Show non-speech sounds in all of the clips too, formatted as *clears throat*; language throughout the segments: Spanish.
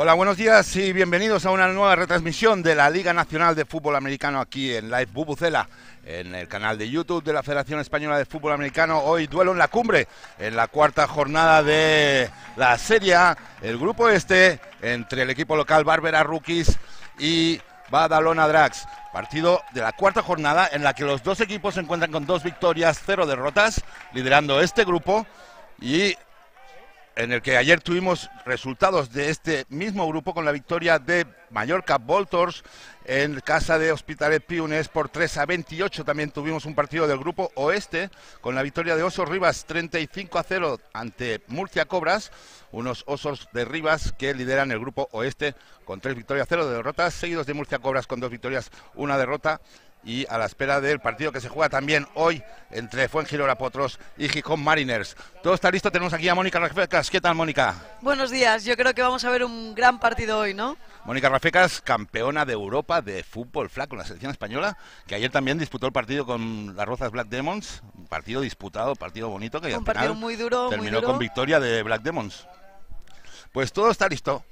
Hola, buenos días y bienvenidos a una nueva retransmisión de la Liga Nacional de Fútbol Americano aquí en Live Bubucela, en el canal de YouTube de la Federación Española de Fútbol Americano. Hoy duelo en la cumbre, en la cuarta jornada de la Serie el grupo este entre el equipo local Barbera Rookies y Badalona Drags. Partido de la cuarta jornada en la que los dos equipos se encuentran con dos victorias, cero derrotas, liderando este grupo y en el que ayer tuvimos resultados de este mismo grupo con la victoria de Mallorca Voltors en casa de Hospitalet Piunes por 3 a 28. También tuvimos un partido del grupo oeste con la victoria de Osos Rivas 35 a 0 ante Murcia Cobras. Unos Osos de Rivas que lideran el grupo oeste con tres victorias, cero derrotas, seguidos de Murcia Cobras con dos victorias, una derrota y a la espera del partido que se juega también hoy entre Fuengirola Potros y Gijón Mariners. Todo está listo, tenemos aquí a Mónica Rafecas. ¿Qué tal, Mónica? Buenos días, yo creo que vamos a ver un gran partido hoy, ¿no? Mónica Rafecas, campeona de Europa de fútbol flag con la selección española, que ayer también disputó el partido con las Rozas Black Demons, un partido disputado, partido bonito, que un partido muy duro, terminó muy con victoria de Black Demons. Pues todo está listo.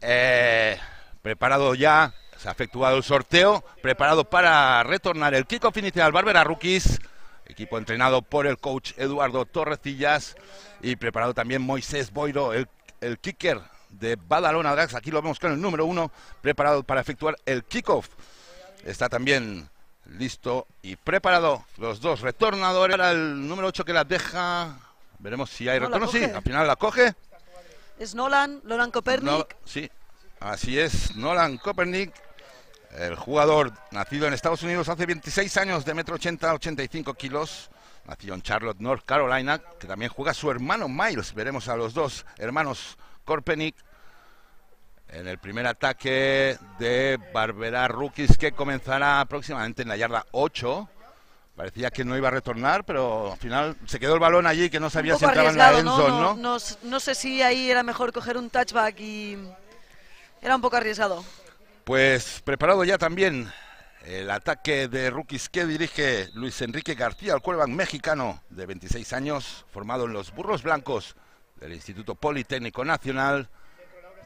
Eh, preparado ya se ha efectuado el sorteo, preparado para retornar el kickoff inicial Barbera Rookies, equipo entrenado por el coach Eduardo Torrecillas y preparado también Moisés Boiro, el, el kicker de Badalona Drags. Aquí lo vemos con el número uno, preparado para efectuar el kickoff. Está también listo y preparado los dos retornadores. Ahora el número 8 que la deja. Veremos si hay No, retorno. Sí, al final la coge. Es Nolan, Nolan Kopernik. No, sí, así es. Nolan Kopernik, el jugador nacido en Estados Unidos hace 26 años, de metro 80 a 85 kilos. Nacido en Charlotte, North Carolina, que también juega su hermano Miles. Veremos a los dos hermanos Kopernik en el primer ataque de Barbera Rookies, que comenzará próximamente en la yarda 8. Parecía que no iba a retornar, pero al final se quedó el balón allí que no sabía si entraba en la end ¿no? zone, No, ¿no? no- no sé si ahí era mejor coger un touchback y era un poco arriesgado. Pues preparado ya también el ataque de rookies que dirige Luis Enrique García, el quarterback mexicano de 26 años, formado en los Burros Blancos del Instituto Politécnico Nacional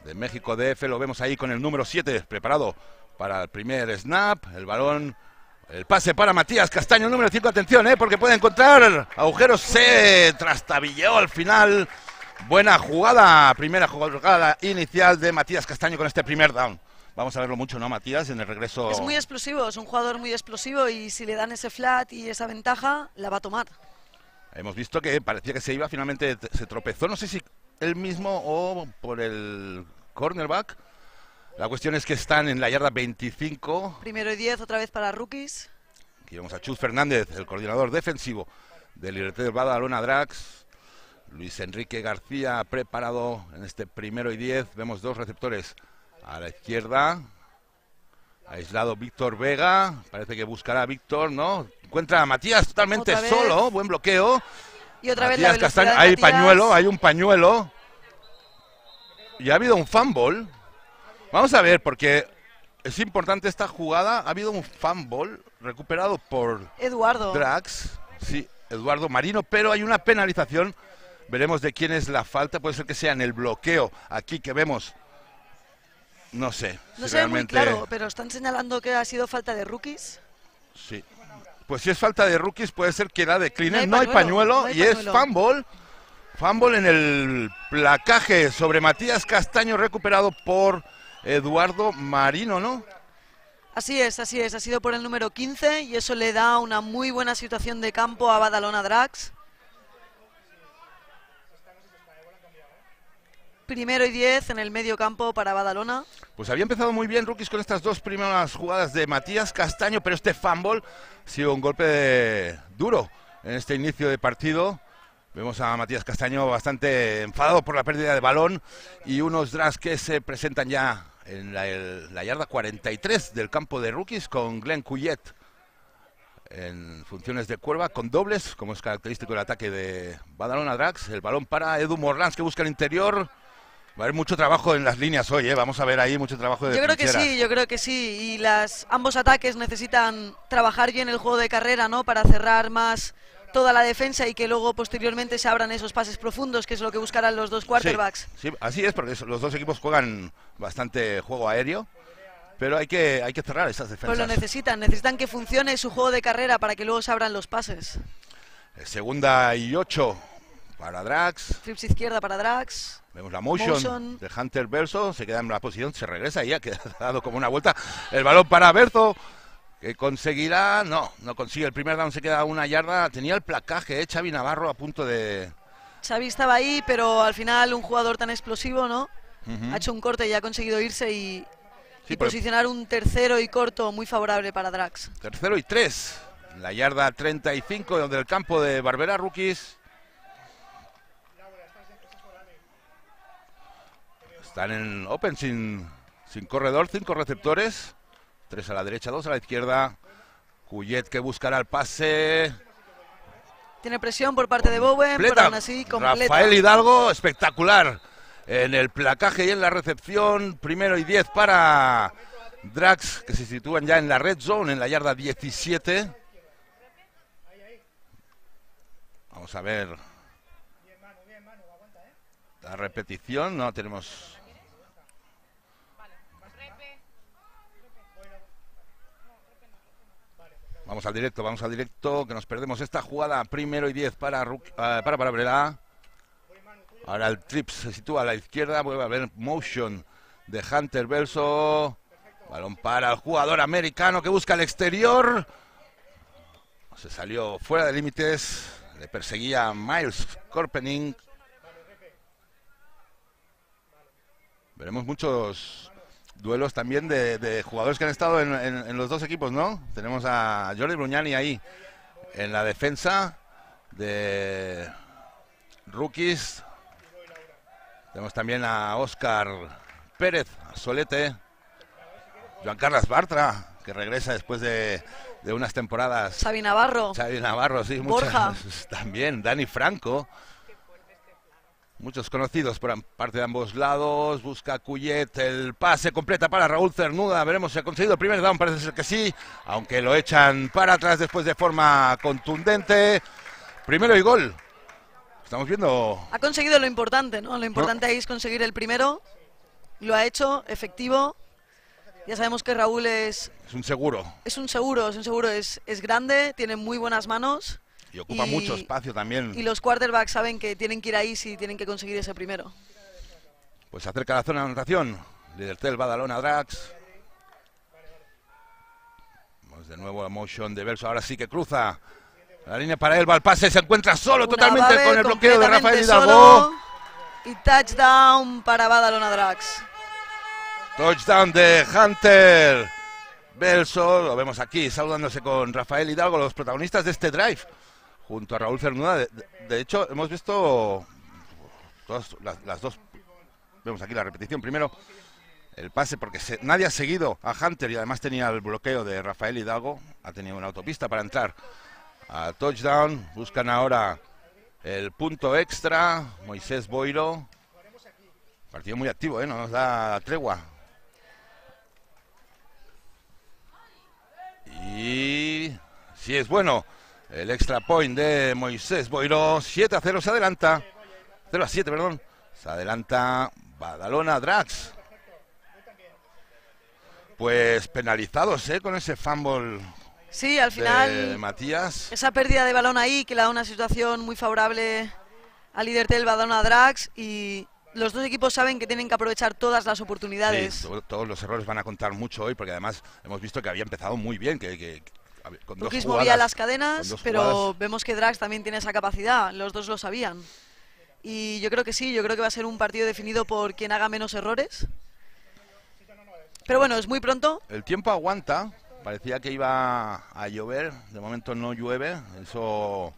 de México DF. Lo vemos ahí con el número 7, preparado para el primer snap, el balón, el pase para Matías Castaño, número 5, atención, eh, porque puede encontrar agujeros, se trastabilleó al final. Buena jugada, primera jugada inicial de Matías Castaño con este primer down. Vamos a verlo mucho, ¿no, Matías? En el regreso. Es muy explosivo, es un jugador muy explosivo y si le dan ese flat y esa ventaja, la va a tomar. Hemos visto que parecía que se iba, finalmente se tropezó. No sé si él mismo o por el cornerback. La cuestión es que están en la yarda 25. Primero y 10 otra vez para rookies. Aquí vemos a Chus Fernández, el coordinador defensivo del Liberté del Badalona Drax. Luis Enrique García preparado en este primero y 10. Vemos dos receptores a la izquierda. Aislado Víctor Vega. Parece que buscará a Víctor, ¿no? Encuentra a Matías totalmente solo. Buen bloqueo. Y otra vez la Hay Matías. pañuelo, hay un pañuelo. Y ha habido un fumble. Vamos a ver, porque es importante esta jugada. Ha habido un fumble recuperado por Eduardo. Drax, sí, Eduardo Marino, pero hay una penalización. Veremos de quién es la falta. Puede ser que sea en el bloqueo. Aquí que vemos. No sé. No si se ve muy claro, pero están señalando que ha sido falta de rookies. Sí. Pues si es falta de rookies, puede ser que era de Cleaner. No No hay pañuelo, pañuelo, no hay y es pañuelo. fumble. Fumble en el placaje sobre Matías Castaño, recuperado por Eduardo Marino, ¿no? Así es, así es. Ha sido por el número 15 y eso le da una muy buena situación de campo a Badalona Drax. Primero y 10 en el medio campo para Badalona. Pues había empezado muy bien Rookies con estas dos primeras jugadas de Matías Castaño, pero este fumble ha sido un golpe de- duro en este inicio de partido. Vemos a Matías Castaño bastante enfadado por la pérdida de balón y unos drags que se presentan ya en la, el- la yarda 43 del campo de Rookies con Glenn Cuyet en funciones de cuerva con dobles, como es característico del ataque de Badalona Drags. El balón para Edu Morlans que busca el interior. Va a haber mucho trabajo en las líneas hoy, ¿eh? vamos a ver ahí mucho trabajo de Yo creo que trincheras. sí, yo creo que sí. Y las, ambos ataques necesitan trabajar bien el juego de carrera, ¿no? Para cerrar más toda la defensa y que luego posteriormente se abran esos pases profundos, que es lo que buscarán los dos quarterbacks. Sí, así es, porque los dos equipos juegan bastante juego aéreo. Pero hay que, hay que cerrar esas defensas. Pues lo necesitan, necesitan que funcione su juego de carrera para que luego se abran los pases. Eh, segunda y ocho para Drax. Trips izquierda para Drax. Vemos la motion, de Hunter Verso, se queda en la posición, se regresa y ha *laughs* quedado como una vuelta. El balón para Berzo, que conseguirá, no, no consigue el primer down, se queda a una yarda. Tenía el placaje, ¿eh? Xavi Navarro a punto de... Xavi estaba ahí, pero al final un jugador tan explosivo, ¿no? Ha hecho un corte y ha conseguido irse y, y posicionar un tercero y corto muy favorable para Drax. Tercero y tres. La yarda 35 del campo de Barbera Rookies. Están en open sin, sin corredor, cinco receptores. Tres a la derecha, dos a la izquierda. Cuyet que buscará el pase. Tiene presión por parte de Bowen, pero aún así completa. Rafael Hidalgo, espectacular en el placaje y en la recepción. Primero y 10 para Drax, que se sitúan ya en la red zone, en la yarda 17. Vamos a ver. La repetición, no tenemos. Vamos al directo, vamos al directo, que nos perdemos esta jugada. Primero y 10 para, uh, para, Ahora el trip se sitúa a la izquierda, vuelve a haber motion de Hunter Verso. Balón para el jugador americano que busca el exterior. Se salió fuera de límites. Le perseguía Miles Corpening. Veremos muchos duelos también de, jugadores que han estado en, los dos equipos, ¿no? Tenemos a Jordi Bruñani ahí en la defensa de rookies. Tenemos también a Oscar Pérez, Solete, Juan Carlos Bartra, que regresa después de, unas temporadas. Xavi Navarro. Xavi Navarro, sí, Borja. *laughs* también, Dani Franco. Muchos conocidos por parte de ambos lados. Busca Cuyet el pase completa para Raúl Cernuda. Veremos si ha conseguido el primer down. Parece ser que sí. Aunque lo echan para atrás después de forma contundente. Primero y gol Estamos viendo. Ha conseguido lo importante, ¿no? Lo importante es conseguir el primero. Lo ha hecho, efectivo. Ya sabemos que Raúl es. Es un seguro. Es un seguro, es un seguro. Es, es grande, tiene muy buenas manos. Y ocupa mucho espacio también. Y los quarterbacks saben que tienen que ir ahí si tienen que conseguir ese primero. Pues acerca la zona de anotación. Lidertel, Badalona, Drax. Vamos de nuevo a motion de Verso. Ahora sí que cruza. La línea para él va al pase, se encuentra solo totalmente con el bloqueo de Rafael Hidalgo. Y touchdown para Badalona Drax. Touchdown de Hunter. Belso, lo vemos aquí saludándose con Rafael Hidalgo, los protagonistas de este drive, junto a Raúl Cernuda. De, hecho, hemos visto todas las, dos. Vemos aquí la repetición. Primero, el pase, porque nadie ha seguido a Hunter y además tenía el bloqueo de Rafael Hidalgo. Ha tenido una autopista para entrar a touchdown. Buscan ahora el punto extra. Moisés Boiro. Partido muy activo, ¿eh? No nos da tregua. Y si es bueno. El extra point de Moisés Boiro. 7 a 0 se adelanta. 0 a 7, perdón. Se adelanta Badalona Drax. Pues penalizados, ¿eh? Con ese fumble Sí, al final. Matías. Esa pérdida de balón ahí que le da una situación muy favorable al líder del balón a Drax y los dos equipos saben que tienen que aprovechar todas las oportunidades. todos los errores van a contar mucho hoy porque además hemos visto que había empezado muy bien, que, que con dos movía las cadenas, pero vemos que Drax también tiene esa capacidad, los dos lo sabían. Y yo creo que sí, yo creo que va a ser un partido definido por quien haga menos errores. Pero bueno, es muy pronto. El tiempo aguanta, Parecía que iba a llover, de momento no llueve, eso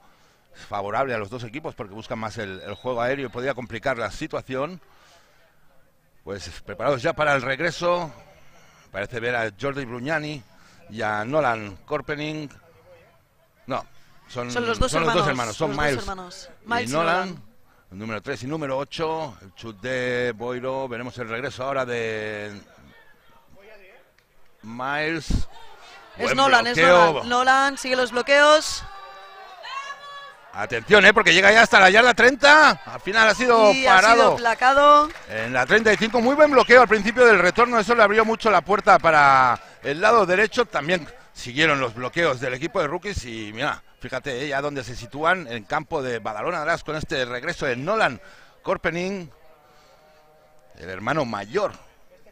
es favorable a los dos equipos porque buscan más el, juego aéreo y podría complicar la situación. Pues preparados ya para el regreso, parece ver a Jordi Brugnani y a Nolan Corpening. No, son, los dos, hermanos, son Miles, y Nolan, el número 3 y número 8, el chut de Boiro, veremos el regreso ahora de Miles es Nolan, es Nolan. Nolan sigue los bloqueos. Atención, ¿eh? porque llega ya hasta la yarda 30. Al final ha sido parado. Ha placado. En la 35, muy buen bloqueo al principio del retorno. Eso le abrió mucho la puerta para el lado derecho. También siguieron los bloqueos del equipo de rookies. Y mira, fíjate, ¿eh? ya donde se sitúan en campo de Badalona atrás con este regreso de Nolan Corpening, el hermano mayor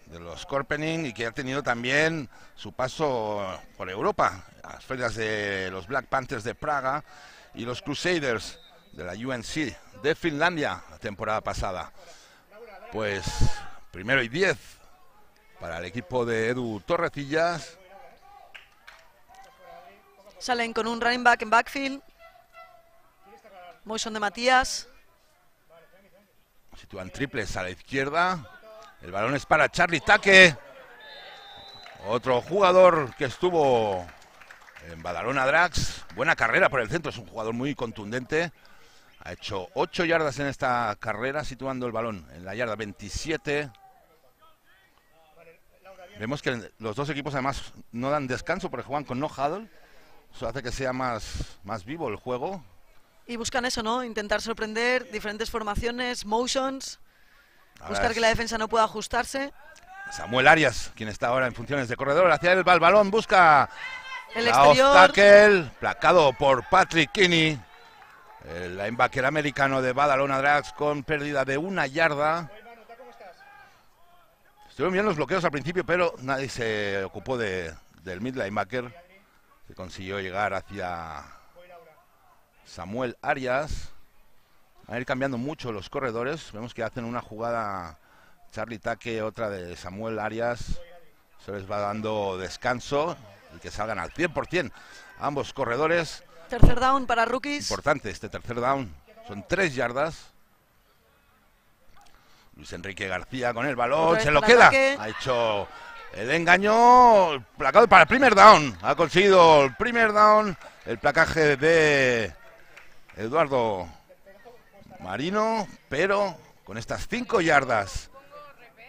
de los Corpening y que ha tenido también su paso por Europa, las ferias de los Black Panthers de Praga y los Crusaders de la UNC de Finlandia la temporada pasada. Pues primero y diez para el equipo de Edu Torrecillas. Salen con un running back en backfield. Motion de Matías. Sitúan triples a la izquierda. El balón es para Charlie Taque. Otro jugador que estuvo en Badalona Drax. Buena carrera por el centro, es un jugador muy contundente. Ha hecho 8 yardas en esta carrera, situando el balón en la yarda 27. Vemos que los dos equipos además no dan descanso porque juegan con no huddle. Eso hace que sea más, más vivo el juego. Y buscan eso, ¿no? Intentar sorprender, diferentes formaciones, motions, buscar que la defensa no pueda ajustarse. Samuel Arias, quien está ahora en funciones de corredor, hacia el balón, busca el exterior. placado por Patrick Kinney. El linebacker americano de Badalona Drags con pérdida de una yarda. Estuvieron bien los bloqueos al principio, pero nadie se ocupó de, del mid linebacker. Que consiguió llegar hacia Samuel Arias. A ir cambiando mucho los corredores. Vemos que hacen una jugada Charlie Taque, otra de Samuel Arias. Se les va dando descanso y que salgan al 100% ambos corredores. Tercer down para rookies. Importante este tercer down. Son tres yardas. Luis Enrique García con el balón. Se lo queda. Ha hecho el engaño. Placado para el primer down. Ha conseguido el primer down. El placaje de Eduardo Marino. Pero con estas cinco yardas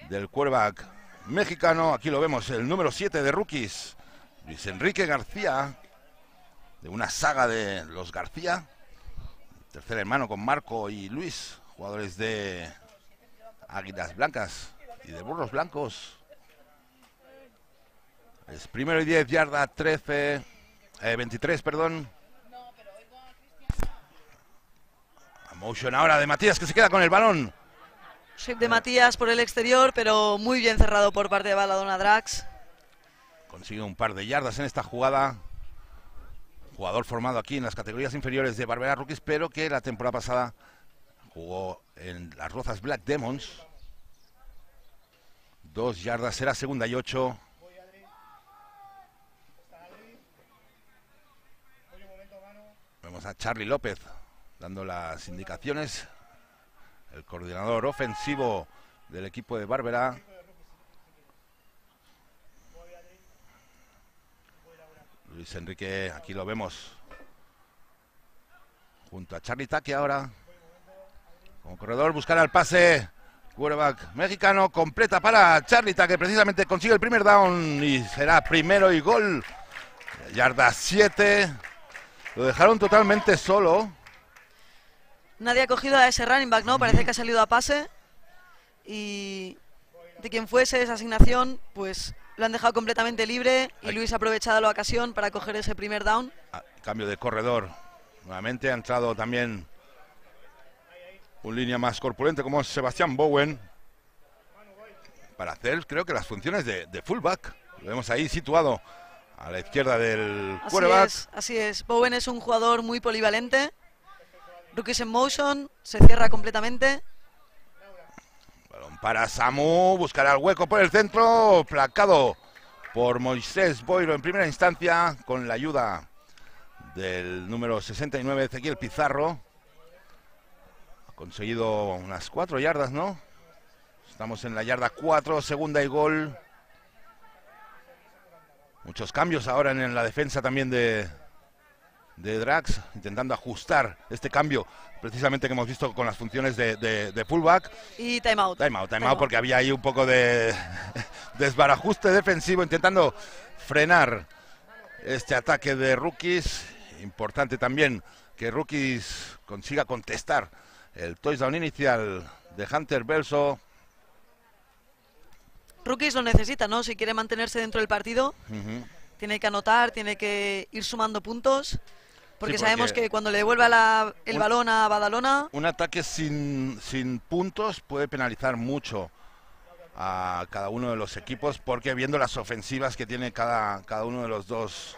del quarterback mexicano. Aquí lo vemos, el número 7 de rookies. Luis Enrique García, de una saga de los García, tercer hermano con Marco y Luis, jugadores de Águilas Blancas y de Burros Blancos. Es primero y 10 yarda, 13, 23, perdón. motion ahora de Matías que se queda con el balón. Shape de Matías por el exterior, pero muy bien cerrado por parte de Baladona Drax. Consigue un par de yardas en esta jugada. Jugador formado aquí en las categorías inferiores de Barbera Rookies, pero que la temporada pasada jugó en las Rozas Black Demons. Dos yardas, será segunda y ocho. Vemos a Charlie López dando las indicaciones. El coordinador ofensivo del equipo de Barbera. Luis Enrique, aquí lo vemos. Junto a Charlie Taque ahora. Como corredor, buscar al pase. Quarterback mexicano completa para Charlie Taque. Precisamente consigue el primer down y será primero y gol. Yarda 7. Lo dejaron totalmente solo. Nadie ha cogido a ese running back, ¿no? Parece que ha salido a pase. Y de quien fuese esa asignación, pues lo han dejado completamente libre y Luis ha aprovechado la ocasión para coger ese primer down. Ah, cambio de corredor. Nuevamente ha entrado también un línea más corpulente como Sebastián Bowen para hacer creo que las funciones de, fullback. Lo vemos ahí situado a la izquierda del así Es, así es. Bowen es un jugador muy polivalente. Rookies en motion, se cierra completamente para Samu, buscará el hueco por el centro, placado por Moisés Boiro en primera instancia, con la ayuda del número 69, Ezequiel Pizarro. Conseguido unas cuatro yardas, ¿no? Estamos en la yarda 4, segunda y gol. Muchos cambios ahora en la defensa también de, de Drax, intentando ajustar este cambio precisamente que hemos visto con las funciones de, de, fullback. Y timeout. Timeout, timeout, porque había ahí un poco de *laughs* desbarajuste defensivo, intentando frenar este ataque de rookies. Importante también que Rookies consiga contestar el touchdown inicial de Hunter Belso. Rookies lo necesita, ¿no? Si quiere mantenerse dentro del partido, tiene que anotar, tiene que ir sumando puntos. Porque, sabemos que cuando le devuelva el balón a Badalona... Un ataque sin, sin puntos puede penalizar mucho a cada uno de los equipos, porque viendo las ofensivas que tiene cada, cada uno de los dos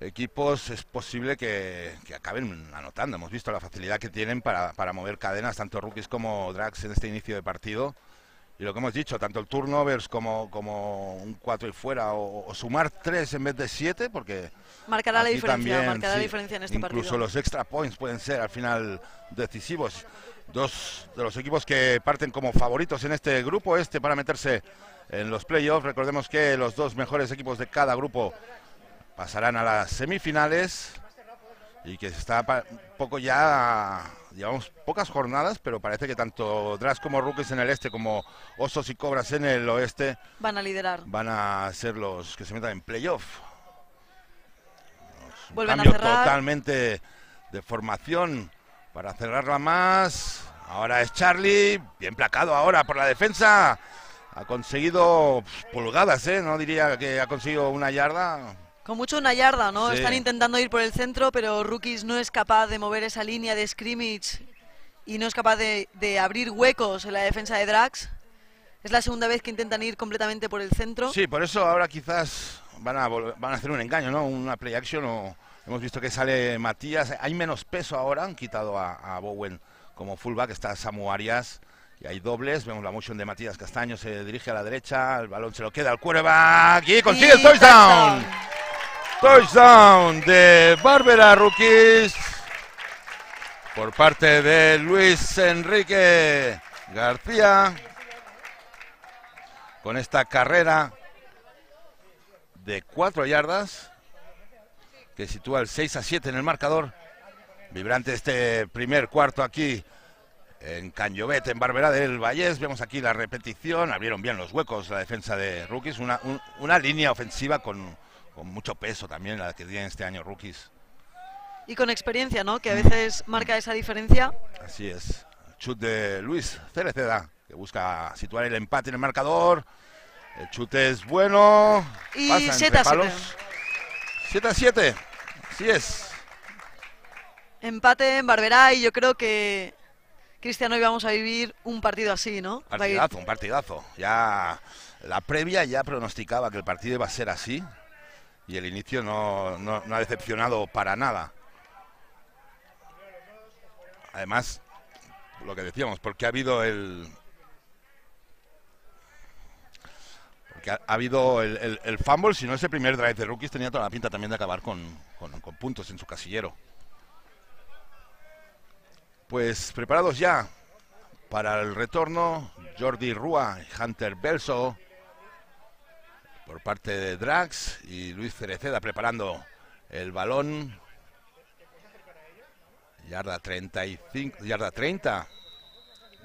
equipos es posible que, acaben anotando. Hemos visto la facilidad que tienen para, para, mover cadenas, tanto rookies como drags en este inicio de partido. Y lo que hemos dicho, tanto el turnovers como, como un 4 y fuera, o, sumar 3 en vez de 7, porque... Marcará la diferencia, marcará la diferencia en este partido. Incluso los extra points pueden ser al final decisivos. Dos de los equipos que parten como favoritos en este grupo, este para meterse en los playoffs. Recordemos que los dos mejores equipos de cada grupo pasarán a las semifinales y que se está poco ya, llevamos pocas jornadas, pero parece que tanto Dras como Rookies en el este como Osos y Cobras en el oeste van a liderar. Van a ser los que se metan en playoff. Un cambio totalmente de formación para cerrarla más. Ahora es Charlie, bien placado ahora por la defensa. Ha conseguido pulgadas, ¿eh? No diría que ha conseguido una yarda. Con mucho una yarda, ¿no? Están intentando ir por el centro, pero Rookies no es capaz de mover esa línea de scrimmage y no es capaz de, abrir huecos en la defensa de Drax. Es la segunda vez que intentan ir completamente por el centro. Sí, por eso ahora quizás van a, van a hacer un engaño, ¿no? Una play action o hemos visto que sale Matías. Hay menos peso ahora, han quitado a, Bowen como fullback, está Samu Arias y hay dobles. Vemos la motion de Matías Castaño, se dirige a la derecha, el balón se lo queda al quarterback y consigue el touchdown. Touchdown de Bárbara Rookies por parte de Luis Enrique García con esta carrera de cuatro yardas que sitúa el 6 a 7 en el marcador. Vibrante este primer cuarto aquí en Cañovet, en Barbera del Vallés. Vemos aquí la repetición. Abrieron bien los huecos la defensa de Rookies. Una, una línea ofensiva con con mucho peso también la que tienen este año rookies. Y con experiencia, ¿no? Que a veces marca esa diferencia. Así es. Chut de Luis Cereceda, que busca situar el empate en el marcador. El chute es bueno. Y 7 a 7. 7 a 7. Así es. Empate en Barberá y yo creo que Cristiano hoy vamos a vivir un partido así, ¿no? Partidazo, un partidazo. Ya la previa ya pronosticaba que el partido iba a ser así y el inicio no, no, ha decepcionado para nada. Además, lo que decíamos, porque ha habido el, porque ha, habido el, fumble, si no ese primer drive de rookies tenía toda la pinta también de acabar con, con, con puntos en su casillero. Pues preparados ya para el retorno, Jordi Rúa y Hunter Belso por parte de Drax y Luis Cereceda preparando el balón. Yarda 35, yarda 30,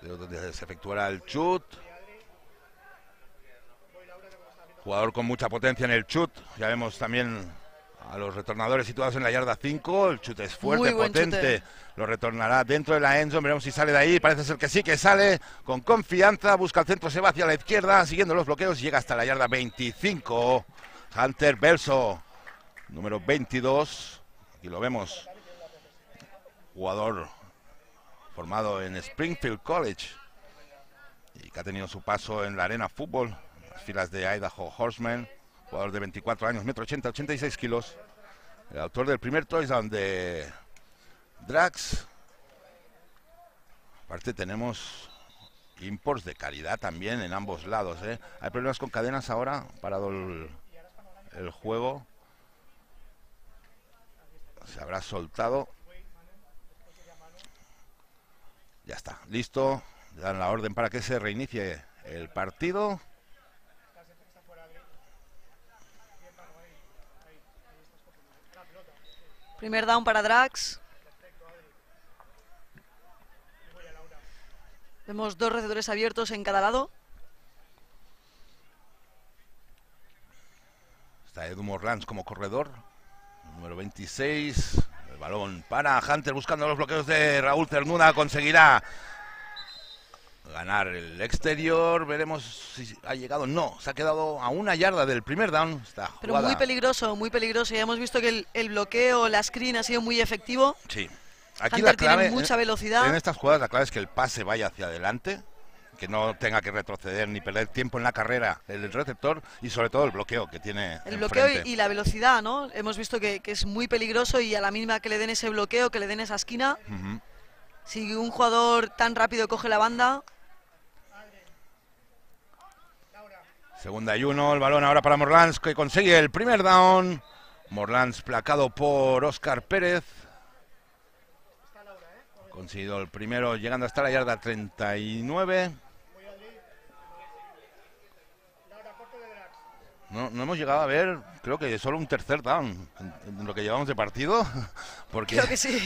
de donde se efectuará el chut. Jugador con mucha potencia en el chut. Ya vemos también a los retornadores situados en la yarda 5. El chute es fuerte, potente. Lo retornará dentro de la endzone. Veremos si sale de ahí. Parece ser que sí, que sale con confianza. Busca el centro, se va hacia la izquierda, siguiendo los bloqueos. Llega hasta la yarda 25. Hunter Belso, número 22. Aquí lo vemos. Jugador formado en Springfield College y que ha tenido su paso en la arena fútbol, las filas de Idaho Horsemen jugador de 24 años, metro 80, 86 kilos, el autor del primer touchdown de Drax. Aparte tenemos imports de calidad también en ambos lados. ¿eh? Hay problemas con cadenas ahora, parado el, el juego. Se habrá soltado. Ya está, listo. Dan la orden para que se reinicie el partido. Primer down para Drax. Vemos dos receptores abiertos en cada lado. Está Edu Morlands como corredor. Número 26. El balón para Hunter buscando los bloqueos de Raúl Cernuda. Conseguirá ganar el exterior. Veremos si ha llegado. No, se ha quedado a una yarda del primer down. Está Pero muy peligroso, muy peligroso. Ya hemos visto que el, bloqueo, la screen ha sido muy efectivo. Sí. Aquí la clave, tiene mucha velocidad. En estas jugadas la clave es que el pase vaya hacia adelante que no tenga que retroceder ni perder tiempo en la carrera el receptor y sobre todo el bloqueo que tiene. El bloqueo y, la velocidad, ¿no? Hemos visto que, es muy peligroso y a la misma que le den ese bloqueo, que le den esa esquina, si un jugador tan rápido coge la banda. Segunda y uno, el balón ahora para Morlans que consigue el primer down. Morlans placado por Oscar Pérez. Conseguido el primero llegando hasta la yarda 39. No, no hemos llegado a ver, creo que solo un tercer down en, lo que llevamos de partido, *laughs* porque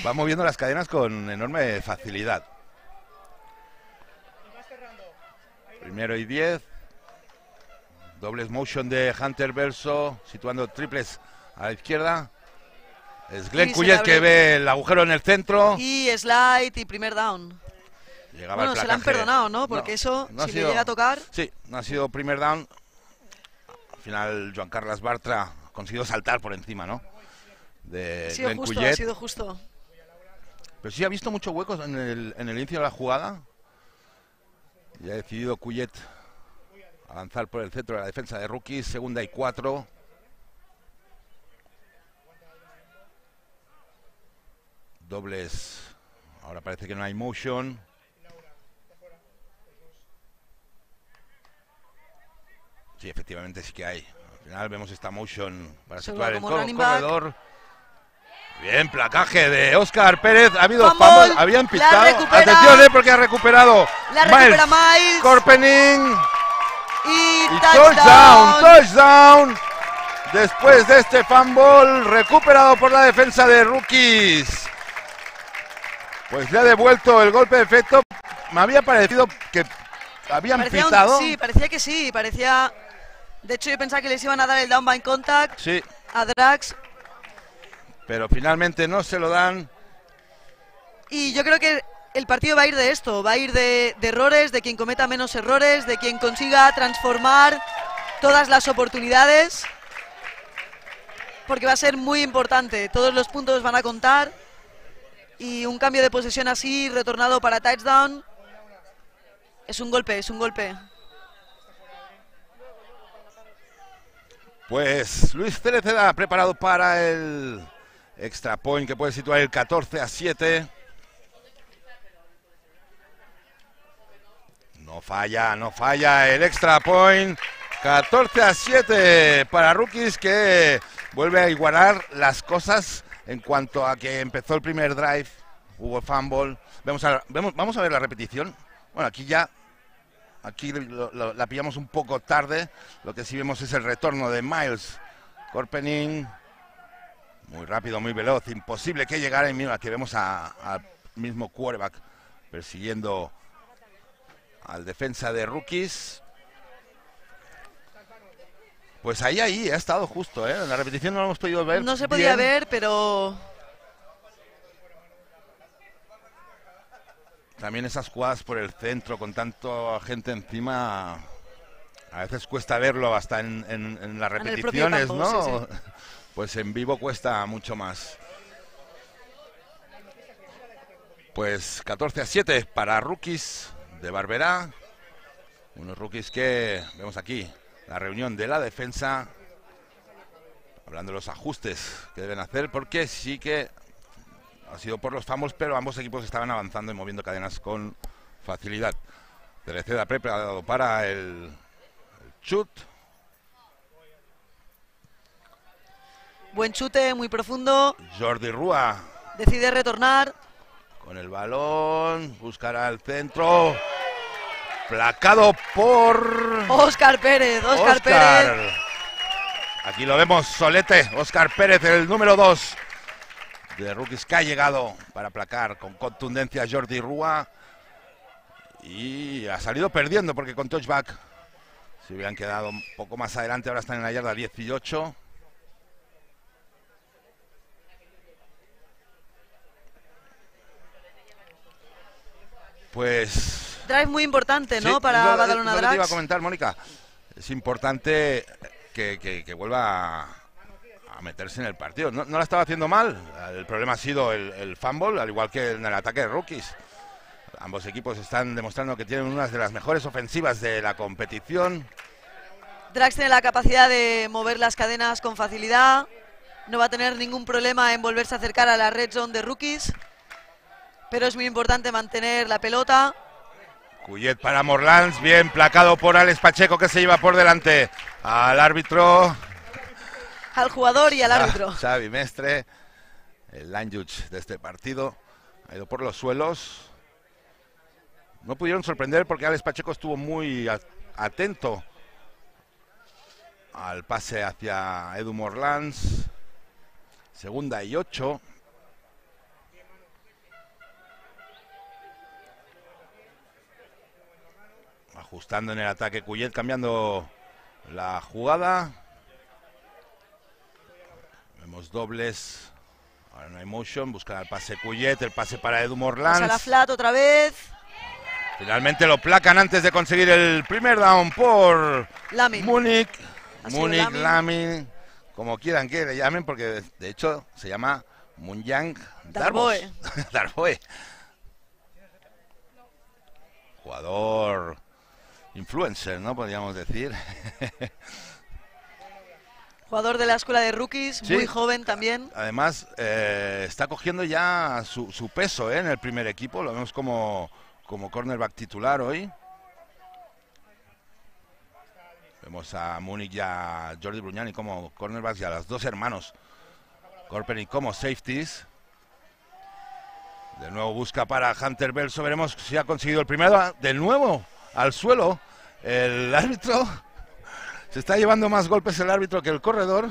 va moviendo las cadenas con enorme facilidad. Primero y diez. Dobles motion de Hunter Verso, situando triples a la izquierda. Es Glenn Cuyet que ve el agujero en el centro. Y slide y primer down. bueno, se le han perdonado, ¿no? Porque eso, si le llega a tocar... Sí, no ha sido primer down. Al final, Joan Carlos Bartra ha conseguido saltar por encima, ¿no? De ha sido justo, ha sido justo. Pero sí ha visto muchos huecos en el, en el inicio de la jugada. Y ha decidido Cuyet avanzar por el centro de la defensa de rookies. Segunda y cuatro. Dobles. Ahora parece que no hay motion. Sí, efectivamente sí que hay. Al final vemos esta motion para situar el corredor. Bien, placaje de Oscar Pérez. Ha habido fumble, habían pitado. Atención, eh, porque ha recuperado. La recupera Miles. Corpening. Y, touchdown. touchdown. Después de este fumble recuperado por la defensa de rookies. Pues le ha devuelto el golpe de efecto. Me había parecido que habían pitado. sí, parecía que sí, parecía de hecho, yo pensaba que les iban a dar el down by contact sí. a Drax. Pero finalmente no se lo dan. Y yo creo que el partido va a ir de esto, va a ir de, errores, de quien cometa menos errores, de quien consiga transformar todas las oportunidades. Porque va a ser muy importante, todos los puntos van a contar. Y un cambio de posesión así, retornado para touchdown, es un golpe, es un golpe. Pues Luis Cereceda preparado para el extra point que puede situar el 14 a 7. No falla, no falla el extra point. 14 a 7 para Rookies que vuelve a igualar las cosas en cuanto a que empezó el primer drive. Hubo fumble. Vamos a, vamos a ver la repetición. Bueno, aquí ya Aquí la pillamos un poco tarde. Lo que sí vemos es el retorno de Miles Corpening. Muy rápido, muy veloz. Imposible que llegara. Y mira, aquí vemos al mismo quarterback persiguiendo al defensa de rookies. Pues ahí, ahí, ha estado justo, ¿eh? En la repetición no lo hemos podido ver. No se podía ver, pero También esas jugadas por el centro con tanto gente encima, a veces cuesta verlo hasta en, las repeticiones, ¿no? *laughs* Pues en vivo cuesta mucho más. Pues 14 a 7 para rookies de Barberá. Unos rookies que vemos aquí, la reunión de la defensa, hablando de los ajustes que deben hacer, porque sí que ha sido por los famos, pero ambos equipos estaban avanzando y moviendo cadenas con facilidad. Preparado para el, chut. Buen chute, muy profundo. Jordi Rúa. Decide retornar. Con el balón, buscará el centro. Placado por... Oscar Pérez, Oscar, Oscar. Pérez. Aquí lo vemos, Solete, Oscar Pérez, el número 2 de rookies que ha llegado para aplacar con contundencia a Jordi Rúa y ha salido perdiendo porque con touchback se hubieran quedado un poco más adelante, ahora están en la yarda 18. Pues... Drive muy importante, ¿no? Para Badalona Drax. Te iba a comentar, Mónica. Es importante que, vuelva a, meterse en el partido. No, no, la estaba haciendo mal. El problema ha sido el, el fumble, al igual que en el ataque de rookies. Ambos equipos están demostrando que tienen una de las mejores ofensivas de la competición. Drax tiene la capacidad de mover las cadenas con facilidad. No va a tener ningún problema en volverse a acercar a la red zone de rookies. Pero es muy importante mantener la pelota. Cuyet para Morlans, bien placado por Alex Pacheco que se lleva por delante al árbitro. Al jugador y al ah, árbitro. Xavi Mestre, el judge de este partido, ha ido por los suelos. No pudieron sorprender porque Alex Pacheco estuvo muy atento al pase hacia Edu Morlans. Segunda y ocho. Ajustando en el ataque Cuyet, cambiando la jugada. Vemos dobles. Ahora no hay motion. Busca el pase Cuyet, el pase para Edu Morlans. a la flat otra vez. Finalmente lo placan antes de conseguir el primer down por Lamin. Múnich. Múnich, Lamin. como quieran que le llamen, porque de hecho se llama Munyang Darboe. Darboe. *laughs* Jugador influencer, ¿no? Podríamos decir. *laughs* Jugador de la escuela de rookies, muy joven también. Además, eh, está cogiendo ya su, su peso ¿eh? en el primer equipo. Lo vemos como como cornerback titular hoy. Vemos a Múnich y a Jordi Bruñani como cornerbacks y a los dos hermanos Corpeny como safeties. De nuevo busca para Hunter Belso. Veremos si ha conseguido el primero. De nuevo al suelo. El árbitro se está llevando más golpes el árbitro que el corredor.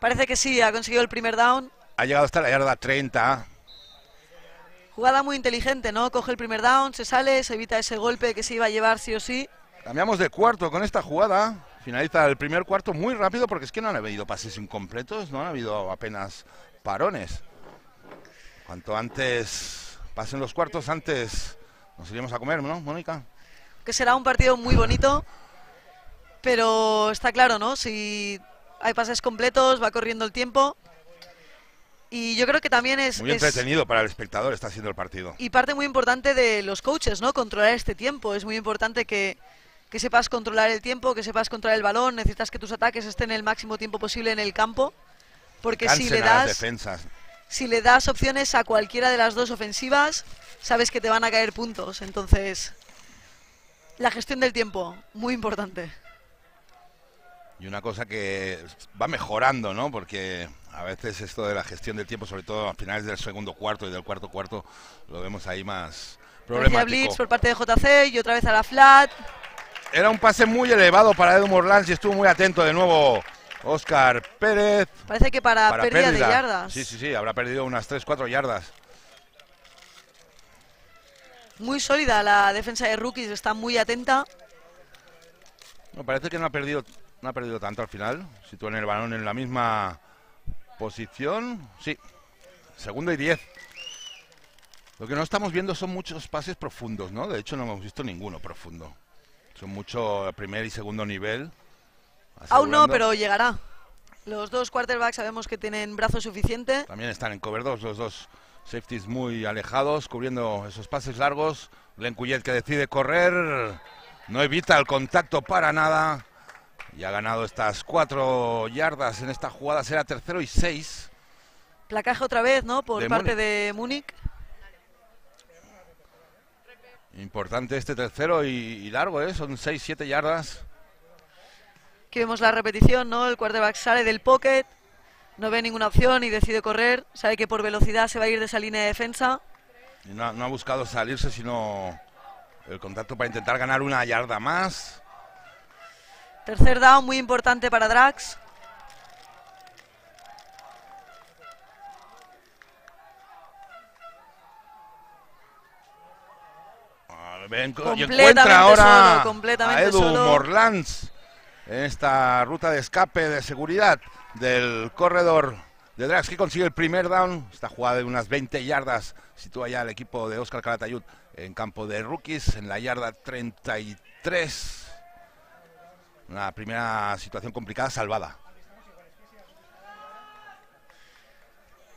Parece que sí, ha conseguido el primer down. Ha llegado hasta la yarda 30. Jugada muy inteligente, ¿no? Coge el primer down, se sale, se evita ese golpe que se iba a llevar sí o sí. Cambiamos de cuarto con esta jugada. Finaliza el primer cuarto muy rápido porque es que no han habido pases incompletos, no han habido apenas parones. Cuanto antes pasen los cuartos, antes nos iríamos a comer, ¿no, Mónica? Que será un partido muy bonito, pero está claro, ¿no? Si hay pases completos, va corriendo el tiempo. Y yo creo que también es... Muy entretenido para el espectador está siendo el partido. Y parte muy importante de los coaches, ¿no? Controlar este tiempo. Es muy importante que, que sepas controlar el tiempo, que sepas controlar el balón. Necesitas que tus ataques estén el máximo tiempo posible en el campo. Porque si le das... defensas. Si le das opciones a cualquiera de las dos ofensivas, sabes que te van a caer puntos. Entonces, la gestión del tiempo, muy importante. Y una cosa que va mejorando, ¿no? Porque a veces esto de la gestión del tiempo, sobre todo a finales del segundo cuarto y del cuarto cuarto, lo vemos ahí más problemático. Blitz por parte de JC y otra vez a la flat. Era un pase muy elevado para Edu Morlans y estuvo muy atento de nuevo Oscar Pérez. Parece que para, pérdida, de yardas. Sí, sí, sí, habrá perdido unas 3-4 yardas. Muy sólida la defensa de rookies, está muy atenta. No, parece que no ha perdido no ha perdido tanto al final. en el balón en la misma posición. Sí, segundo y diez. Lo que no estamos viendo son muchos pases profundos, ¿no? De hecho, no hemos visto ninguno profundo. Son mucho primer y segundo nivel. Aún no, pero llegará. Los dos quarterbacks sabemos que tienen brazo suficiente. También están en cover 2, los dos safeties muy alejados, cubriendo esos pases largos. Glenn Cuyet que decide correr, no evita el contacto para nada. Y ha ganado estas cuatro yardas en esta jugada. Será tercero y seis. Placaje otra vez, ¿no? Por parte de Múnich. Importante este tercero y, largo, ¿eh? Son seis, siete yardas. Aquí vemos la repetición, ¿no? El quarterback sale del pocket, no ve ninguna opción y decide correr. Sabe que por velocidad se va a ir de esa línea de defensa. no ha buscado salirse, sino el contacto para intentar ganar una yarda más. Tercer down muy importante para Drax. y encuentra ahora a Edu Morlans en esta ruta de escape de seguridad del corredor de Drax que consigue el primer down. Esta jugada de unas 20 yardas sitúa ya el equipo de Oscar Calatayud en campo de rookies en la yarda 33. Una primera situación complicada salvada.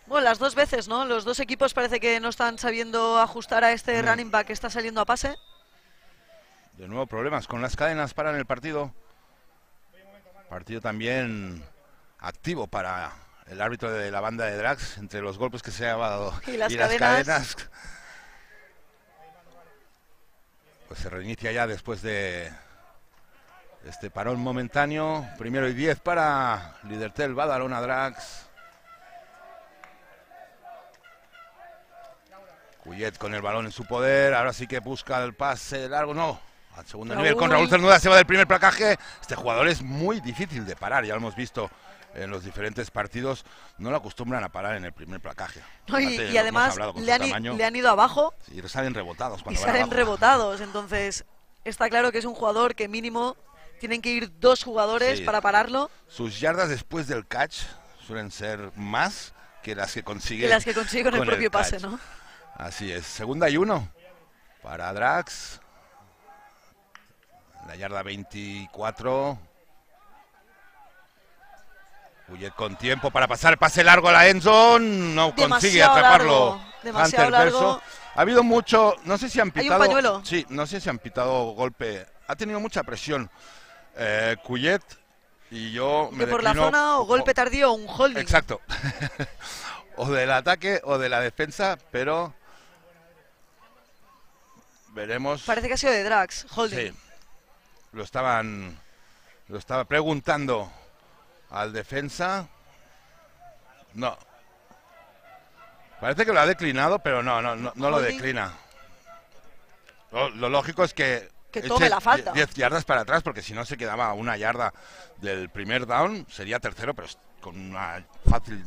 Bueno, las dos veces, ¿no? Los dos equipos parece que no están sabiendo ajustar a este mm. running back que está saliendo a pase. De nuevo problemas con las cadenas para en el partido. Partido también activo para el árbitro de la banda de Drax entre los golpes que se ha dado *laughs* y las, cadenas. Pues se reinicia ya después de este parón momentáneo. Primero y diez para Lidertel Badalona Drax. Cuyet con el balón en su poder. Ahora sí que busca el pase largo. No, al segundo nivel con Raúl Cernuda se va del primer placaje. Este jugador es muy difícil de parar, ya lo hemos visto en los diferentes partidos. No lo acostumbran a parar en el primer placaje. y, además le han, ido abajo. y salen rebotados. y salen rebotados. Entonces está claro que es un jugador que mínimo tienen que ir dos jugadores para pararlo. Sus yardas después del catch suelen ser más que las que consigue, las que consigue con, el propio pase, ¿no? Así es. Segunda y uno para Drax. La yarda 24. Huyet con tiempo para pasar pase largo a la Endzone. No consigue atraparlo. Demasiado largo. Ha habido mucho. No sé si han pitado. Sí, no sé si han pitado golpe. Ha tenido mucha presión. Eh, Cuyet y yo me por la zona o golpe tardío un holding. Exacto. *laughs* o del ataque o de la defensa, pero veremos. Parece que ha sido de Drax, holding. Sí lo estaban lo estaba preguntando al defensa. No. Parece que lo ha declinado, pero no, no, no, lo declina. Lo, lógico es que que tome la falta. 10 yardas para atrás, porque si no se quedaba una yarda del primer down, sería tercero, pero con una fácil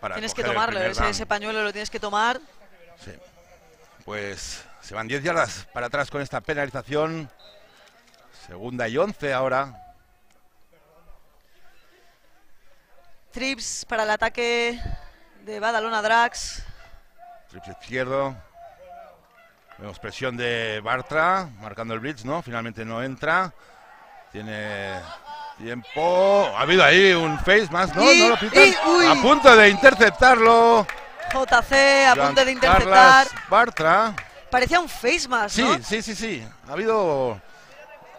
para Tienes que tomarlo, ese, ese, pañuelo lo tienes que tomar. Sí. Pues se van 10 yardas para atrás con esta penalización. Segunda y once ahora. Trips para el ataque de Badalona Drax. Trips izquierdo. Vemos presión de Bartra, marcando el blitz, ¿no? Finalmente no entra. Tiene tiempo. Ha habido ahí un face más, ¿no? no lo a punto de interceptarlo. JC a punto de interceptar. Bartra. Parecía un face más, ¿no? Sí, sí, sí, sí. Ha habido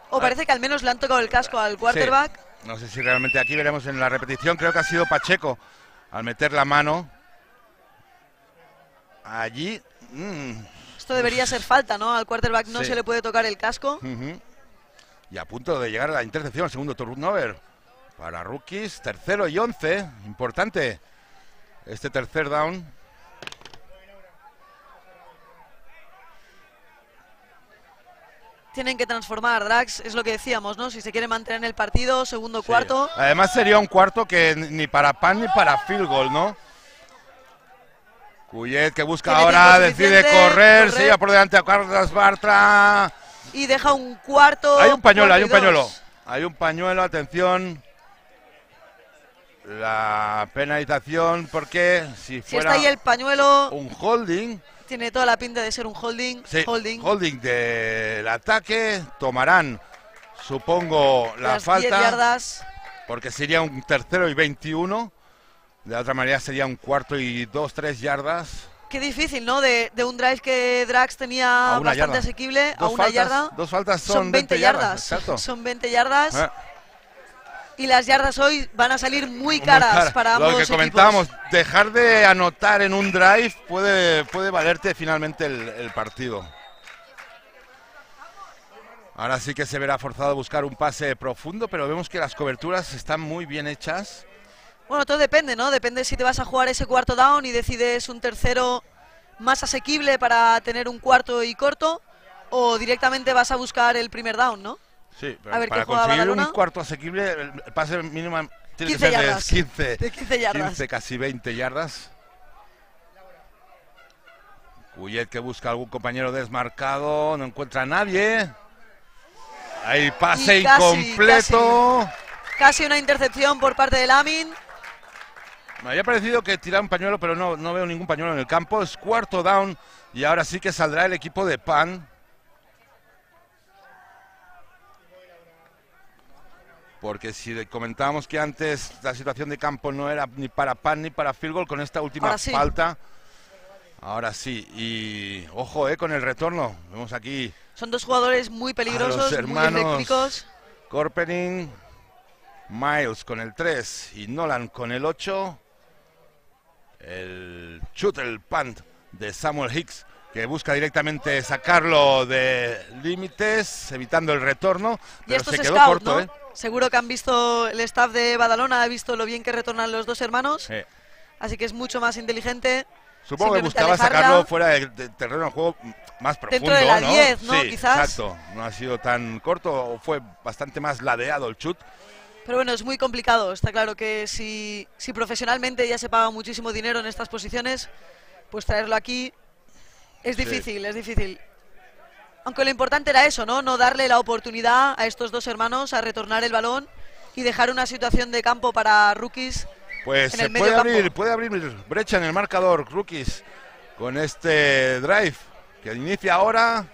o parece que al menos le han tocado el casco al quarterback. No sé si realmente aquí veremos en la repetición, creo que ha sido Pacheco al meter la mano. Allí. Mm. Esto debería ser falta, ¿no? Al quarterback no se le puede tocar el casco. Y a punto de llegar a la intercepción, segundo turnover para rookies, tercero y once. Importante este tercer down. Tienen que transformar. Drax es lo que decíamos, ¿no? Si se quiere mantener en el partido, segundo, cuarto. Además sería un cuarto que ni para pan ni para field goal, ¿no? Cuyet que busca ahora, decide correr, sigue por delante a Carlos Bartra. Y deja un cuarto. Hay un pañuelo, hay un pañuelo. Hay un pañuelo, atención. La penalización, porque si fuera. Si está ahí el pañuelo. Un holding tiene toda la pinta de ser un holding. holding. holding del ataque. Tomarán, supongo, la Las falta. 10 yardas. Porque sería un tercero y 21. De otra manera sería un cuarto y dos, tres yardas. Qué difícil, ¿no? De, un drive que Drax tenía bastante asequible a una yarda. Dos faltas son, 20, yardas. Son 20 yardas. Eh y las yardas hoy van a salir muy caras para ambos Lo que comentábamos, dejar de anotar en un drive puede, puede valerte finalmente el, partido. Ahora sí que se verá forzado a buscar un pase profundo, pero vemos que las coberturas están muy bien hechas. Bueno, todo depende, ¿no? Depende si te vas a jugar ese cuarto down y decides un tercero más asequible para tener un cuarto y corto, o directamente vas a buscar el primer down, ¿no? Sí, pero para conseguir un cuarto asequible, el pase mínimo tiene que ser yardas. de 15, de 15 yardas. 15, casi 20 yardas. Cuyet que busca algún compañero desmarcado, no encuentra a nadie. Hay pase incompleto. Casi, casi, una intercepción por parte de Lamin. Me había parecido que tiraba un pañuelo, pero no, no veo ningún pañuelo en el campo. Es cuarto down y ahora sí que saldrá el equipo de Pan. Porque si comentábamos que antes la situación de campo no era ni para Pan ni para field goal, con esta última falta. Ahora sí. Y ojo, eh, con el retorno. Vemos aquí. Son dos jugadores muy peligrosos, hermanos muy eléctricos. Corpening, Miles con el 3 y Nolan con el 8 el shoot, el punt de Samuel Hicks, que busca directamente sacarlo de límites, evitando el retorno, pero se quedó corto. ¿eh? Seguro que han visto, el staff de Badalona ha visto lo bien que retornan los dos hermanos, así que es mucho más inteligente. Supongo que buscaba sacarlo fuera del terreno de juego más profundo, Dentro de la 10, ¿no? Quizás. Exacto, no ha sido tan corto, fue bastante más ladeado el shoot. Pero bueno, es muy complicado. Está claro que si, si profesionalmente ya se paga muchísimo dinero en estas posiciones, pues traerlo aquí es difícil, es difícil. Aunque lo importante era eso, ¿no? No darle la oportunidad a estos dos hermanos a retornar el balón y dejar una situación de campo para rookies. Pues se puede abrir, puede abrir brecha en el marcador, rookies, con este drive que inicia ahora.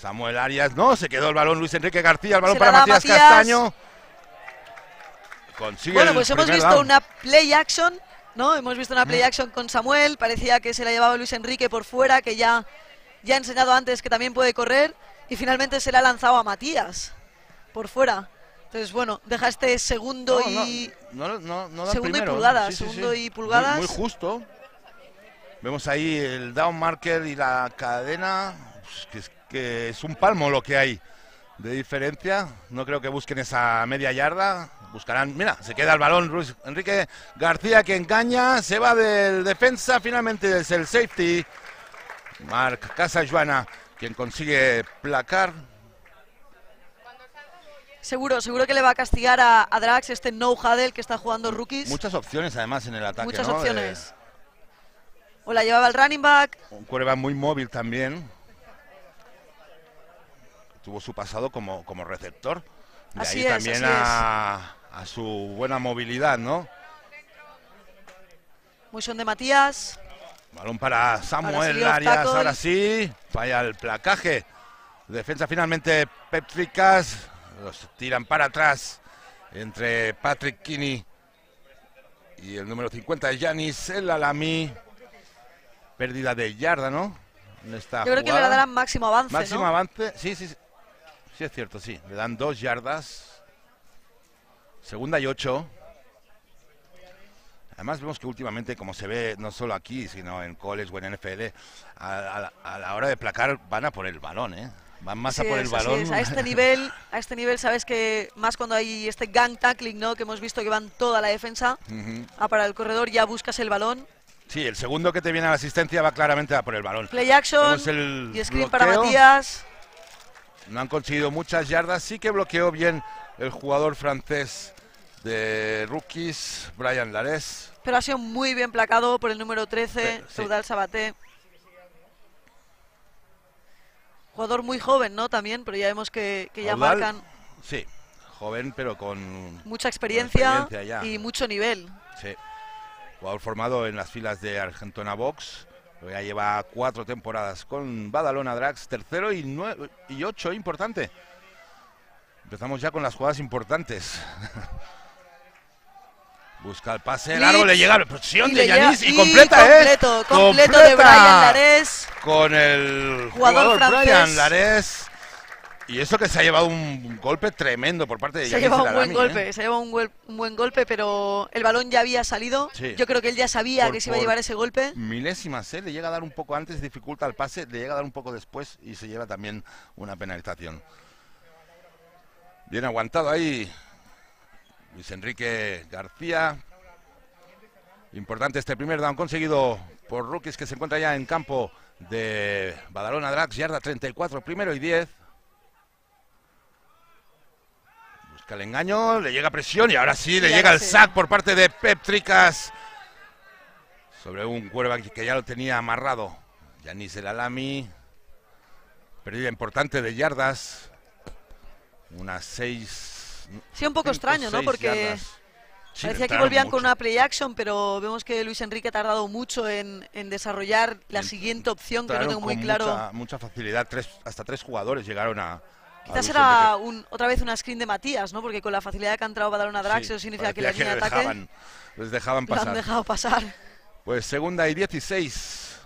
Samuel Arias, no, se quedó el balón Luis Enrique García, el balón para Matías Castaño bueno, pues hemos visto una play action, ¿no? Hemos visto una play action con Samuel, parecía que se la llevaba Luis Enrique por fuera, que ya, ya ha enseñado antes que también puede correr, y finalmente se la ha lanzado a Matías por fuera. Entonces, bueno, deja este segundo y. segundo y pulgadas. segundo y pulgadas. Muy, justo. Vemos ahí el down marker y la cadena. Que, es, que es un palmo lo que hay de diferencia. No creo que busquen esa media yarda buscarán, mira, se queda el balón Ruiz Enrique García que engaña, se va del defensa, finalmente es el safety. Marc Casajuana quien consigue placar. Seguro, seguro que le va a castigar a, Drax este no huddle que está jugando rookies. Muchas opciones además en el ataque. Muchas opciones. O la llevaba el running back. Un cuerva muy móvil también. Tuvo su pasado como, como receptor. De así ahí también a, a su buena movilidad, ¿no? Muy son de Matías. Balón para Samuel Arias, ahora sí. Falla el placaje. Defensa finalmente Petricas. Los tiran para atrás entre Patrick Kinney y el número 50 de Yanis El Alami. Pérdida de yarda, ¿no? Yo creo que le darán máximo avance. Máximo avance, sí, sí, sí. Sí, es cierto, sí. Le dan dos yardas. Segunda y ocho. Además vemos que últimamente, como se ve no solo aquí, sino en college o en NFL, a, la hora de placar van a por el balón, ¿eh? Van más a por el balón. A este nivel, a este nivel, sabes que más cuando hay este gang tackling, ¿no? Que hemos visto que van toda la defensa a para el corredor, ya buscas el balón. Sí, el segundo que te viene a la asistencia va claramente a por el balón. Play action y screen para Matías. No han conseguido muchas yardas, sí que bloqueó bien el jugador francés de rookies, Brian Lares. Pero ha sido muy bien placado por el número 13, Saudal Sabaté. Jugador muy joven, ¿no? También, pero ya vemos que, ya marcan. Sí, joven, pero con. Mucha experiencia, y mucho nivel. Sí. Jugador formado en las filas de Argentona Box. Ya lleva cuatro temporadas con Badalona Drax, tercero y, nueve, y ocho, importante. Empezamos ya con las jugadas importantes. *laughs* Busca el pase largo, le llega la presión de Yanis y, completa, completo, ¿eh? Completo de Brian Lares. Con el jugador, Brian Lares. Y eso que se ha llevado un golpe tremendo por parte de Se ha llevado un buen golpe, ¿eh? se ha llevado un, buen golpe, pero el balón ya había salido. Yo creo que él ya sabía que se iba a llevar ese golpe. Milésimas, ¿eh? le llega a dar un poco antes, dificulta el pase, le llega a dar un poco después y se lleva también una penalización. Bien aguantado ahí Luis Enrique García. Importante este primer down conseguido por rookies que se encuentra ya en campo de Badalona Drax, yarda 34, primero y 10. Busca el engaño, le llega presión y ahora sí le llega el sack por parte de Pep Tricas sobre un cuerva que ya lo tenía amarrado. Yanis el Alami, pérdida importante de yardas, unas seis Sí, un poco extraño, ¿no? Porque Parecía que volvían con una play action, pero vemos que Luis Enrique ha tardado mucho en, desarrollar la siguiente opción, que no tengo muy claro. Mucha, mucha facilidad, tres, hasta tres jugadores llegaron a, Quizás era otra vez una screen de Matías, ¿no? Porque con la facilidad que ha entrado a dar una drag, eso significa que la línea de ataque. les dejaban pasar. han dejado pasar. Pues segunda y 16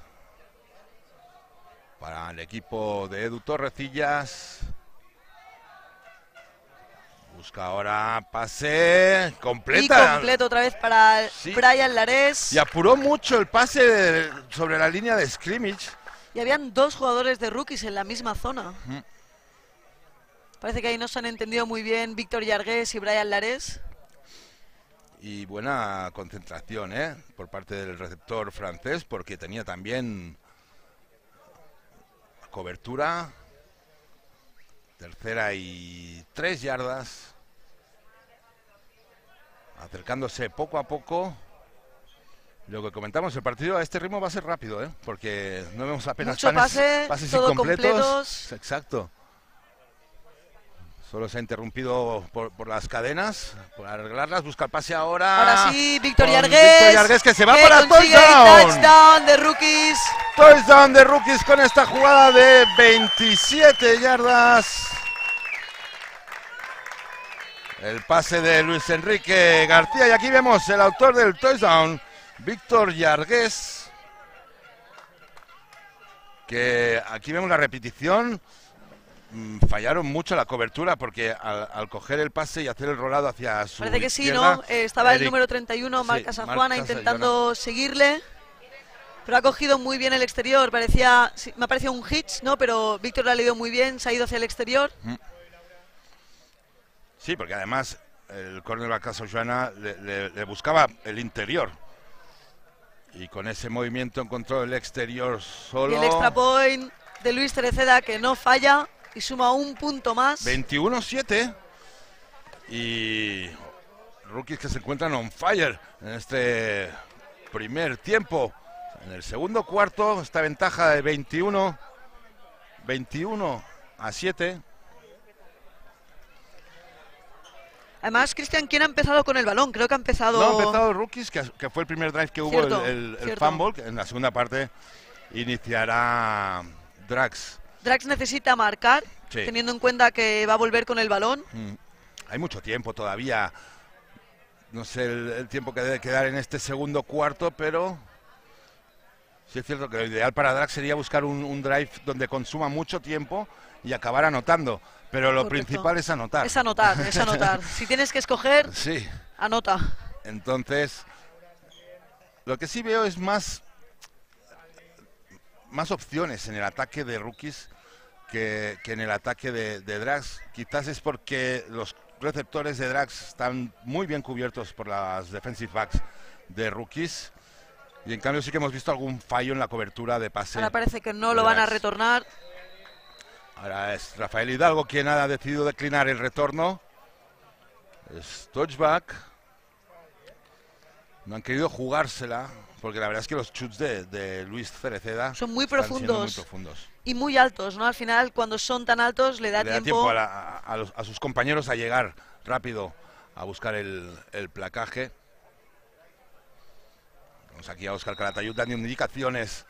para el equipo de Edu Torrecillas. Busca ahora pase completa. Y completo otra vez para Brian Lares. Y apuró mucho el pase sobre la línea de scrimmage. Y habían dos jugadores de rookies en la misma zona. Parece que ahí no se han entendido muy bien Víctor Yargués y Brian Lares. Y buena concentración ¿eh? por parte del receptor francés, porque tenía también cobertura. Tercera y tres yardas. Acercándose poco a poco. Lo que comentamos, el partido a este ritmo va a ser rápido, ¿eh? porque no vemos apenas Mucho pase, pases incompletos. Exacto. Solo se ha interrumpido por, las cadenas, por arreglarlas, busca el pase ahora. Ahora sí, Víctor Yargués. que se va para el touchdown. touchdown de rookies. Touchdown de rookies con esta jugada de 27 yardas. El pase de Luis Enrique García y aquí vemos el autor del touchdown, Víctor Yargués. Que aquí vemos la repetición Mm, fallaron mucho la cobertura porque al, coger el pase y hacer el rolado hacia su Parece que sí, ¿no? Eh, estaba el número 31, Marca San Juana, intentando seguirle. Pero ha cogido muy bien el exterior. Parecía, me ha parecido un hitch, ¿no? Pero Víctor lo ha leído muy bien, se ha ido hacia el exterior. Mm. Sí, porque además el cornerback Casa Joana le, le, buscaba el interior. Y con ese movimiento encontró el exterior solo. Y el extra point de Luis Tereceda que no falla y suma un punto más. 21-7. Y rookies que se encuentran on fire en este primer tiempo. En el segundo cuarto, esta ventaja de 21, 21 a 7. Además, Cristian, ¿quién ha empezado con el balón? Creo que ha empezado... No, ha empezado Rookies, que, fue el primer drive que hubo, el, el, fumble. en la segunda parte iniciará Drax. Drax necesita marcar, teniendo en cuenta que va a volver con el balón. Mm. Hay mucho tiempo todavía. No sé el, tiempo que debe quedar en este segundo cuarto, pero sí es cierto que lo ideal para Drax sería buscar un, drive donde consuma mucho tiempo y acabar anotando. Pero lo principal es anotar. Es anotar, es anotar. *laughs* si tienes que escoger, sí. anota. Entonces, lo que sí veo es más más opciones en el ataque de rookies que, en el ataque de, Drax. Quizás es porque los receptores de Drax están muy bien cubiertos por las defensive backs de rookies. Y en cambio sí que hemos visto algún fallo en la cobertura de pase. Ahora parece que no lo van a retornar. Ahora es Rafael Hidalgo quien ha decidido declinar el retorno. Es touchback. No han querido jugársela. Porque la verdad es que los chuts de, Luis Cereceda son muy profundos, y muy altos, ¿no? Al final, cuando son tan altos, le da, tiempo, a, sus compañeros a llegar rápido a buscar el, placaje. Vamos aquí a Oscar Calatayud dando indicaciones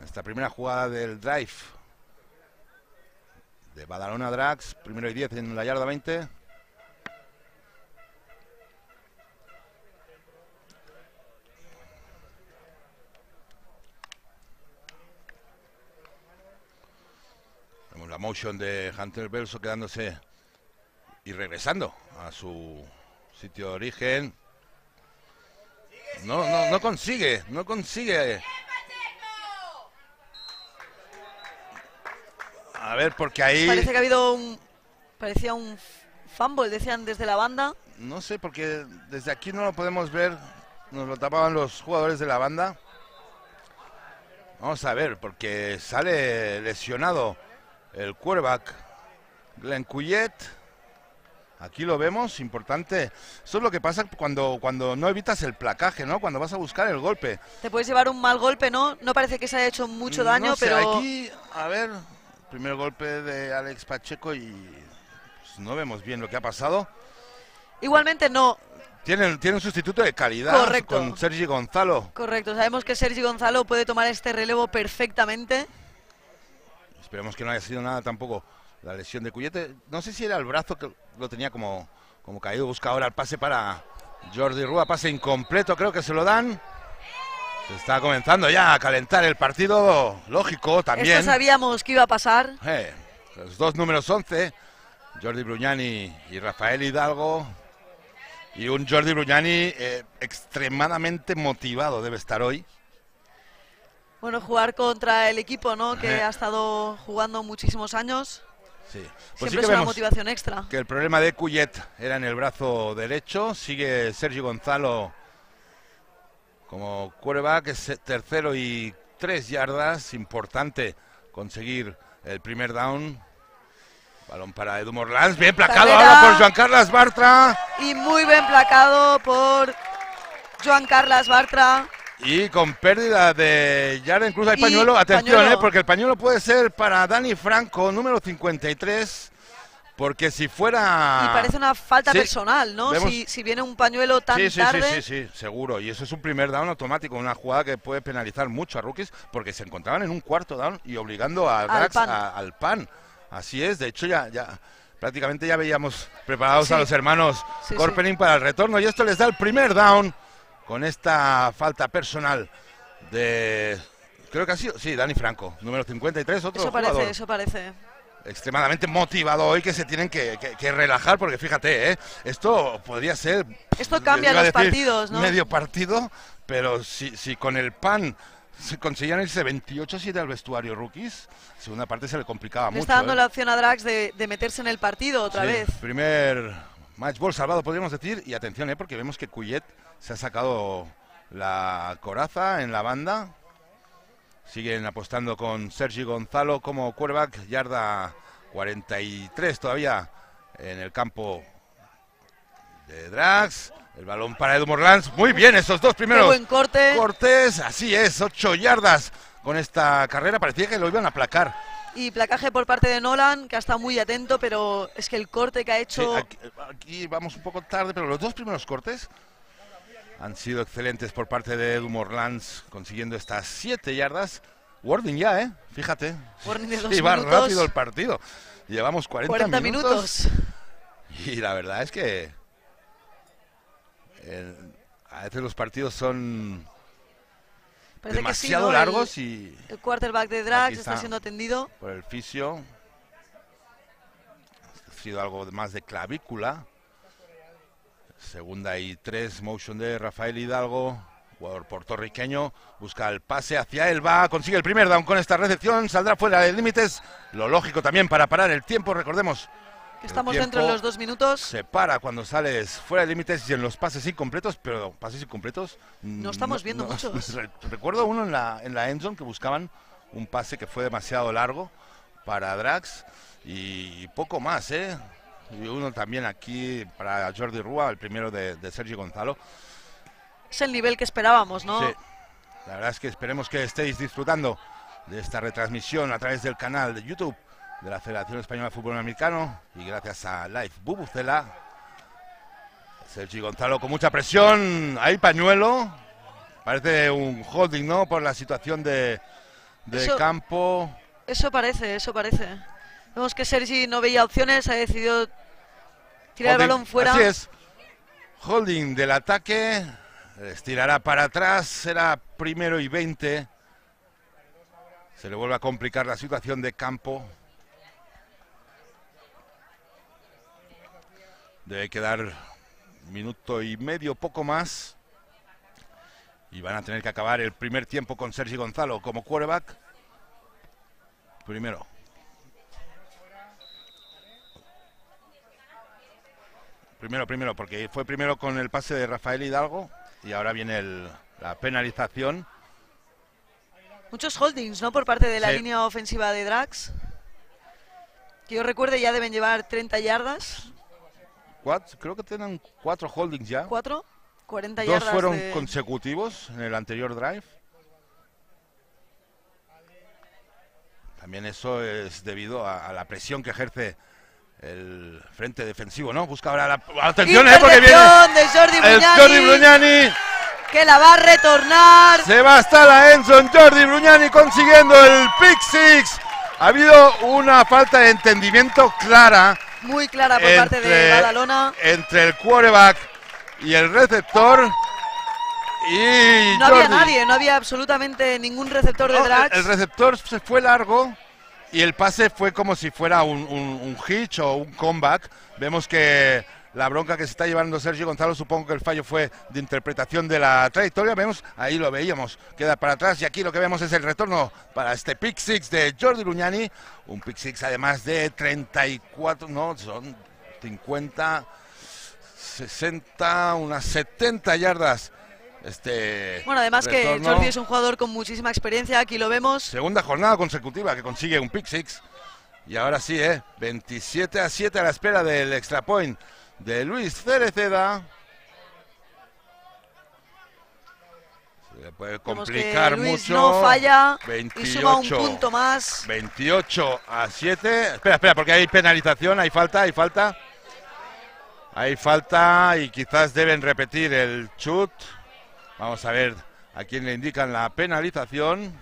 en esta primera jugada del drive de Badalona Drax, primero y 10 en la yarda 20. la motion de Hunter Belso quedándose y regresando a su sitio de origen. No, no, no consigue, no consigue. A ver, porque ahí... Parece que ha habido un... Parecía un fumble, decían desde la banda. No sé, porque desde aquí no lo podemos ver. Nos lo tapaban los jugadores de la banda. Vamos a ver, porque sale lesionado el quarterback Glenn Cuyet. Aquí lo vemos, importante. Eso es lo que pasa cuando, cuando no evitas el placaje, ¿no? Cuando vas a buscar el golpe. Te puedes llevar un mal golpe, ¿no? No parece que se haya hecho mucho daño, pero... Aquí, a ver, primer golpe de Alex Pacheco y pues, no vemos bien lo que ha pasado. Igualmente no. tienen, tienen un sustituto de calidad con Sergi Gonzalo. Correcto, sabemos que Sergi Gonzalo puede tomar este relevo perfectamente. Esperemos que no haya sido nada tampoco la lesión de Cuyete. No sé si era el brazo que lo tenía como, como caído. Busca ahora el pase para Jordi Rúa. Pase incompleto, creo que se lo dan. Se está comenzando ya a calentar el partido, lógico también. Esto sabíamos que iba a pasar. Eh, los dos números 11, Jordi Bruñani y Rafael Hidalgo. Y un Jordi Bruñani eh, extremadamente motivado debe estar hoy. Bueno, jugar contra el equipo, ¿no? Que ha estado jugando muchísimos años. Sí. Pues Siempre es una motivación extra. Que el problema de Cuyet era en el brazo derecho. Sigue Sergio Gonzalo como quarterback, es tercero y tres yardas. Importante conseguir el primer down. Balón para Edu Morlans, bien placado ahora por Joan Carlos Bartra. Y muy bien placado por Joan Carlos Bartra. Y con pérdida de Yarden Cruz hay pañuelo. Atención, eh, porque el pañuelo puede ser para Dani Franco, número 53. Porque si fuera. Y parece una falta personal, ¿no? Si, viene un pañuelo tan sí, sí, tarde. Sí, sí, sí, seguro. Y eso es un primer down automático, una jugada que puede penalizar mucho a rookies, porque se encontraban en un cuarto down y obligando a al, pan. al pan. Así es, de hecho ya, ya prácticamente ya veíamos preparados a los hermanos Corpening para el retorno. Y esto les da el primer down con esta falta personal de. Creo que ha sido. Sí, Dani Franco, número 53, otro Eso parece, eso parece extremadamente motivado hoy que se tienen que, relajar porque fíjate, ¿eh? esto podría ser... Esto cambia los partidos, ¿no? Medio partido, pero si, si con el PAN se conseguían irse 28-7 al vestuario rookies, segunda parte se le complicaba mucho. Está dando ¿eh? la opción a Drax de, meterse en el partido otra vez. Primer match ball salvado, podríamos decir, y atención, ¿eh? porque vemos que Cuyet se ha sacado la coraza en la banda, Siguen apostando con Sergi Gonzalo como quarterback, yarda 43 todavía en el campo de Drax. El balón para Edu Morlans. Muy bien, esos dos primeros. buen corte. Cortes, así es, 8 yardas con esta carrera. Parecía que lo iban a aplacar. Y placaje por parte de Nolan, que ha estado muy atento, pero es que el corte que ha hecho. aquí, vamos un poco tarde, pero los dos primeros cortes han sido excelentes por parte de Edu Morlans, consiguiendo estas 7 yardas. Wording ya, ¿eh? Fíjate. Wording de *laughs* dos sí, va rápido el partido. Llevamos 40, 40 minutos. Y la verdad es que a veces los partidos son demasiado largos y... El quarterback de Drag está, siendo atendido. Por el fisio. Ha sido algo más de clavícula. Segunda y tres, motion de Rafael Hidalgo, jugador puertorriqueño, busca el pase hacia él, va, consigue el primer down con esta recepción, saldrá fuera de límites, lo lógico también para parar el tiempo, recordemos. Estamos dentro de los dos minutos. Se para cuando sales fuera de límites y en los pases incompletos, pero pases incompletos. No estamos viendo muchos. *laughs* Recuerdo uno en la, en la endzone que buscaban un pase que fue demasiado largo para Drax y poco más, ¿eh? Y uno también aquí para Jordi Rúa, el primero de, Sergio Gonzalo. Es el nivel que esperábamos, ¿no? Sí, la verdad es que esperemos que estéis disfrutando de esta retransmisión a través del canal de YouTube de la Federación Española de Fútbol Americano y gracias a Live Bubucela. Sergio Gonzalo con mucha presión, hay pañuelo, parece un holding, ¿no? Por la situación de, campo. Eso parece, eso parece. Vemos que Sergi no veía opciones, ha decidido tirar el balón fuera. Así es. Holding del ataque. Estirará para atrás. Será primero y 20. Se le vuelve a complicar la situación de campo. Debe quedar minuto y medio, poco más. Y van a tener que acabar el primer tiempo con Sergi Gonzalo como quarterback. Primero. Primero, primero, porque fue primero con el pase de Rafael Hidalgo y ahora viene la penalización. Muchos holdings, ¿no? Por parte de la línea ofensiva de Drax. Que yo recuerde ya deben llevar 30 yardas. creo que tienen cuatro holdings ya. ¿Cuatro? 40 yardas. Dos fueron consecutivos en el anterior drive. También eso es debido a la presión que ejerce el frente defensivo, ¿no? Busca ahora la, atención, ¿eh? Porque viene de Jordi el Jordi Brugnani. Que la va a retornar. Se va hasta la Enson Jordi Brugnani consiguiendo el pick six. Ha habido una falta de entendimiento clara. Muy clara por parte de Badalona. Entre el quarterback y el receptor. Y no había nadie, no había absolutamente ningún receptor de drags. el receptor se fue largo y el pase fue como si fuera un, un, hitch o un comeback. Vemos que la bronca que se está llevando Sergio Gonzalo, supongo que el fallo fue de interpretación de la trayectoria. Vemos, ahí lo veíamos, queda para atrás y aquí lo que vemos es el retorno para este pick six de Jordi Luñani. Un pick six además de 34, no, son 50, 60, unas 70 yardas este bueno, además que Jordi es un jugador con muchísima experiencia, aquí lo vemos. Segunda jornada consecutiva que consigue un pick six. Y ahora sí, ¿eh? 27 a 7 a la espera del extra point de Luis Cereceda. Se le puede complicar Luis mucho. No falla 28, y suma un punto más. 28 a 7. Espera, espera, porque hay penalización, hay falta, hay falta. Hay falta y quizás deben repetir el chut. Vamos a ver a quién le indican la penalización.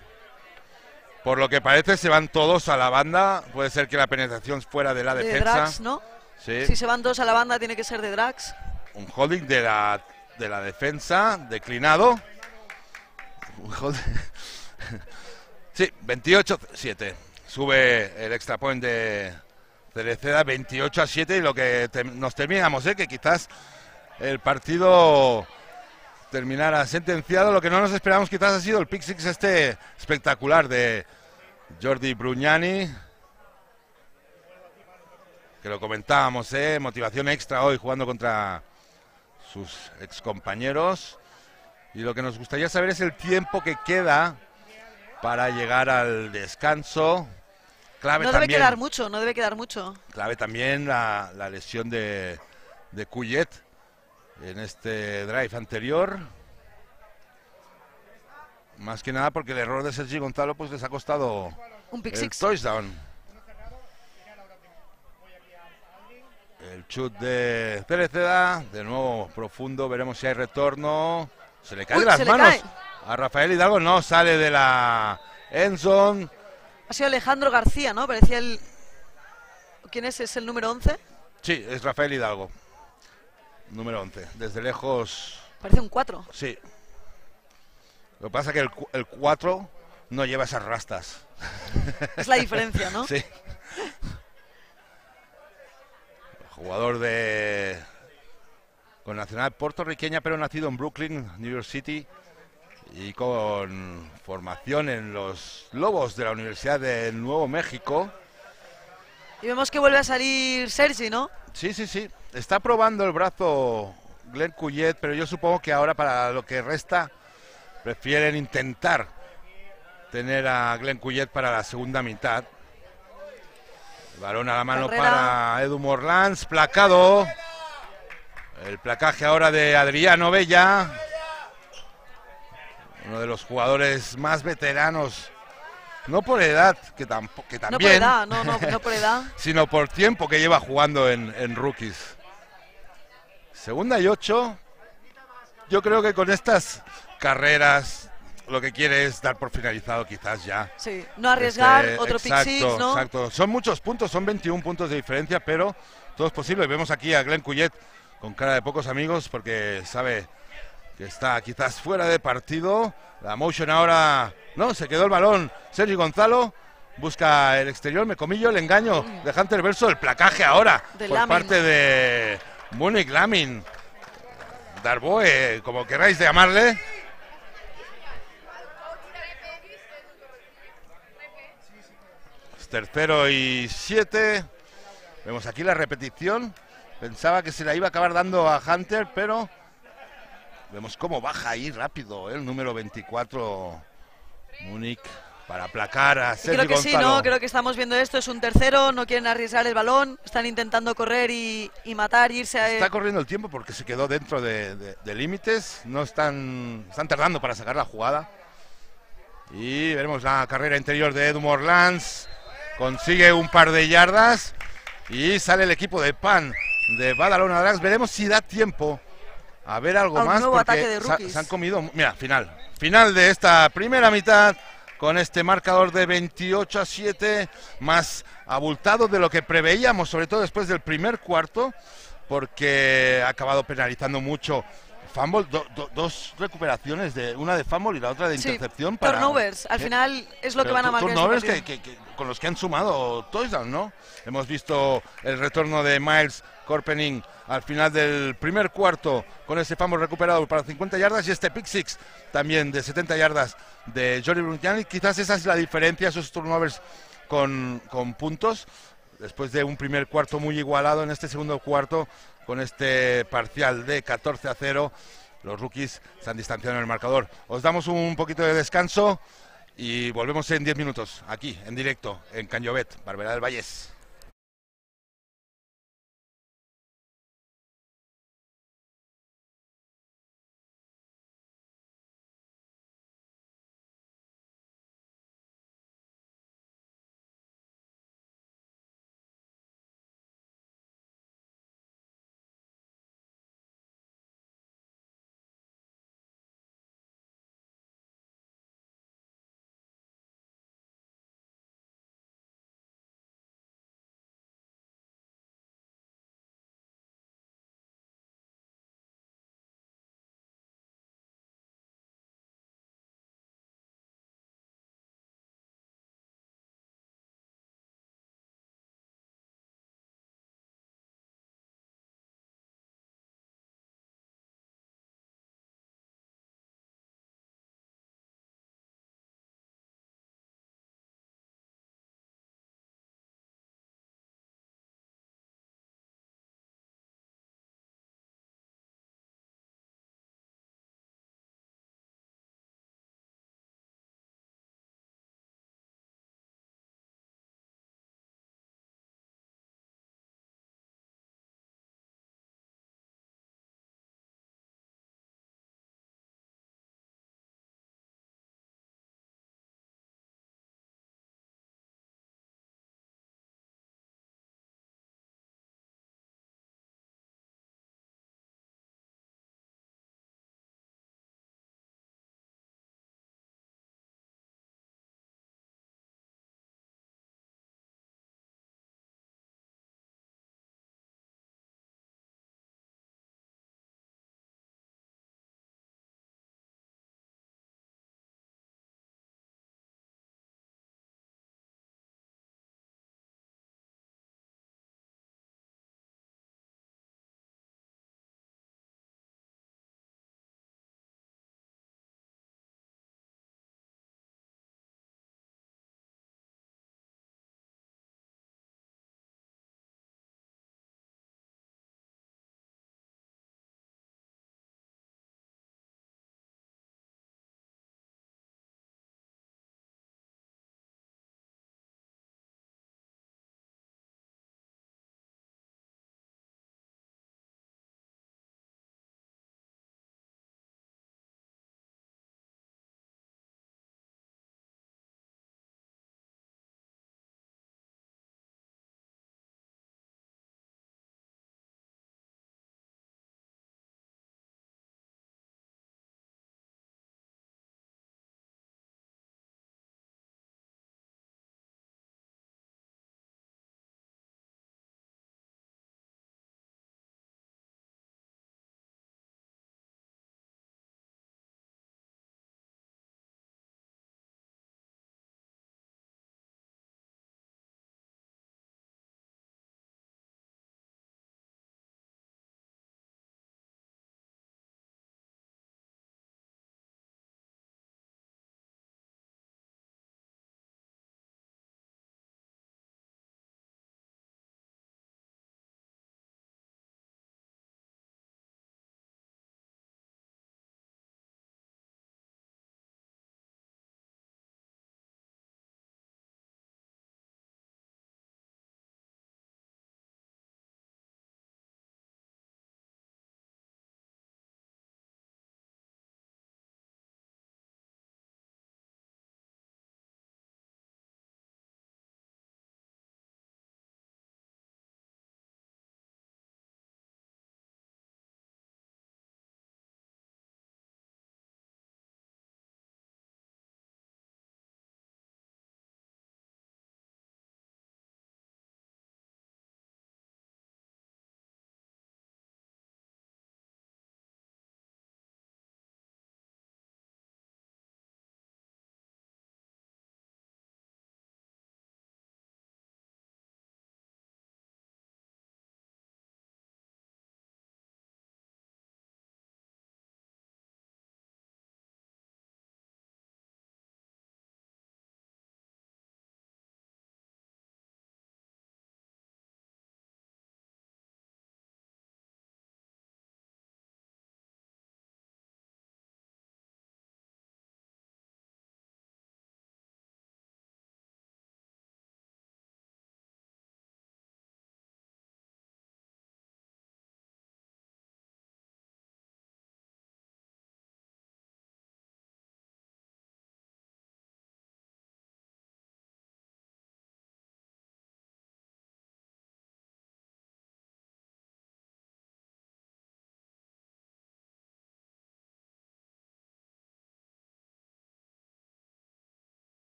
Por lo que parece se van todos a la banda. Puede ser que la penalización fuera de la de defensa. Drax, ¿no? Sí. Si se van todos a la banda tiene que ser de Drax. Un holding de la, de la defensa, declinado. *laughs* sí, 28-7. Sube el extra point de Cereceda, 28 a 7 y lo que nos terminamos, ¿eh? que quizás el partido terminara sentenciado. Lo que no nos esperamos quizás ha sido el pick six este espectacular de Jordi Brugnani. Que lo comentábamos, ¿eh? motivación extra hoy jugando contra sus excompañeros. Y lo que nos gustaría saber es el tiempo que queda para llegar al descanso. Clave no debe quedar mucho, no debe quedar mucho. Clave también la, lesión de, de Cuyet en este drive anterior. Más que nada porque el error de Sergi Gonzalo pues les ha costado un pick el touchdown. El chut de Cereceda, de nuevo profundo, veremos si hay retorno. Se le cae de las manos a Rafael Hidalgo, no sale de la Enson. Ha sido Alejandro García, ¿no? Parecía el... ¿Quién es? ¿Es el número 11? Sí, es Rafael Hidalgo. Número 11. Desde lejos. Parece un 4. Sí. Lo que pasa es que el, 4 no lleva esas rastas. Es la diferencia, ¿no? *laughs* sí. jugador de. con nacional puertorriqueña, pero nacido en Brooklyn, New York City. Y con formación en los Lobos de la Universidad de Nuevo México. Y vemos que vuelve a salir Sergi, ¿no? Sí, sí, sí. Está probando el brazo Glenn Cuyet, pero yo supongo que ahora para lo que resta prefieren intentar tener a Glenn Cuyet para la segunda mitad. El balón a la mano para Edu Morlans, placado. El placaje ahora de Adriano Bella. Uno de los jugadores más veteranos no por edad, que, tampoco, que también. No por edad, no, no, no por *laughs* edad. sino por tiempo que lleva jugando en, en rookies. Segunda y ocho. Yo creo que con estas carreras lo que quiere es dar por finalizado quizás ya. Sí, no arriesgar este, otro pick six, ¿no? Exacto, son muchos puntos, son 21 puntos de diferencia, pero todo es posible. Vemos aquí a Glenn Cuyet con cara de pocos amigos porque sabe que está quizás fuera de partido. La motion ahora, no, se quedó el balón. Sergio Gonzalo busca el exterior, me comillo el engaño de Hunter Verso, el placaje ahora por parte de Munich Lamin. Darboe, como queráis llamarle. Tercero y siete. Vemos aquí la repetición. Pensaba que se la iba a acabar dando a Hunter, pero Vemos cómo baja ahí rápido ¿eh? el número 24 Múnich para aplacar a Sergio Creo que sí, ¿no? Creo que estamos viendo esto. Es un tercero, no quieren arriesgar el balón, están intentando correr y, matar, irse a... Está corriendo el tiempo porque se quedó dentro de, límites, no están, están tardando para sacar la jugada. Y veremos la carrera interior de Edu Morlans, consigue un par de yardas Y sale el equipo de PAN de Badalona Drags. Veremos si da tiempo a ver algo más. porque se, han comido. Mira, final. Final de esta primera mitad con este marcador de 28 a 7, más abultado de lo que preveíamos, sobre todo después del primer cuarto, porque ha acabado penalizando mucho fumble, dos recuperaciones, de una de fumble y la otra de intercepción. Para, turnovers, al final es lo que van a marcar. Turnovers que, con los que han sumado touchdown, ¿no? Hemos visto el retorno de Miles Corpening al final del primer cuarto con ese fumble recuperado para 50 yardas y este pick six también de 70 yardas de Johnny Brunjani. Quizás esa es la diferencia, esos turnovers con, con puntos después de un primer cuarto muy igualado en este segundo cuarto con este parcial de 14 a 0. Los rookies se han distanciado en el marcador. Os damos un poquito de descanso y volvemos en 10 minutos aquí en directo en Cañovet, Barbera del Valles.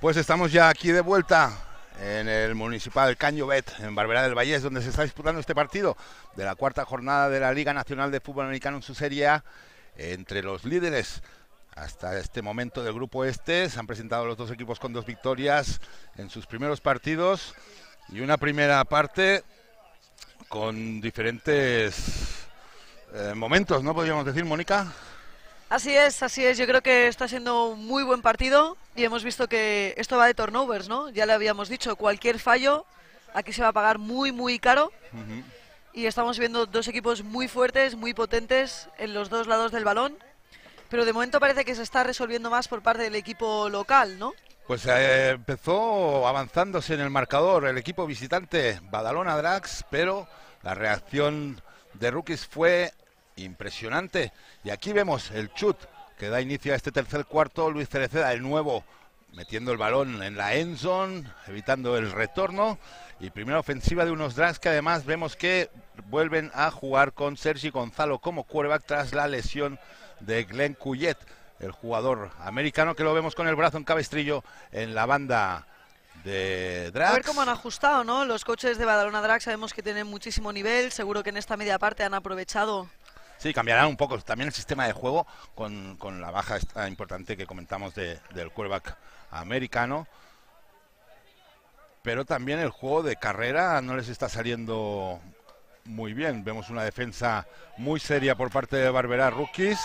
Pues estamos ya aquí de vuelta en el municipal Cañovet, en Barberá del Vallés, donde se está disputando este partido de la cuarta jornada de la Liga Nacional de Fútbol Americano en su Serie. Entre los líderes hasta este momento del grupo este se han presentado los dos equipos con dos victorias en sus primeros partidos y una primera parte con diferentes eh, momentos, ¿no? Podríamos decir, Mónica. Así es, así es. Yo creo que está siendo un muy buen partido y hemos visto que esto va de turnovers, ¿no? Ya le habíamos dicho, cualquier fallo aquí se va a pagar muy, muy caro. Y estamos viendo dos equipos muy fuertes, muy potentes en los dos lados del balón. Pero de momento parece que se está resolviendo más por parte del equipo local, ¿no? Pues eh, empezó avanzándose en el marcador el equipo visitante Badalona Drax, pero la reacción de Rookies fue impresionante. Y aquí vemos el chut que da inicio a este tercer cuarto. Luis Cereceda, el nuevo, metiendo el balón en la endzone, evitando el retorno. Y primera ofensiva de unos Drags que además vemos que vuelven a jugar con Sergi Gonzalo como quarterback tras la lesión de Glenn Cuyet, el jugador americano que lo vemos con el brazo en cabestrillo en la banda de Drax. A ver cómo han ajustado, ¿no? Los coches de Badalona Drax sabemos que tienen muchísimo nivel, seguro que en esta media parte han aprovechado Sí, cambiarán un poco también el sistema de juego con, la baja importante que comentamos del quarterback americano. Pero también el juego de carrera no les está saliendo muy bien. Vemos una defensa muy seria por parte de Barbera Rookies.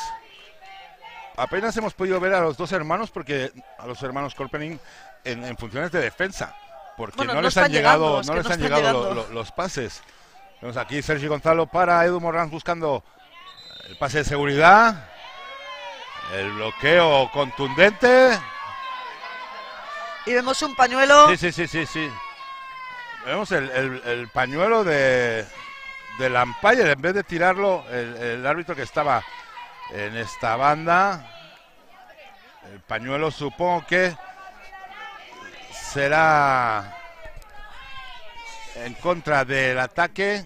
Apenas hemos podido ver a los dos hermanos, porque a los hermanos Corpening en, funciones de defensa, porque no, les han llegado, no les han llegado los pases. Vemos aquí Sergio Gonzalo para Edu Morán buscando el pase de seguridad. El bloqueo contundente. Y vemos un pañuelo. Sí, sí, sí, sí, sí. Vemos el, pañuelo de, del umpire. En vez de tirarlo, el, árbitro que estaba en esta banda. El pañuelo supongo que será en contra del ataque.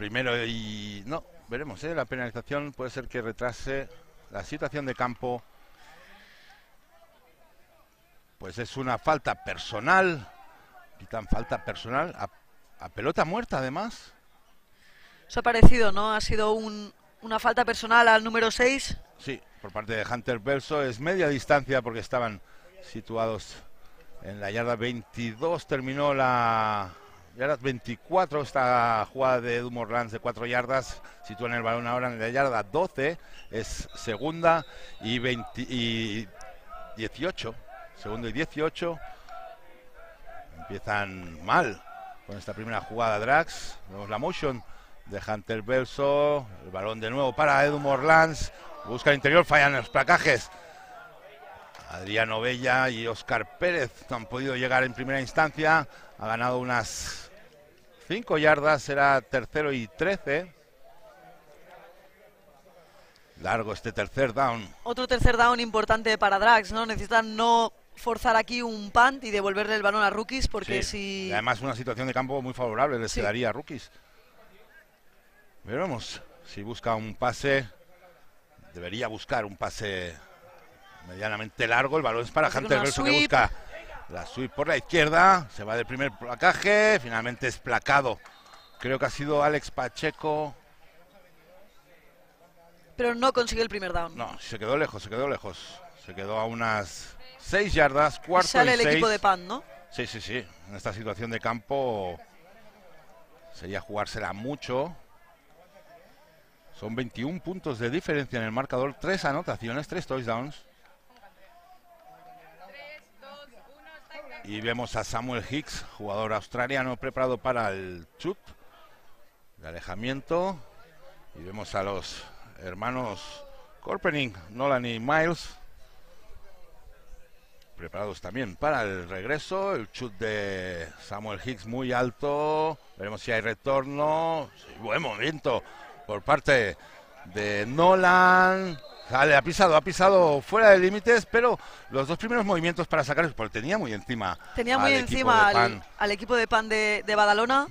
Primero y no, veremos, ¿eh? la penalización puede ser que retrase la situación de campo. Pues es una falta personal, quitan falta personal a, pelota muerta además. Eso ha parecido, ¿no? Ha sido una falta personal al número 6. Sí, por parte de Hunter Belso es media distancia porque estaban situados en la yarda 22. Terminó la, yardas 24 esta jugada de Edu Morlands de 4 yardas, sitúan el balón ahora en la yarda 12, es segunda y, 20, 18, segundo y 18. Empiezan mal con esta primera jugada Drax, vemos la motion de Hunter Belso, el balón de nuevo para Edu Morlands, busca el interior, fallan los placajes. Adriano Bella y Oscar Pérez no han podido llegar en primera instancia. Ha ganado unas 5 yardas, será tercero y 13. Largo este tercer down. Otro tercer down importante para Drax, ¿no? Necesitan no forzar aquí un punt y devolverle el balón a Rookies porque si... además una situación de campo muy favorable les quedaría a Rookies. Veremos si busca un pase. Debería buscar un pase medianamente largo. El balón es para Hunter Verso que busca la sweep por la izquierda, se va del primer placaje, finalmente es placado. Creo que ha sido Alex Pacheco. Pero no consigue el primer down. No, se quedó lejos, se quedó lejos. Se quedó a unas 6 yardas, cuarto Sale el equipo de Pan, ¿no? Sí, sí, sí. En esta situación de campo sería jugársela mucho. Son 21 puntos de diferencia en el marcador, tres anotaciones, tres touchdowns. Y vemos a Samuel Hicks, jugador australiano preparado para el chut, el alejamiento. Y vemos a los hermanos Corpening, Nolan y Miles, preparados también para el regreso. El chut de Samuel Hicks muy alto. Veremos si hay retorno. buen movimiento por parte de Nolan. Ha pisado, ha pisado fuera de límites, pero los dos primeros movimientos para sacar, porque tenía muy encima. Tenía muy encima al, equipo de pan de, Badalona.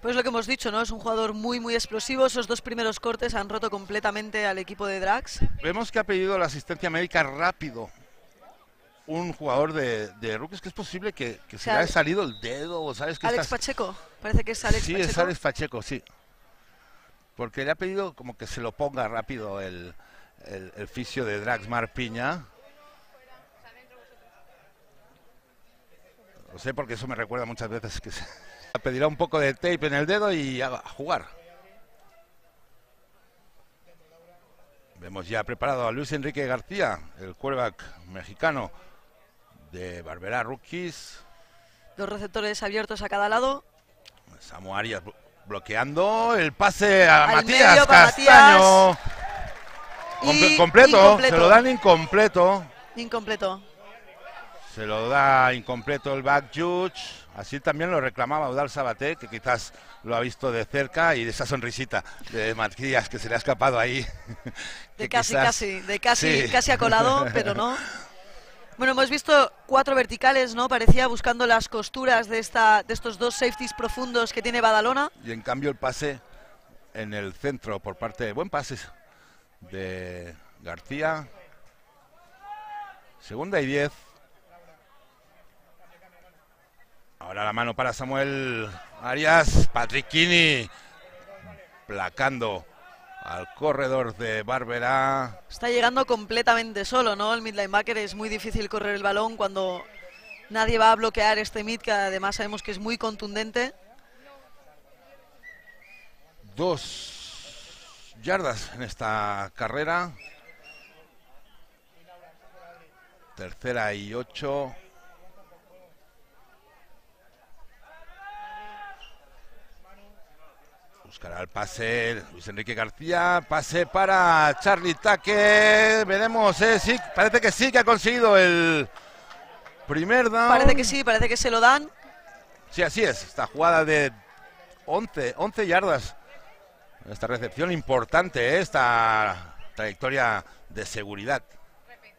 Pues lo que hemos dicho, ¿no? Es un jugador muy, muy explosivo. Esos dos primeros cortes han roto completamente al equipo de Drax. Vemos que ha pedido la asistencia médica rápido. Un jugador de, de rookies que es posible que, se le haya salido el dedo o sabes que Alex Pacheco, parece que es Alex sí, Pacheco. Sí, es Alex Pacheco, sí. Porque le ha pedido como que se lo ponga rápido el, el, el fisio de Draxmar Piña. Lo sé porque eso me recuerda muchas veces que se *laughs* pedirá un poco de tape en el dedo y a jugar. Vemos ya preparado a Luis Enrique García, el quarterback mexicano de Barbera Rookies. Dos receptores abiertos a cada lado. Samu Arias bloqueando el pase a Matías Castaño. completo, se lo dan incompleto. Incompleto. Se lo da incompleto el back judge. Así también lo reclamaba Udal Sabaté, que quizás lo ha visto de cerca y de esa sonrisita de Matías que se le ha escapado ahí. *laughs* De casi, casi, de casi, casi ha colado, pero no. *laughs* Bueno, hemos visto cuatro verticales, ¿no? Parecía buscando las costuras de, esta, de estos dos safeties profundos que tiene Badalona. Y en cambio el pase en el centro por parte de buen pase de García. Segunda y diez. Ahora la mano para Samuel Arias. Patrickini placando al corredor de Barbera. Está llegando completamente solo, ¿no? El mid linebacker es muy difícil correr el balón cuando nadie va a bloquear este mid, que además sabemos que es muy contundente. Dos yardas en esta carrera. Tercera y ocho. Buscará el pase Luis Enrique García. Pase para Charlie Taque. Veremos, eh, sí, parece que sí que ha conseguido el primer down. Parece que sí, parece que se lo dan. Sí, así es. Esta jugada de 11, 11 yardas. Esta recepción importante, eh, esta trayectoria de seguridad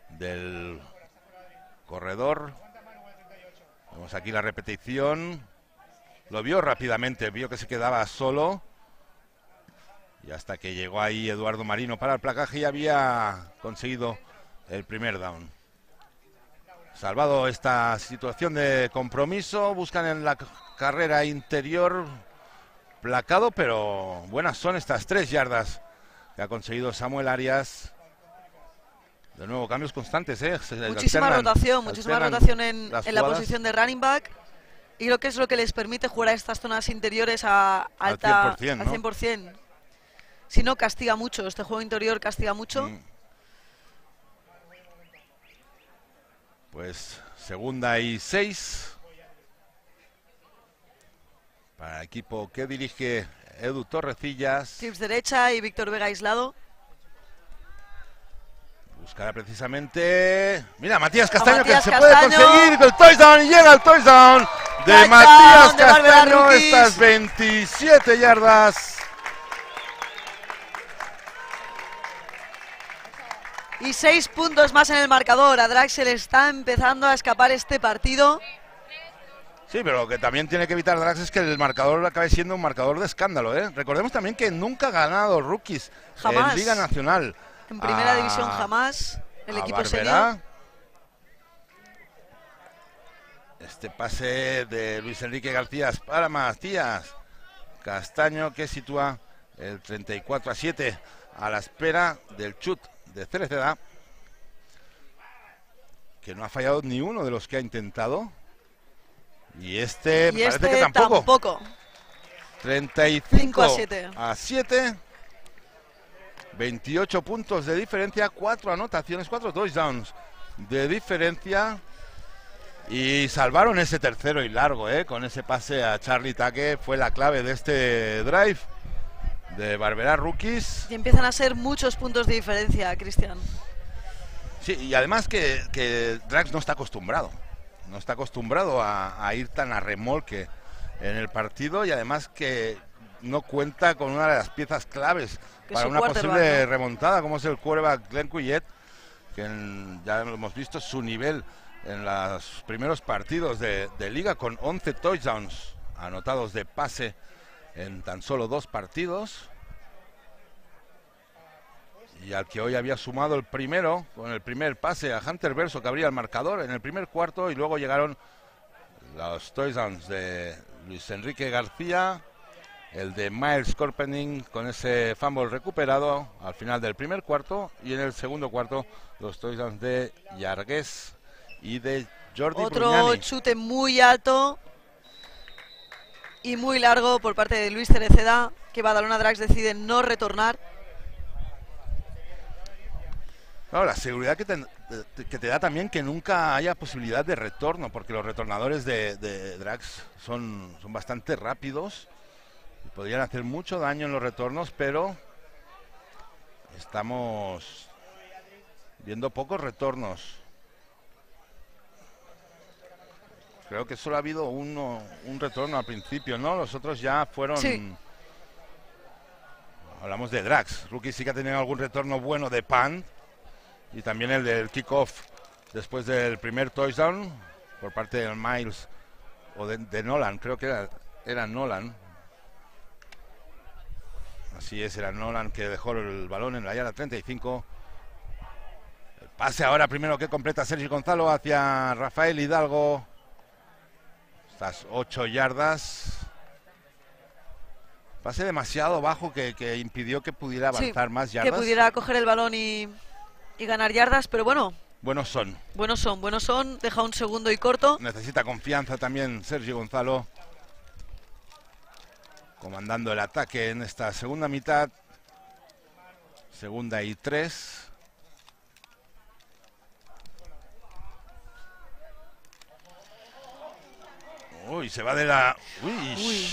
del corredor. Vemos aquí la repetición. Lo vio rápidamente, vio que se quedaba solo. Y hasta que llegó ahí Eduardo Marino para el placaje y había conseguido el primer down. Salvado esta situación de compromiso, buscan en la carrera interior placado, pero buenas son estas tres yardas que ha conseguido Samuel Arias. De nuevo, cambios constantes, ¿eh? muchísima rotación, muchísima rotación en, la posición de running back. Y creo que es lo que les permite jugar a estas zonas interiores a alta, al 100%. Si no, castiga mucho. Este juego interior castiga mucho. Mm. Pues segunda y seis. Para el equipo que dirige Edu Torrecillas. Tips derecha y Víctor Vega aislado. Buscará precisamente. Mira, Matías Castaño que se puede conseguir el touchdown y llega el touchdown de Matías Castaño. Estas 27 yardas. Y seis puntos más en el marcador. A Draxel está empezando a escapar este partido. Sí, pero lo que también tiene que evitar Drax es que el marcador acabe siendo un marcador de escándalo. ¿eh? Recordemos también que nunca ha ganado rookies en Liga Nacional. En primera división jamás. El equipo serio. Este pase de Luis Enrique García para Matías Castaño que sitúa el 34 a 7 a la espera del chut de Cereceda, que no ha fallado ni uno de los que ha intentado. Y este parece este que tampoco. tampoco. 35 a 7. a 7. 28 puntos de diferencia, 4 anotaciones, 4 touchdowns de diferencia. Y salvaron ese tercero y largo, ¿eh? con ese pase a Charlie Taque, fue la clave de este drive de Barbera Rookies. Y empiezan a ser muchos puntos de diferencia, Cristian. Sí, y además que, que, Drax no está acostumbrado. No está acostumbrado a, ir tan a remolque en el partido y además que no cuenta con una de las piezas claves para una posible remontada, como es el quarterback Glenn Cuyet, que ya lo hemos visto su nivel en los primeros partidos de, de liga con 11 touchdowns anotados de pase en tan solo dos partidos. Y al que hoy había sumado el primero, con el primer pase a Hunter Verso, que abría el marcador en el primer cuarto, y luego llegaron los Toysons de Luis Enrique García, el de Miles Corpening con ese fumble recuperado al final del primer cuarto, y en el segundo cuarto los Toysons de Yargués y de Jordi Otro chute muy alto y muy largo por parte de Luis Cereceda, que Badalona Drax decide no retornar. la seguridad que te, que te, da también que nunca haya posibilidad de retorno, porque los retornadores de, de Drax son, son bastante rápidos y podrían hacer mucho daño en los retornos, pero estamos viendo pocos retornos. Creo que solo ha habido uno, un retorno al principio, ¿no? Los otros ya fueron... Hablamos de Drax. Rookie sí que ha tenido algún retorno bueno de Pan. Y también el del kickoff después del primer touchdown por parte de Miles o de, Nolan. Creo que era, era Nolan. Así es, era Nolan que dejó el balón en la yarda 35. El pase ahora primero que completa Sergio Gonzalo hacia Rafael Hidalgo. Estas ocho yardas. Pase demasiado bajo que, impidió que pudiera avanzar más yardas. Que pudiera coger el balón y, ganar yardas, pero bueno. Buenos son. Buenos son, buenos son. Deja un segundo y corto. Necesita confianza también Sergio Gonzalo. Comandando el ataque en esta segunda mitad. Segunda y tres. Uy, se va de la. Uy.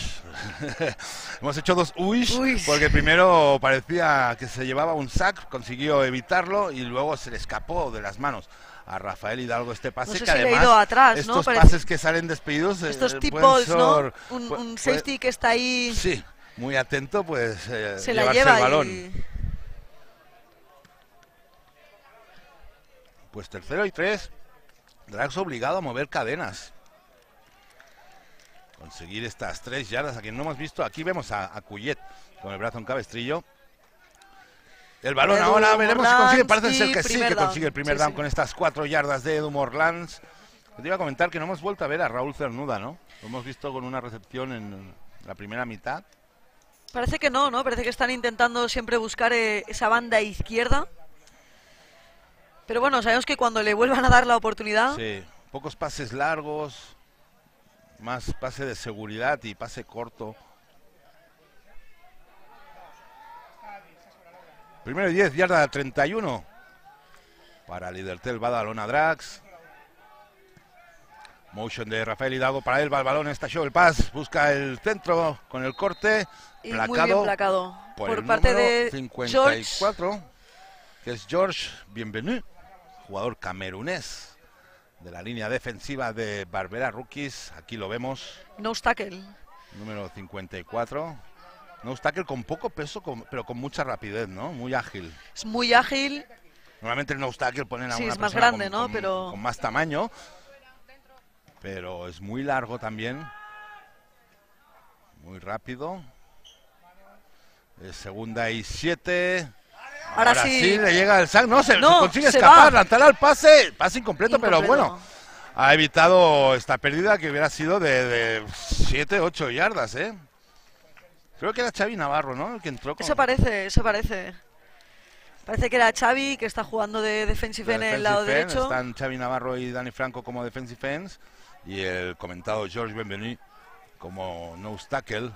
*laughs* Hemos hecho dos uy, porque primero parecía que se llevaba un sack, consiguió evitarlo y luego se le escapó de las manos. A Rafael Hidalgo este pase que además atrás, estos pases que salen despedidos eh, estos tipos ¿no? un, safety que está ahí. Sí muy atento pues eh, se la lleva el balón. Pues tercero y tres. Drax obligado a mover cadenas conseguir estas tres yardas a quien no hemos visto. Aquí vemos a, Cuyet con el brazo en cabestrillo. El balón ahora, veremos si consigue, parece ser que sí que consigue el primer down con estas cuatro yardas de Edu Morlands. Te iba a comentar que no hemos vuelto a ver a Raúl Cernuda, ¿no? Lo hemos visto con una recepción en la primera mitad. Parece que no, ¿no? Parece que están intentando siempre buscar eh, esa banda izquierda. Pero bueno, sabemos que cuando le vuelvan a dar la oportunidad... Sí, pocos pases largos, más pase de seguridad y pase corto. Primero 10, yarda 31 para Lidertel Badalona Drax. Motion de Rafael Hidalgo para él, va el balón, está show el pass, busca el centro con el corte. Y muy bien placado por, parte de 54, que es George Bienvenu, jugador camerunés de la línea defensiva de Barbera Rookies. Aquí lo vemos. No tackle. Número 54. No tackle con poco peso, pero con mucha rapidez, ¿no? Muy ágil. Es muy ágil. Normalmente el no tackle ponen a sí, una es más grande, ¿no? pero con más tamaño. Pero es muy largo también. Muy rápido. segunda y siete. Ahora, sí. le llega el sack. No, se, consigue escapar, lanzar al pase. Pase incompleto, pero bueno. Ha evitado esta pérdida que hubiera sido de 7, 8 yardas, ¿eh? Creo que era Xavi Navarro, ¿no? El que entró con... Eso parece, eso parece. Parece que era Xavi, que está jugando de defensive en el lado derecho. Están Xavi Navarro y Dani Franco como defensive ends. Y el comentado George Benvenu como no tackle.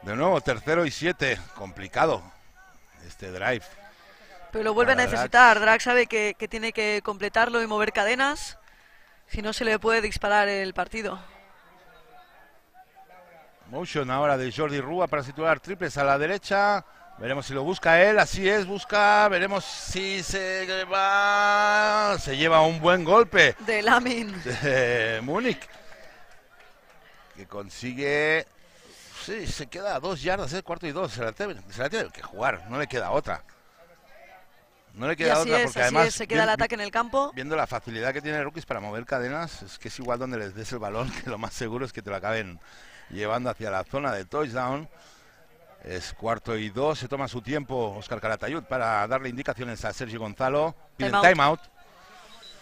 De nuevo, tercero y siete. Complicado este drive. Pero lo vuelve a necesitar. Drag sabe que, tiene que completarlo y mover cadenas. Si no, se le puede disparar el partido. Motion ahora de Jordi Rúa para situar triples a la derecha. Veremos si lo busca él. Así es, busca. Veremos si se va. Se lleva un buen golpe. De Lamin. De Múnich. Que consigue Sí, se queda a dos yardas, ¿eh? cuarto y dos. Se la, tiene, que jugar, no le queda otra. No le queda otra porque además. se queda el ataque en el campo. Viendo la facilidad que tiene Rookies para mover cadenas, es que es igual donde les des el balón, *laughs* que lo más seguro es que te lo acaben llevando hacia la zona de touchdown. Es cuarto y dos, se toma su tiempo Oscar Caratayud para darle indicaciones a Sergio Gonzalo. Pide timeout.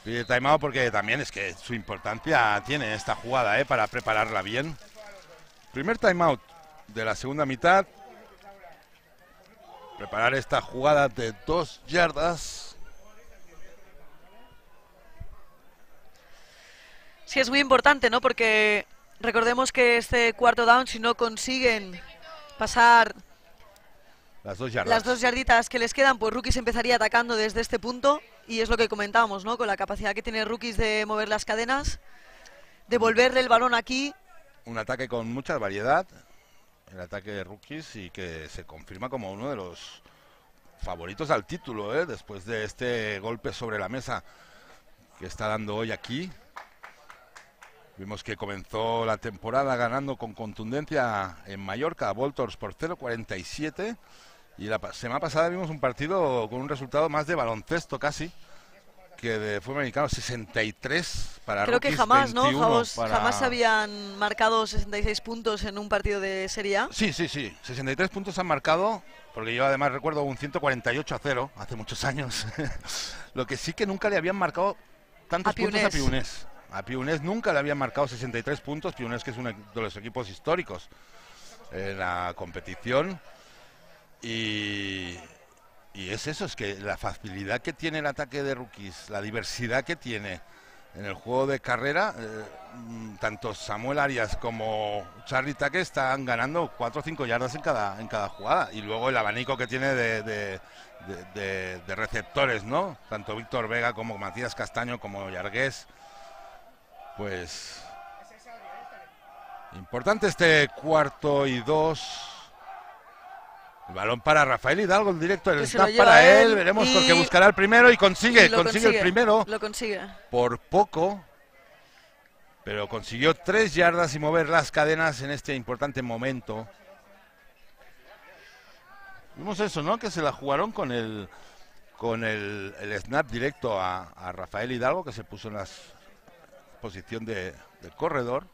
Pide timeout porque también es que su importancia tiene esta jugada ¿eh? para prepararla bien. Primer timeout de la segunda mitad. Preparar esta jugada de dos yardas. Sí, es muy importante, ¿no? Porque recordemos que este cuarto down, si no consiguen pasar las dos, yardas. las dos yarditas que les quedan, pues Rookies empezaría atacando desde este punto y es lo que comentábamos, ¿no? Con la capacidad que tiene Rookies de mover las cadenas, de volverle el balón aquí. Un ataque con mucha variedad, el ataque de Rookies y que se confirma como uno de los favoritos al título, ¿eh? después de este golpe sobre la mesa que está dando hoy aquí. Vimos que comenzó la temporada ganando con contundencia en Mallorca a Voltors por 0-47 y la semana pasada vimos un partido con un resultado más de baloncesto casi que de fútbol americano 63 para Creo que jamás, ¿no? Jamás habían marcado 66 puntos en un partido de Serie A. Sí, sí, sí. 63 puntos han marcado, porque yo además recuerdo un 148 a 0 hace muchos años. *laughs* Lo que sí que nunca le habían marcado tantos puntos a Piunés. A Piunés nunca le habían marcado 63 puntos, Piunés que es uno de los equipos históricos en la competición. Y, es eso, es que la facilidad que tiene el ataque de rookies, la diversidad que tiene en el juego de carrera, eh, mm, tanto Samuel Arias como Charlie Taque están ganando 4 o 5 yardas en cada, en cada jugada. Y luego el abanico que tiene de, de receptores, ¿no? Tanto Víctor Vega como Matías Castaño como Yargués pues importante este cuarto y dos. El balón para Rafael Hidalgo, el directo, el snap para él, veremos porque buscará el primero y consigue, consigue, el primero. Lo consigue. Por poco, pero consiguió tres yardas y mover las cadenas en este importante momento. Vimos eso, ¿no? Que se la jugaron con el con el, snap directo a, a Rafael Hidalgo, que se puso en las posición de, corredor.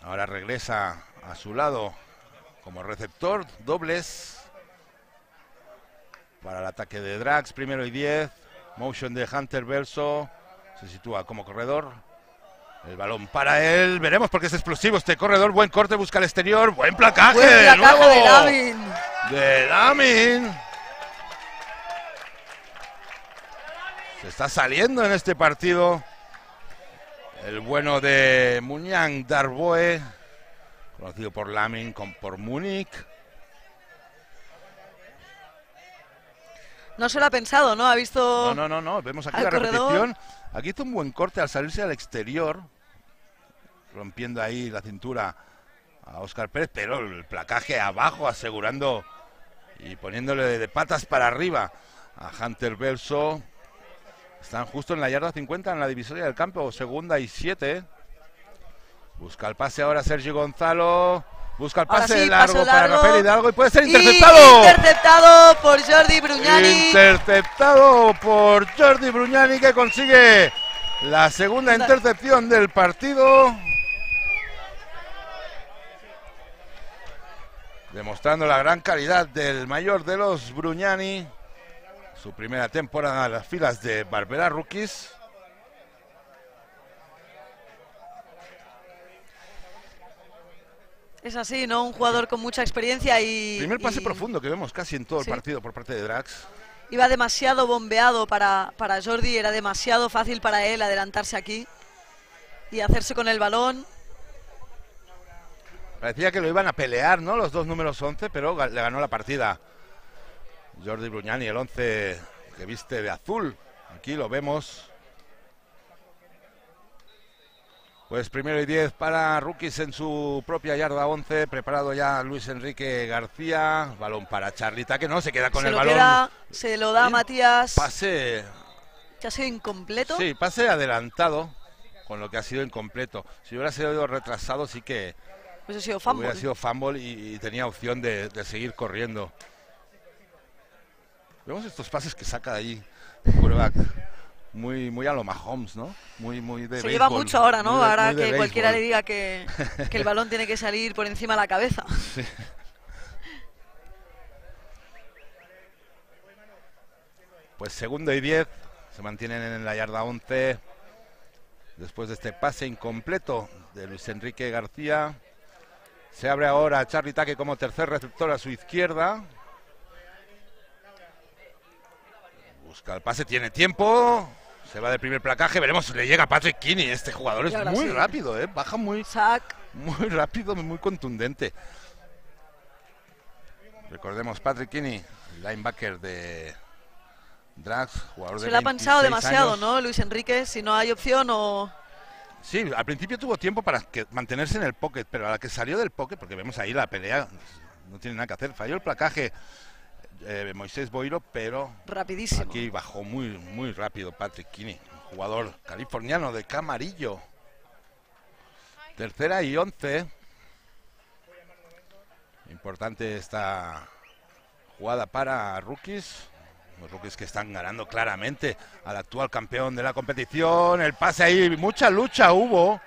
Ahora regresa a su lado como receptor, dobles para el ataque de Drax, primero y 10. Motion de Hunter Verso, se sitúa como corredor. El balón para él, veremos porque es explosivo este corredor. Buen corte, busca el exterior, buen placaje, de nuevo. De Damin. De Damin. Se está saliendo en este partido el bueno de Muñang Darboe, conocido por Lamin, por Múnich. No se lo ha pensado, ¿no? Ha visto. No, no, no, no. Vemos aquí la repetición. Aquí hizo un buen corte al salirse al exterior, rompiendo ahí la cintura a Oscar Pérez, pero el placaje abajo, asegurando y poniéndole de patas para arriba a Hunter Belso. Están justo en la yarda 50 en la divisoria del campo, segunda y siete. Busca el pase ahora Sergio Gonzalo. Busca el pase largo, para Rafael Hidalgo y puede ser interceptado. interceptado por Jordi Bruñani. Interceptado por Jordi Bruñani que consigue la segunda intercepción del partido. Demostrando la gran calidad del mayor de los Bruñani. Su primera temporada en las filas de Barbera Rookies. Es así, ¿no? Un jugador con mucha experiencia y... Primer pase profundo que vemos casi en todo el partido por parte de Drax. Iba demasiado bombeado para, para Jordi, era demasiado fácil para él adelantarse aquí y hacerse con el balón. Parecía que lo iban a pelear, ¿no? Los dos números 11, pero le ganó la partida Jordi Bruñani, el 11 que viste de azul. Aquí lo vemos. Pues primero y 10 para rookies en su propia yarda 11. Preparado ya Luis Enrique García. Balón para Charlita, que no se queda con el balón. se lo da Matías. Pase. ¿Que ha sido incompleto? Sí, pase adelantado con lo que ha sido incompleto. Si hubiera sido retrasado, sí que. Hubiera sido fumble. Hubiera sido fumble y, tenía opción de seguir corriendo. Vemos estos pases que saca ahí muy, muy a lo Mahomes, ¿no? Muy, muy de Se lleva mucho ahora, ¿no? ahora que cualquiera le diga que, *laughs* que, el balón tiene que salir por encima de la cabeza. Sí. Pues segundo y diez, se mantienen en la yarda 11 después de este pase incompleto de Luis Enrique García. Se abre ahora Charlie Taque como tercer receptor a su izquierda. Busca el pase, tiene tiempo. Se va del primer placaje, veremos le llega Patrick Kinney. Este jugador es muy rápido, ¿eh? baja muy, muy rápido, muy contundente. Recordemos Patrick Kinney, linebacker de Drax, jugador Se le ha panchado demasiado, ¿no, Luis Enrique? Si no hay opción o... Sí, al principio tuvo tiempo para mantenerse en el pocket, pero a la que salió del pocket, porque vemos ahí la pelea, no tiene nada que hacer. Falló el placaje eh, Moisés Boiro, pero rapidísimo. Aquí bajó muy muy rápido Patrick Kinney, jugador californiano de Camarillo. Tercera y once. Importante esta jugada para rookies. Los rookies que están ganando claramente al actual campeón de la competición. El pase ahí, mucha lucha hubo.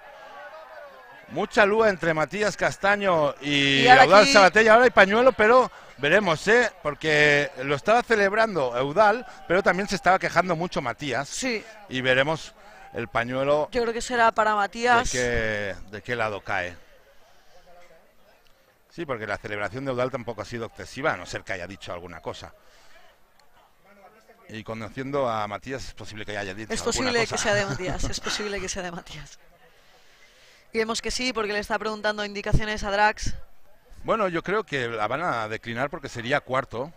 Mucha luz entre Matías Castaño y, y Audal Sabatella. Ahora hay pañuelo, pero veremos, ¿eh? Porque lo estaba celebrando Eudal, pero también se estaba quejando mucho Matías. Sí. Y veremos el pañuelo. Yo creo que será para Matías. De de qué lado cae. Sí, porque la celebración de Eudal tampoco ha sido excesiva, a no ser que haya dicho alguna cosa. Y conociendo a Matías es posible que haya dicho Es posible que sea de *laughs* Matías, es posible que sea de Matías. Y vemos que sí, porque le está preguntando indicaciones a Drax. Bueno, yo creo que la van a declinar porque sería cuarto.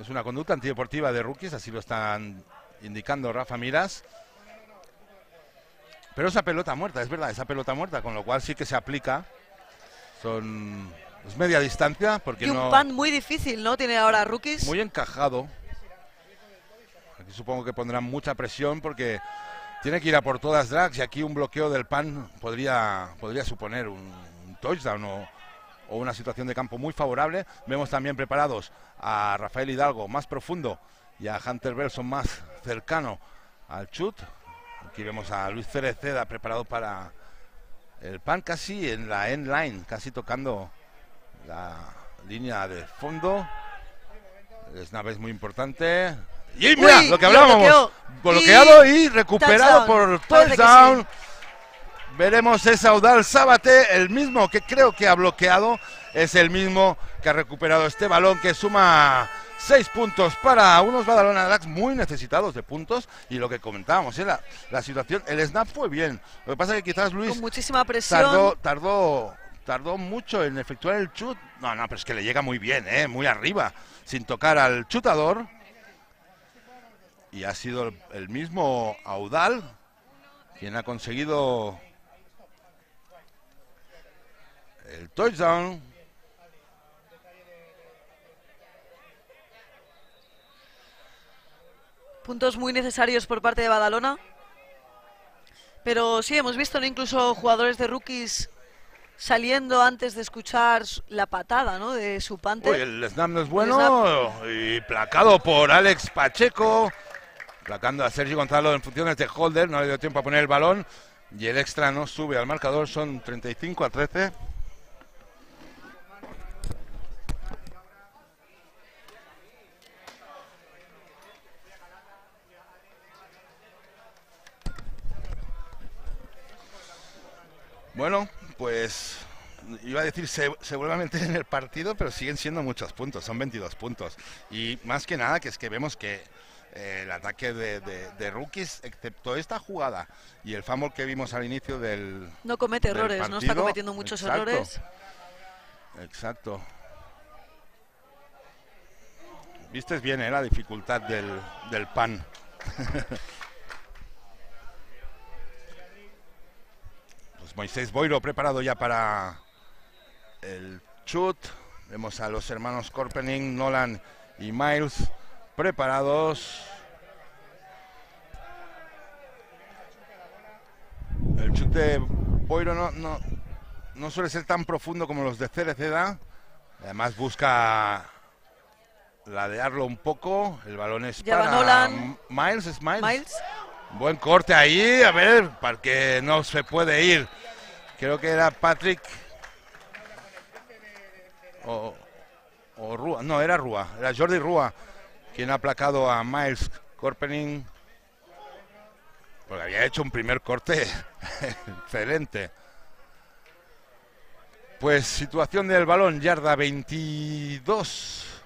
Es una conducta antideportiva de rookies, así lo están indicando Rafa Miras. Pero esa pelota muerta, es verdad, esa pelota muerta, con lo cual sí que se aplica. Son es media distancia porque y un pan muy difícil, ¿no? Tiene ahora rookies. Muy encajado supongo que pondrán mucha presión porque tiene que ir a por todas drags y aquí un bloqueo del PAN podría, podría suponer un, touchdown o, una situación de campo muy favorable. Vemos también preparados a Rafael Hidalgo más profundo y a Hunter Belson más cercano al chut. Aquí vemos a Luis Cereceda preparado para el pan casi en la end line, casi tocando la línea de fondo. El snap es muy importante. Y mira, lo que hablábamos. Bloqueado y, recuperado por touchdown. Veremos ese Audal Sábate, el mismo que creo que ha bloqueado, es el mismo que ha recuperado este balón que suma seis puntos para unos Badalona muy necesitados de puntos y lo que comentábamos, ¿eh? la, la, situación, el snap fue bien. Lo que pasa es que quizás Luis Con muchísima presión. tardó, tardó, tardó mucho en efectuar el chut. No, no, pero es que le llega muy bien, ¿eh? muy arriba, sin tocar al chutador y ha sido el, mismo Audal quien ha conseguido el touchdown. Puntos muy necesarios por parte de Badalona. Pero sí, hemos visto incluso jugadores de rookies saliendo antes de escuchar la patada ¿no? de su pante. el snap no es bueno y placado por Alex Pacheco. Placando a Sergio Gonzalo en funciones de holder, no le dio tiempo a poner el balón y el extra no sube al marcador, son 35 a 13. Bueno, pues iba a decir seguramente en el partido, pero siguen siendo muchos puntos, son 22 puntos. Y más que nada que es que vemos que el ataque de, rookies, excepto esta jugada y el fumble que vimos al inicio del. No comete errores, no está cometiendo muchos errores. Exacto. Vistes bien ¿eh? la dificultad del, del pan. *laughs* pues Moisés Boiro preparado ya para el chut. Vemos a los hermanos Corpening, Nolan y Miles preparados. El chute Boiro no, no, no suele ser tan profundo como los de Cereceda. Además busca ladearlo un poco. El balón es para Nolan. Miles. ¿Es Miles? Buen corte ahí, a ver, para que no se puede ir. Creo que era Patrick o, o no, era Rúa, era Jordi Rúa quien ha aplacado a Miles Corpening porque había hecho un primer corte *laughs* excelente. Pues situación del balón, yarda 22,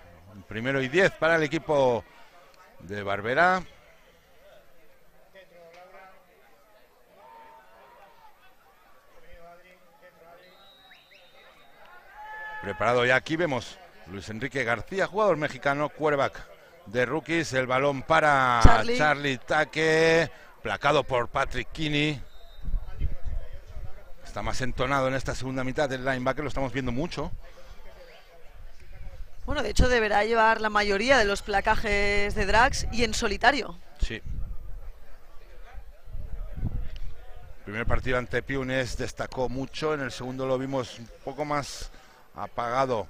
primero y 10 para el equipo de Barberá. Preparado ya aquí vemos Luis Enrique García, jugador mexicano, quarterback de rookies, el balón para Charlie, Charlie Taque, placado por Patrick Kinney. Está más entonado en esta segunda mitad del linebacker, lo estamos viendo mucho. Bueno, de hecho deberá llevar la mayoría de los placajes de Drax y en solitario. Sí. primer partido ante Piunes destacó mucho, en el segundo lo vimos un poco más apagado.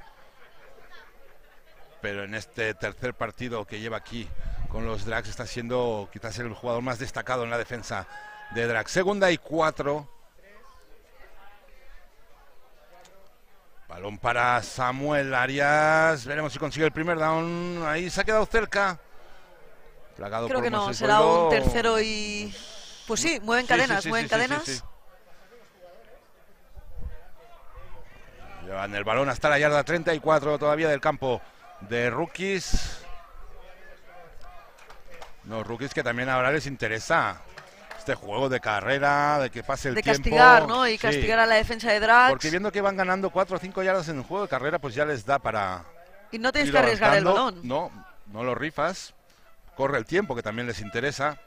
Pero en este tercer partido que lleva aquí con los Drags está siendo quizás el jugador más destacado en la defensa de Drags. Segunda y cuatro Balón para Samuel Arias. Veremos si consigue el primer down. Ahí se ha quedado cerca. Creo que no, será un tercero y. Pues sí, mueven cadenas, mueven cadenas. Llevan el balón hasta la yarda 34 todavía del campo de rookies. Los rookies que también ahora les interesa este juego de carrera, de que pase el de tiempo. De castigar, ¿no? Y castigar a la defensa de Drax. Porque viendo que van ganando 4 o 5 yardas en el juego de carrera, pues ya les da para. Y no tienes que arriesgar el balón. No, no lo rifas. Corre el tiempo, que también les interesa.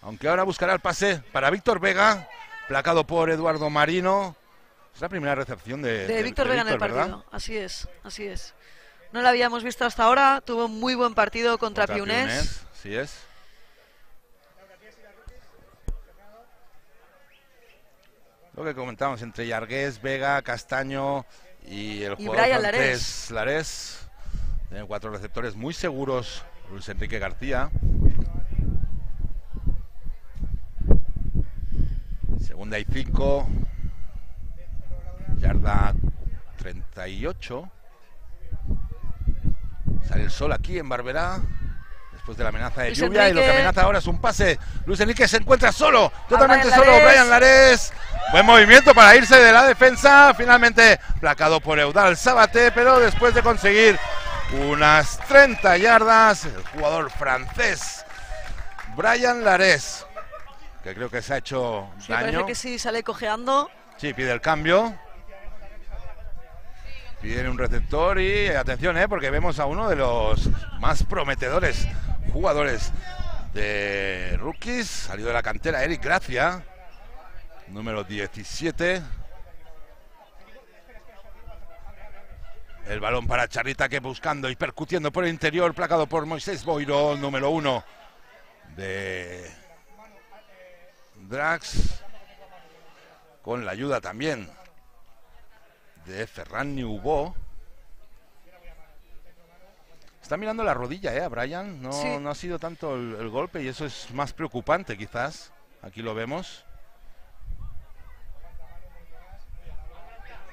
Aunque ahora buscará el pase para Víctor Vega, placado por Eduardo Marino. Es la primera recepción de, de, Víctor Vega en el partido. Así es, así es. No la habíamos visto hasta ahora. Tuvo un muy buen partido contra, contra Piunés. Así es. Lo que comentamos entre Yargués, Vega, Castaño y el jugador francés Larés. Tienen cuatro receptores muy seguros. Luis Enrique García. Segunda y cinco. Yarda 38. Sale el sol aquí en Barberá después de la amenaza de lluvia. Y lo que amenaza ahora es un pase. Luis Enrique se encuentra solo, totalmente solo. Brian Lares. Buen movimiento para irse de la defensa. Finalmente placado por Eudal Sabate, pero después de conseguir unas 30 yardas, el jugador francés Brian Lares, que creo que se ha hecho sí, daño. Parece que sí, sale cojeando. Sí, pide el cambio. Pide un receptor y atención, eh, porque vemos a uno de los más prometedores jugadores de rookies. Salió de la cantera Eric Gracia, número 17. El balón para Charrita que buscando y percutiendo por el interior, placado por Moisés Boiro, número uno de Drax. Con la ayuda también de Ferran Newbo. Está mirando la rodilla, ¿eh? Brian. No, no ha sido tanto el, golpe y eso es más preocupante, quizás. Aquí lo vemos.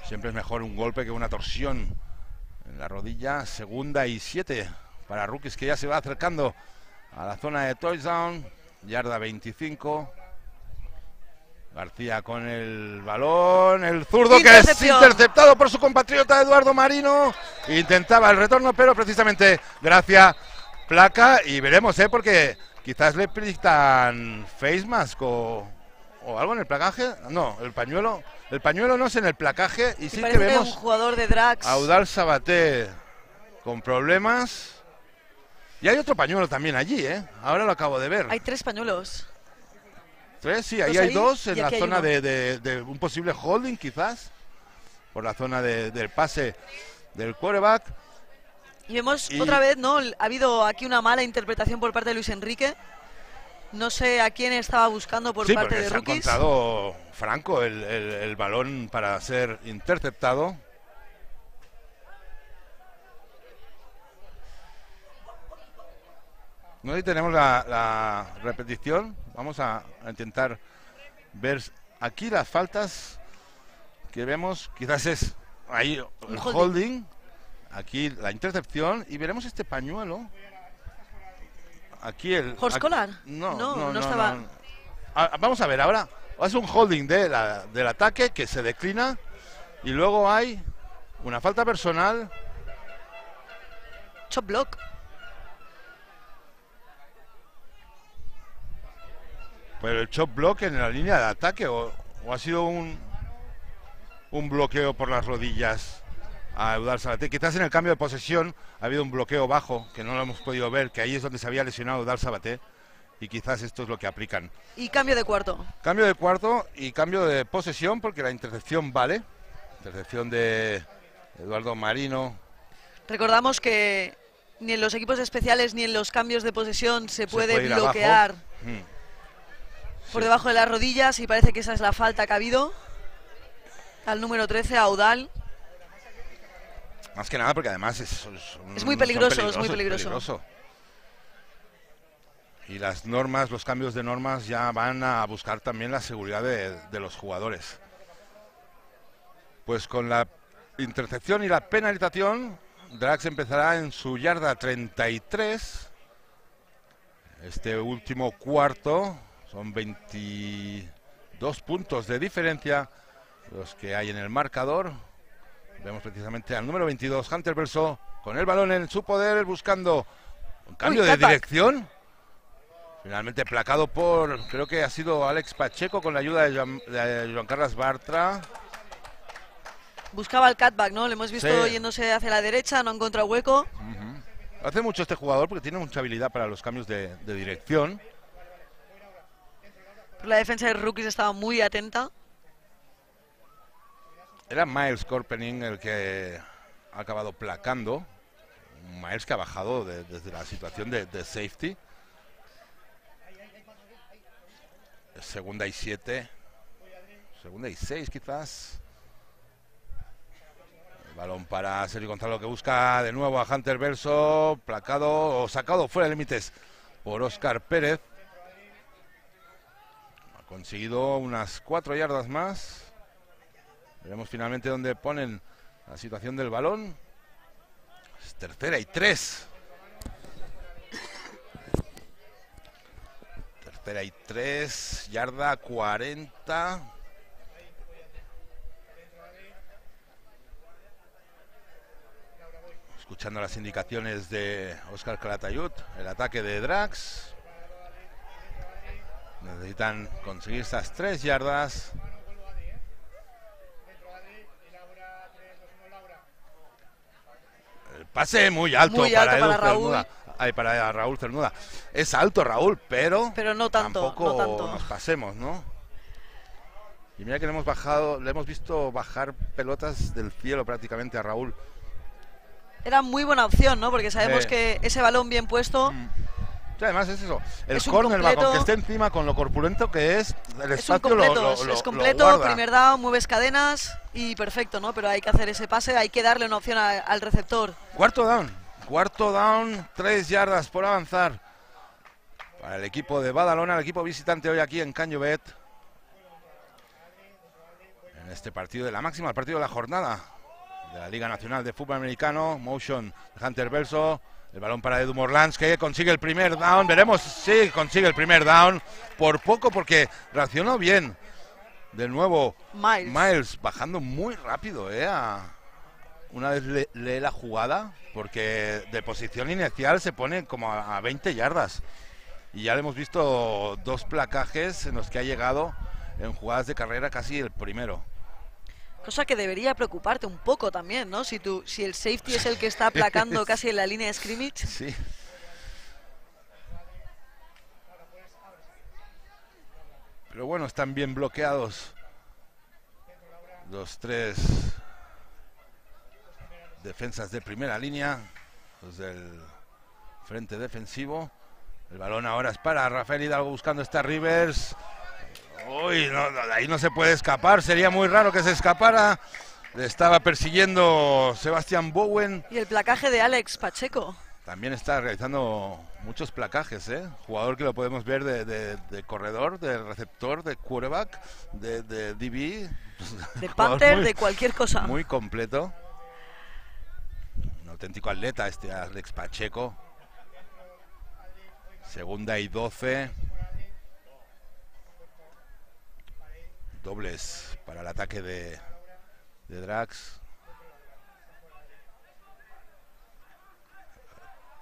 Siempre es mejor un golpe que una torsión en la rodilla. Segunda y siete para Rookies que ya se va acercando a la zona de touchdown. Yarda 25. García con el balón, el zurdo que es interceptado por su compatriota Eduardo Marino. Intentaba el retorno, pero precisamente Gracia placa y veremos, ¿eh? Porque quizás le pintan face mask o, algo en el placaje. No, el pañuelo. El pañuelo no es en el placaje y, sí que vemos un jugador de Drax. a Udal Sabaté con problemas. Y hay otro pañuelo también allí, ¿eh? Ahora lo acabo de ver. Hay tres pañuelos. Tres, sí, ahí hay dos en la zona de, un posible holding quizás, por la zona del pase del quarterback. Y vemos otra vez, ¿no? Ha habido aquí una mala interpretación por parte de Luis Enrique. No sé a quién estaba buscando por parte de se ha encontrado Franco el, el balón para ser interceptado. No si tenemos la, repetición. Vamos a, intentar ver aquí las faltas que vemos. Quizás es ahí el holding. Aquí la intercepción. Y veremos este pañuelo. Aquí el. No, no, no, estaba. Ah, vamos a ver ahora. Es un holding de del ataque que se declina. Y luego hay una falta personal. Chop block. Pero el chop block en la línea de ataque o, ha sido un, un bloqueo por las rodillas a Eudal Sabaté. Quizás en el cambio de posesión ha habido un bloqueo bajo que no lo hemos podido ver, que ahí es donde se había lesionado Eudal Sabaté y quizás esto es lo que aplican. Y cambio de cuarto. Cambio de cuarto y cambio de posesión porque la intercepción vale. Intercepción de Eduardo Marino. Recordamos que ni en los equipos especiales ni en los cambios de posesión se, puede, bloquear. Mm por debajo de las rodillas y parece que esa es la falta que ha habido. Al número 13, Audal. Más que nada porque además es, es, muy peligroso, es muy peligroso. Y las normas, los cambios de normas ya van a buscar también la seguridad de, de los jugadores. Pues con la intercepción y la penalización, Drax empezará en su yarda 33. Este último cuarto son 22 puntos de diferencia los que hay en el marcador. Vemos precisamente al número 22, Hunter Verso, con el balón en su poder, buscando un cambio de dirección. Finalmente placado por, creo que ha sido Alex Pacheco con la ayuda de Juan, Carlos Bartra. Buscaba el cutback, ¿no? Le hemos visto yéndose hacia la derecha, no encontrado hueco. Hace mucho este jugador porque tiene mucha habilidad para los cambios de dirección. La defensa de rookies estaba muy atenta. Era Miles Corpening el que ha acabado placando. Miles que ha bajado desde la situación de, safety. Segunda y siete. Segunda y seis quizás. Balón para Sergio Gonzalo que busca de nuevo a Hunter Verso. Placado o sacado fuera de límites por Oscar Pérez conseguido unas cuatro yardas más. Veremos finalmente dónde ponen la situación del balón. Tercera y tres. Tercera y tres, yarda 40. Escuchando las indicaciones de Oscar Calatayud, el ataque de Drax. Necesitan conseguir esas tres yardas. El pase muy alto, para, Raúl. para Raúl Cernuda. Es alto Raúl, pero, pero no tanto, tampoco no tanto. nos pasemos, ¿no? Y mira que le hemos bajado, le hemos visto bajar pelotas del cielo prácticamente a Raúl. Era muy buena opción, ¿no? Porque sabemos que ese balón bien puesto mm además es eso. El cornerback, que esté encima con lo corpulento que es, el espacio es completo, primer down, mueves cadenas y perfecto, ¿no? Pero hay que hacer ese pase, hay que darle una opción al receptor. Cuarto down, cuarto down, tres yardas por avanzar para el equipo de Badalona, el equipo visitante hoy aquí en Cañovet. En este partido de la máxima, el partido de la jornada de la Liga Nacional de Fútbol Americano, motion Hunter Verso, el balón para Edu Morlans que consigue el primer down. Veremos si consigue el primer down. Por poco porque reaccionó bien. De nuevo, Miles, bajando muy rápido. ¿eh? una vez lee la jugada, porque de posición inicial se pone como a, a 20 yardas. Y ya le hemos visto dos placajes en los que ha llegado en jugadas de carrera casi el primero. Cosa que debería preocuparte un poco también, ¿no? Si, tú, si el safety es el que está *laughs* aplacando casi en la línea de scrimmage. Sí. Pero bueno, están bien bloqueados los tres defensas de primera línea, los del frente defensivo. El balón ahora es para Rafael Hidalgo buscando esta Rivers. Uy, no, ahí no se puede escapar, sería muy raro que se escapara. Le estaba persiguiendo Sebastián Bowen. Y el placaje de Alex Pacheco. también está realizando muchos placajes, ¿eh? Jugador que lo podemos ver de, corredor, de receptor, de quarterback, de, de DB. De *laughs* Panther, de cualquier cosa. Muy completo. Un auténtico atleta este Alex Pacheco. Segunda y doce. Dobles para el ataque de, de Drax.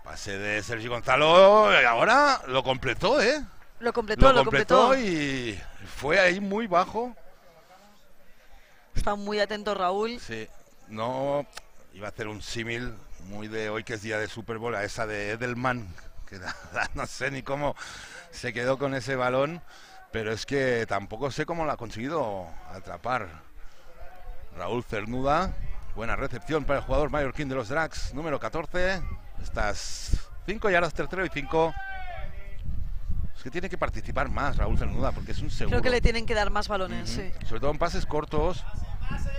Pase de Sergio Gonzalo, ahora lo completó, ¿eh? Lo completó, lo, completó, y fue ahí muy bajo. Está muy atento Raúl. Sí, no iba a hacer un símil muy de hoy que es día de Super Bowl a esa de Edelman, que *laughs* no sé ni cómo se quedó con ese balón, pero es que tampoco sé cómo lo ha conseguido atrapar. Raúl Cernuda, buena recepción para el jugador mallorquín de los Drags, número 14. Estas 5 yardas tercero y 5. Es que tiene que participar más Raúl Cernuda porque es un seguro. Creo que le tienen que dar más balones, sí. Sobre todo en pases cortos.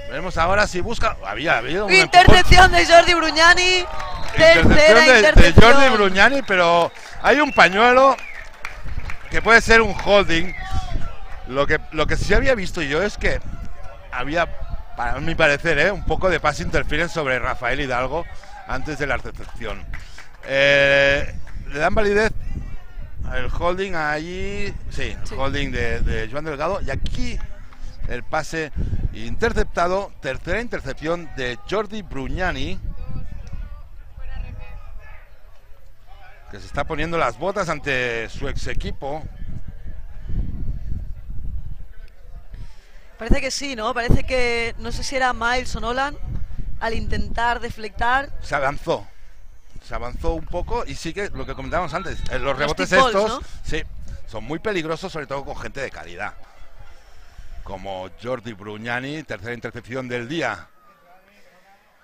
Veremos ahora si busca. Había habido una intercepción de Jordi Bruñani. Intercepción de, de, Jordi Bruñani, pero hay un pañuelo que puede ser un holding. Lo que, lo que sí había visto yo es que había, para mi parecer, ¿eh? un poco de pass interference sobre Rafael Hidalgo antes de la recepción. Eh, le dan validez al holding allí, sí, holding de, de Joan Delgado. Y aquí el pase interceptado, tercera intercepción de Jordi Brugnani. Que se está poniendo las botas ante su ex equipo. Parece que sí, ¿no? Parece que no sé si era Miles o Nolan al intentar deflectar. Se avanzó. Se avanzó un poco y sí que lo que comentábamos antes, eh, los rebotes estos, sí, son muy peligrosos, sobre todo con gente de calidad. Como Jordi Brugnani, tercera intercepción del día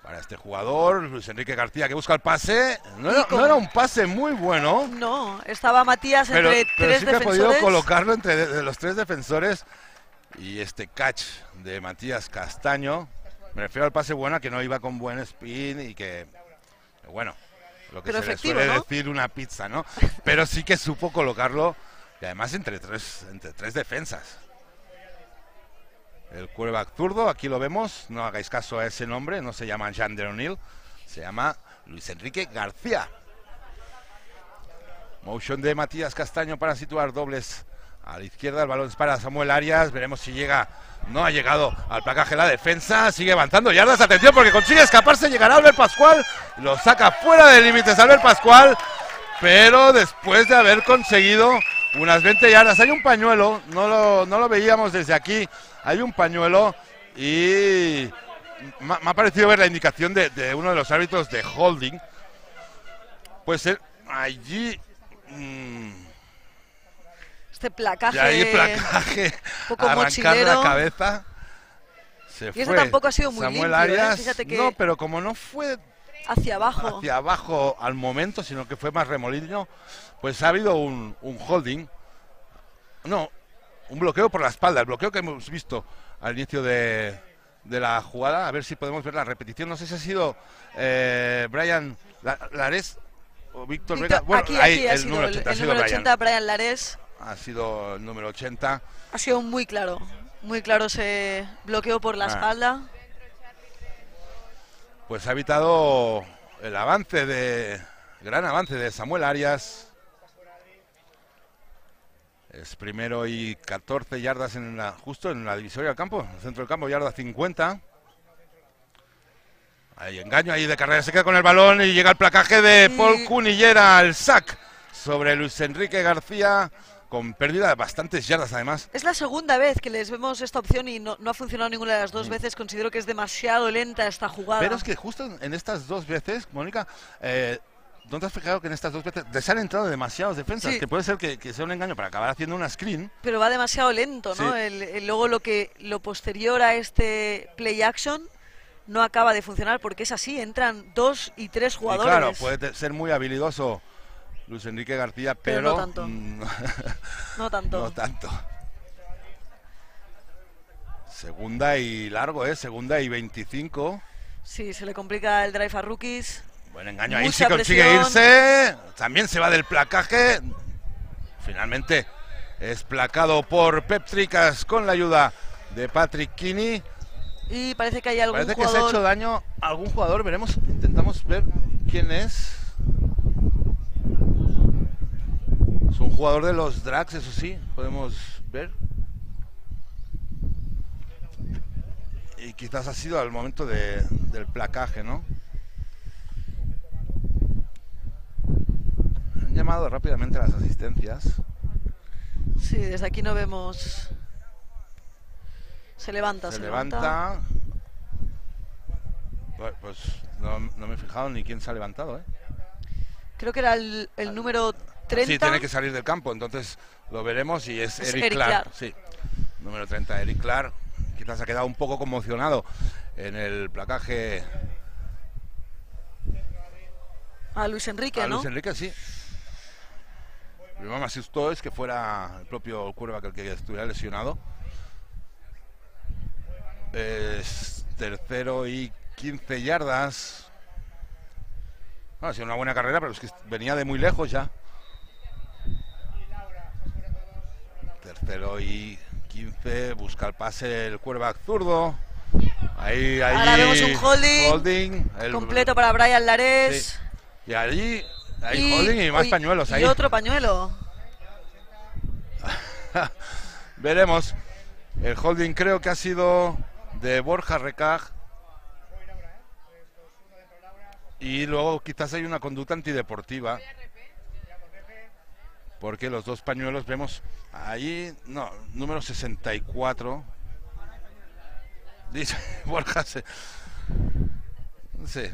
para este jugador, Luis Enrique García que busca el pase. No era, un pase muy bueno. No, estaba Matías entre pero tres sí que ha podido colocarlo entre los tres defensores y este catch de Matías Castaño me refiero al pase bueno, que no iba con buen spin y que, bueno, lo que se le suele decir una pizza, ¿no? Pero sí que supo colocarlo, y además entre tres, entre tres defensas. El quarterback zurdo, aquí lo vemos, no hagáis caso a ese nombre, no se llama Jean de O'Neill, se llama Luis Enrique García. Motion de Matías Castaño para situar dobles a la izquierda. El balón es para Samuel Arias, veremos si llega no ha llegado al placaje la defensa. Sigue avanzando yardas. Atención porque consigue escaparse. Llegará Albert Pascual. Lo saca fuera de límites Albert Pascual. Pero después de haber conseguido unas 20 yardas. Hay un pañuelo. No lo, no lo veíamos desde aquí. Hay un pañuelo. Y me, ha parecido ver la indicación de, uno de los árbitros de holding. Puede ser allí. Mm, este placaje. Y ahí placaje. Poco arrancar la cabeza. Se y eso tampoco ha sido muy Samuel limpio, ¿eh? Arias, no, pero como no fue hacia abajo. Hacia abajo al momento, sino que fue más remolino, pues ha habido un, holding. No, un bloqueo por la espalda, el bloqueo que hemos visto al inicio de, la jugada. A ver si podemos ver la repetición. No sé si ha sido eh, Brian Lares o Víctor Vega. Bueno, aquí, ahí, el, número 80, el, número 80 Brian Lares ha sido el número 80. Ha sido muy claro, muy claro ese bloqueo por la ah. espalda. Pues ha evitado el avance de, gran avance de Samuel Arias. Es primero y 14 yardas en la, justo en la divisoria del campo, en el centro del campo, yarda 50. Hay engaño ahí de carrera, se queda con el balón y llega el placaje de Paul Cunillera, al sac sobre Luis Enrique García con pérdida de bastantes yardas además. Es la segunda vez que les vemos esta opción y no, ha funcionado ninguna de las dos mm. veces. Considero que es demasiado lenta esta jugada. Pero es que justo en estas dos veces, Mónica, eh, ¿no te has fijado que en estas dos veces les han entrado demasiados defensas? Que puede ser que, sea un engaño para acabar haciendo una screen. Pero va demasiado lento, ¿no? luego lo que lo posterior a este play action no acaba de funcionar porque es así, entran dos y tres jugadores. claro, puede ser muy habilidoso Luis Enrique García, pero, no tanto. Mm, *laughs* no tanto. no tanto. Segunda y largo, ¿eh? Segunda y 25. Sí, se le complica el drive a rookies. Buen engaño, ahí sí consigue irse. También se va del placaje. Finalmente es placado por Pep Tricas con la ayuda de Patrick Kini. Y parece que hay algún Parece que se ha hecho daño a algún jugador. Veremos, intentamos ver quién es. Es un jugador de los Drags, eso sí, podemos ver. Y quizás ha sido al momento del placaje, ¿no? Llamado rápidamente las asistencias. Sí, desde aquí no vemos. Se levanta, se, levanta. Pues no, me he fijado ni quién se ha levantado, ¿eh? Creo que era el, número 30. Sí, tiene que salir del campo, entonces lo veremos y es, Eric, Clark. Sí, número 30, Eric Clark. Quizás ha quedado un poco conmocionado en el placaje. A Luis Enrique, a Luis Enrique, sí. Lo que me asustó es que fuera el propio Curva el que estuviera lesionado. Es tercero y 15 yardas. ha sido una buena carrera, pero es que venía de muy lejos ya. Tercero y 15, busca el pase el Cuerva zurdo. Ahí, ahí. Ahora vemos un holding, completo para Brian Lares. Y allí hay holding y más pañuelos ahí. Y otro pañuelo. *laughs* Veremos. El holding creo que ha sido de Borja Recaj. Y luego quizás hay una conducta antideportiva. Porque los dos pañuelos vemos ahí, no, número 64. Dice *laughs* Borja. Se,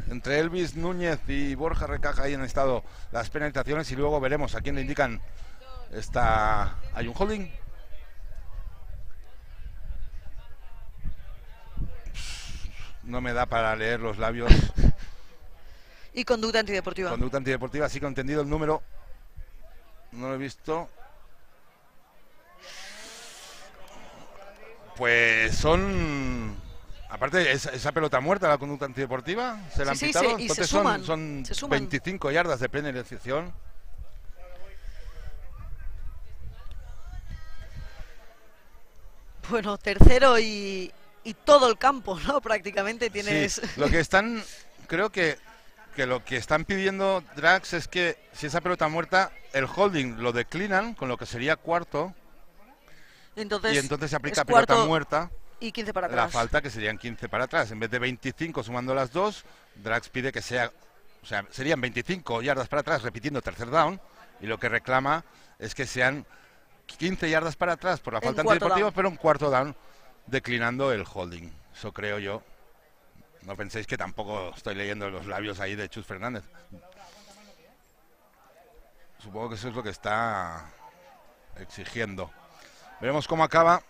entre Elvis Núñez y Borja Recaja ahí han estado las penalizaciones y luego veremos a quién le indican esta... ¿Hay un holding? No me da para leer los labios. *laughs* Y conducta antideportiva. Conducta antideportiva, sí que he entendido el número. No lo he visto. Pues son Aparte, esa, esa, pelota muerta, la conducta antideportiva, se la han pitado. Entonces son, son 25 yardas de penalización. Bueno, tercero y, y, todo el campo, ¿no? *laughs* Prácticamente tienes. lo que están, creo que, que lo que están pidiendo Drax es que si esa pelota muerta, el holding lo declinan, con lo que sería cuarto. Entonces, y entonces se aplica pelota muerta y 15 para atrás. La falta que serían 15 para atrás. En vez de 25 sumando las dos, Drax pide que sea, o sea, serían 25 yardas para atrás repitiendo tercer down y lo que reclama es que sean 15 yardas para atrás por la falta antideportiva, pero un cuarto down declinando el holding. Eso creo yo. No penséis que tampoco estoy leyendo los labios ahí de Chus Fernández. Supongo que eso es lo que está exigiendo. Veremos cómo acaba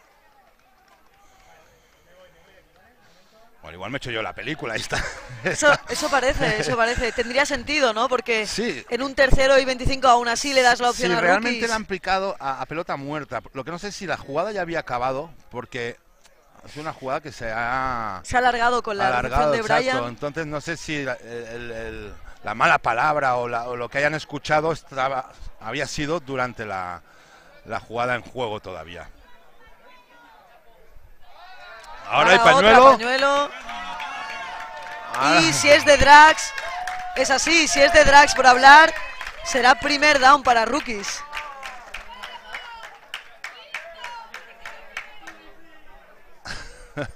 Bueno, igual me he hecho yo la película, ahí está. *laughs* Eso, eso parece, eso parece. Tendría sentido, ¿no? Porque en un tercero y 25 aún así le das la opción sí, a realmente le han aplicado a, pelota muerta. Lo que no sé si la jugada ya había acabado, porque sido una jugada que se ha... Se ha alargado con la alargado, de Brian. Entonces no sé si la, mala palabra o, lo que hayan escuchado estaba, había sido durante la, la jugada en juego todavía. Ahora, hay pañuelo. Y si es de Drax, es así, si es de Drax por hablar, será primer down para rookies. *laughs*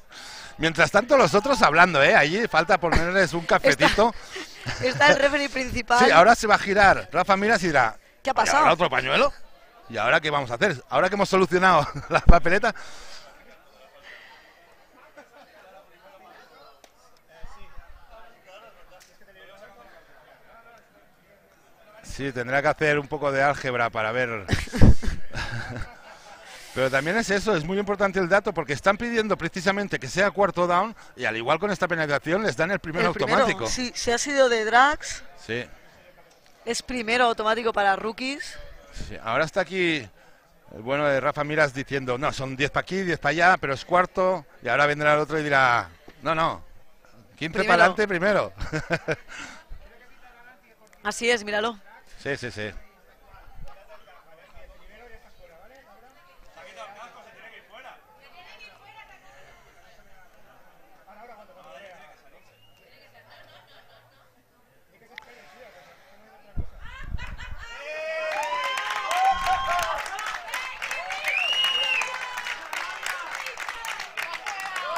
Mientras tanto los otros hablando, ¿eh? Allí falta ponerles un cafetito. Está, el referee principal. Sí, ahora se va a girar Rafa Miras y dirá... ¿Qué ha pasado? otro pañuelo? ¿Y ahora qué vamos a hacer? Ahora que hemos solucionado *laughs* la papeleta, Sí, tendrá que hacer un poco de álgebra para ver. *laughs* Pero también es eso, es muy importante el dato porque están pidiendo precisamente que sea cuarto down y al igual con esta penalización les dan el primero automático. sí, se ha sido de Drax. Sí. Es primero automático para rookies. Sí, ahora está aquí el bueno de Rafa Miras diciendo, no, son 10 para aquí, 10 para allá, pero es cuarto. Y ahora vendrá el otro y dirá, no, no, 15 para adelante primero. *laughs* Así es, míralo. Sí, sí, sí.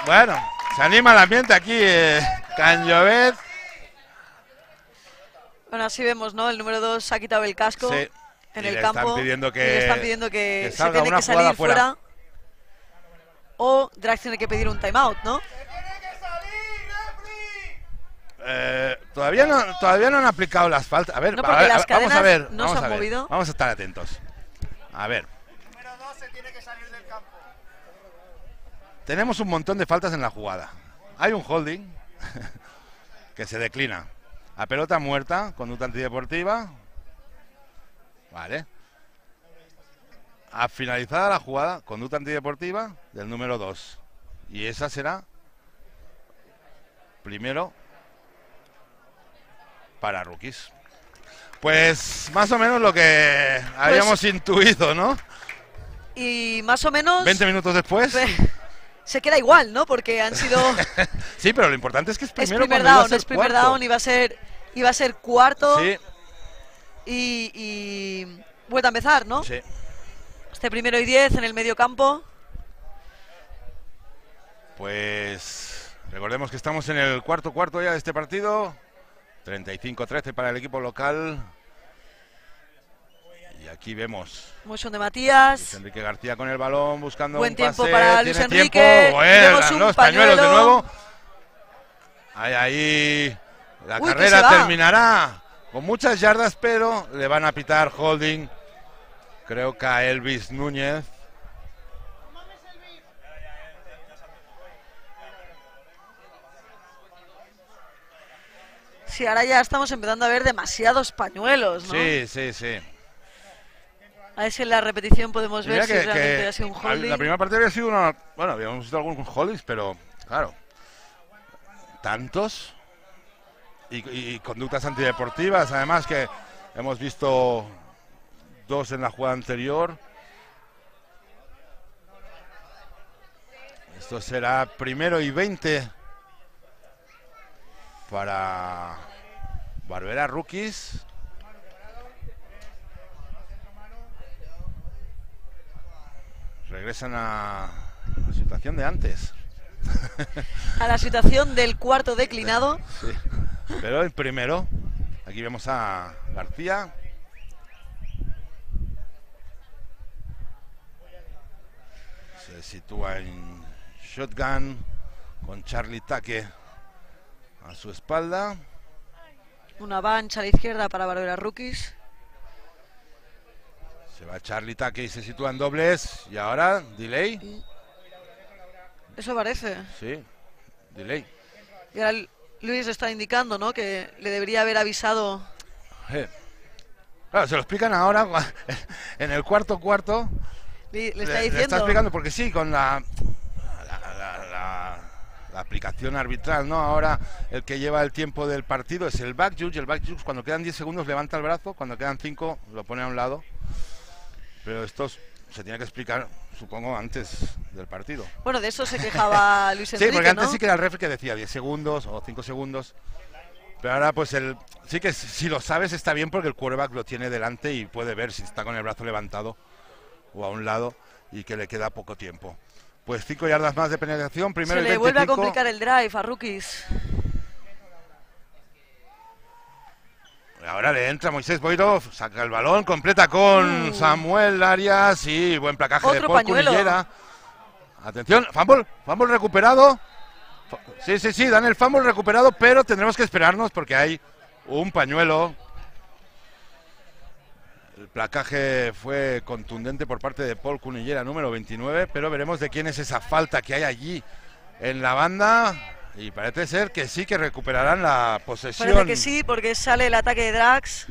Bueno, se anima el ambiente aquí, eh, Bueno, así vemos, ¿no? El número 2 ha quitado el casco en el campo. Están pidiendo que, le están pidiendo que, se tiene que salir fuera. O Drax tiene que pedir un timeout, ¿no? Eh, todavía no todavía no han aplicado las faltas. A ver, no, las vamos a ver, no vamos se a han movido. Vamos a estar atentos. A ver. Tenemos un montón de faltas en la jugada. Hay un holding *laughs* que se declina. A pelota muerta, conducta antideportiva. Vale. A finalizada la jugada, conducta antideportiva del número 2. Y esa será primero para rookies. Pues más o menos lo que habíamos pues intuido, ¿no? Y más o menos... 20 minutos después se queda igual, ¿no? Porque han sido... *laughs* sí, pero lo importante es que es primero es primer down, es primer down, iba a ser, iba a ser cuarto. Sí. Y, y vuelve a empezar, ¿no? Sí. Este primero y diez en el medio campo. Pues recordemos que estamos en el cuarto cuarto ya de este partido. 35-13 para el equipo local. Y aquí vemos. Motion de Matías. Luis Enrique García con el balón buscando Buen un tiempo pase. para Luis Enrique. Bueno, los pañuelos de nuevo. Ahí, ahí. La carrera terminará con muchas yardas, pero le van a pitar holding. Creo que a Elvis Núñez. Sí, ahora ya estamos empezando a ver demasiados pañuelos, ¿no? Sí, sí, sí. A ver si en la repetición podemos ver si realmente ha sido un holding. La primera parte había sido una. Bueno, habíamos visto algunos holdings, pero claro. Tantos. Y, conductas antideportivas, además que hemos visto dos en la jugada anterior. Esto será primero y 20 para Barbera Rookies. regresan a la situación de antes. A la situación del cuarto declinado. Sí. Pero el primero, aquí vemos a García. Se sitúa en shotgun con Charlie Taque a su espalda. Una bancha a la izquierda para Barbera Rookies. Se va Charlie Taque y se sitúa en dobles. Y ahora, delay. Eso parece. Sí, delay. Y ahora Luis está indicando, ¿no? Que le debería haber avisado. Claro, se lo explican ahora *laughs* en el cuarto cuarto. Le, está diciendo. Le está explicando porque sí, con la la, aplicación arbitral, ¿no? Ahora el que lleva el tiempo del partido es el back judge. El back judge cuando quedan 10 segundos levanta el brazo, cuando quedan 5 lo pone a un lado. Pero esto se tiene que explicar, supongo, antes del partido. Bueno, de eso se quejaba *laughs* Luis Enrique, Sí, porque antes sí que era el refri que decía 10 segundos o 5 segundos. Pero ahora, pues, el sí que si lo sabes está bien porque el quarterback lo tiene delante y puede ver si está con el brazo levantado o a un lado y que le queda poco tiempo. Pues 5 yardas más de penetración, primero Se le vuelve a complicar el drive a Rookies. Ahora le entra Moisés Boirov, saca el balón, completa con uh. Samuel Arias y buen placaje de Paul Cunillera. Atención, fumble, fumble recuperado. Sí, sí, sí, dan el fumble recuperado, pero tendremos que esperarnos porque hay un pañuelo. El placaje fue contundente por parte de Paul Cunillera, número 29, pero veremos de quién es esa falta que hay allí en la banda. Y parece ser que sí que recuperarán la posesión. Parece que sí, porque sale el ataque de Drax.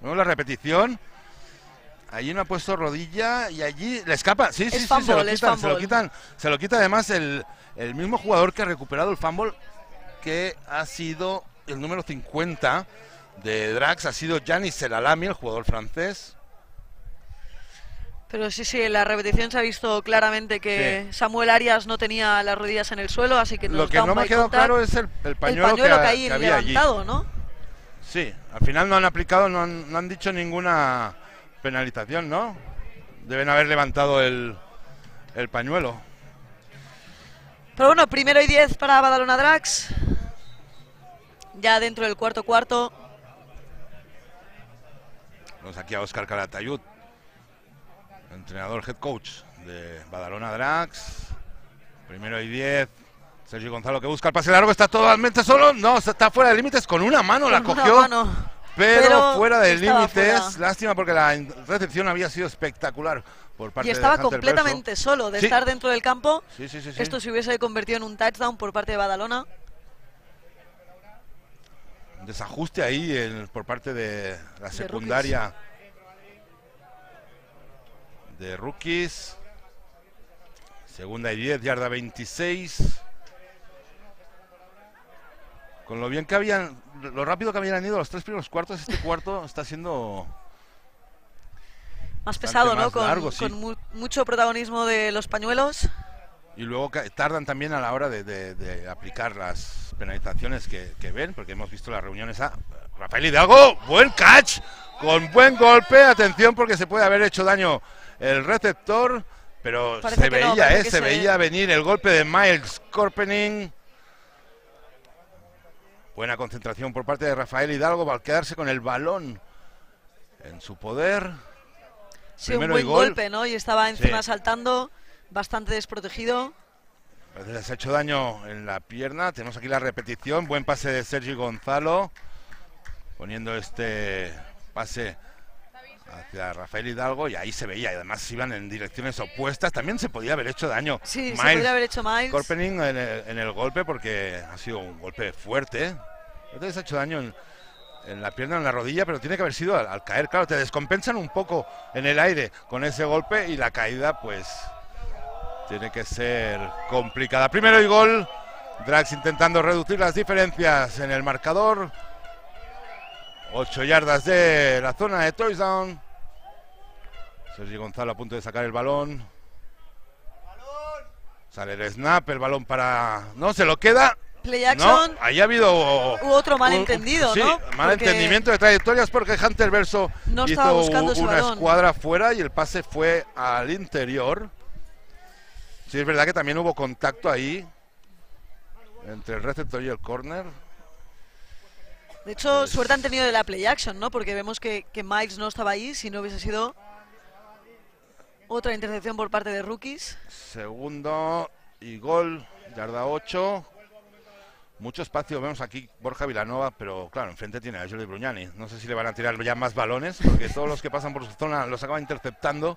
La repetición. Allí no ha puesto rodilla y allí le escapa. Sí, sí, sí, se, lo quitan, se lo quitan. Se quita además el, el, mismo jugador que ha recuperado el fumble, que ha sido el número 50 de Drax ha sido Gianni Selalami, el jugador francés. Pero sí, sí, en la repetición se ha visto claramente que Samuel Arias no tenía las rodillas en el suelo, así que Lo que no me ha quedado claro es el, pañuelo, que, había levantado, ¿no? Sí, al final no han aplicado, no han, no han dicho ninguna penalización, ¿no? Deben haber levantado el, el pañuelo. Pero bueno, primero y diez para Badalona Drax. Ya dentro del cuarto cuarto. Vamos aquí a Oscar Calatayud, entrenador head coach de Badalona Drax. Primero y diez. Sergio Gonzalo que busca el pase largo, está totalmente solo. No, está fuera de límites, con una mano la cogió. Pero, fuera de límites, lástima porque la recepción había sido espectacular por parte Y estaba completamente solo de estar dentro del campo. Esto se hubiese convertido en un touchdown por parte de Badalona. Desajuste ahí por parte de la secundaria de rookies. Segunda y 10, yarda 26. Con lo bien que habían, lo rápido que habían ido los tres primeros cuartos, este cuarto está siendo más pesado, ¿no? con, mucho protagonismo de los pañuelos. Y luego tardan también a la hora de, aplicar las penalizaciones que, ven, porque hemos visto las reuniones a Rafael Hidalgo, buen catch, con buen golpe, atención porque se puede haber hecho daño el receptor, pero se veía, ¿eh? Se, veía venir el golpe de Miles Corpening. Buena concentración por parte de Rafael Hidalgo para quedarse con el balón en su poder. Sí, un buen golpe, ¿no? Y estaba encima saltando, bastante desprotegido. Se ha hecho daño en la pierna. Tenemos aquí la repetición. Buen pase de Sergio Gonzalo. Poniendo este pase hacia Rafael Hidalgo y ahí se veía. Y además iban en direcciones opuestas. También se podía haber hecho daño. Sí, se podría haber hecho Miles. Corpening en el, en el golpe porque ha sido un golpe fuerte. Entonces ha hecho daño en, en la pierna, en la rodilla, pero tiene que haber sido al, caer. Claro, te descompensan un poco en el aire con ese golpe y la caída, pues, tiene que ser complicada. Primero y gol. Drax intentando reducir las diferencias en el marcador. Ocho yardas de la zona de touchdown. Sergio Gonzalo a punto de sacar el balón. Sale el snap, el balón para... No, se lo queda play action. No, ahí ha habido otro malentendido, sí, ¿no? malentendimiento de trayectorias porque Hunter Verso no hizo una escuadra fuera y el pase fue al interior. Sí, es verdad que también hubo contacto ahí entre el receptor y el corner. De hecho, suerte han tenido de la play action, ¿no? Porque vemos que, que Miles no estaba ahí, si no hubiese sido otra intercepción por parte de rookies. Segundo y gol, yarda 8. Mucho espacio vemos aquí Borja Vilanova, pero claro, enfrente tiene a Jordi Bruñani. No sé si le van a tirar ya más balones, porque todos los que pasan por su zona los acaba interceptando.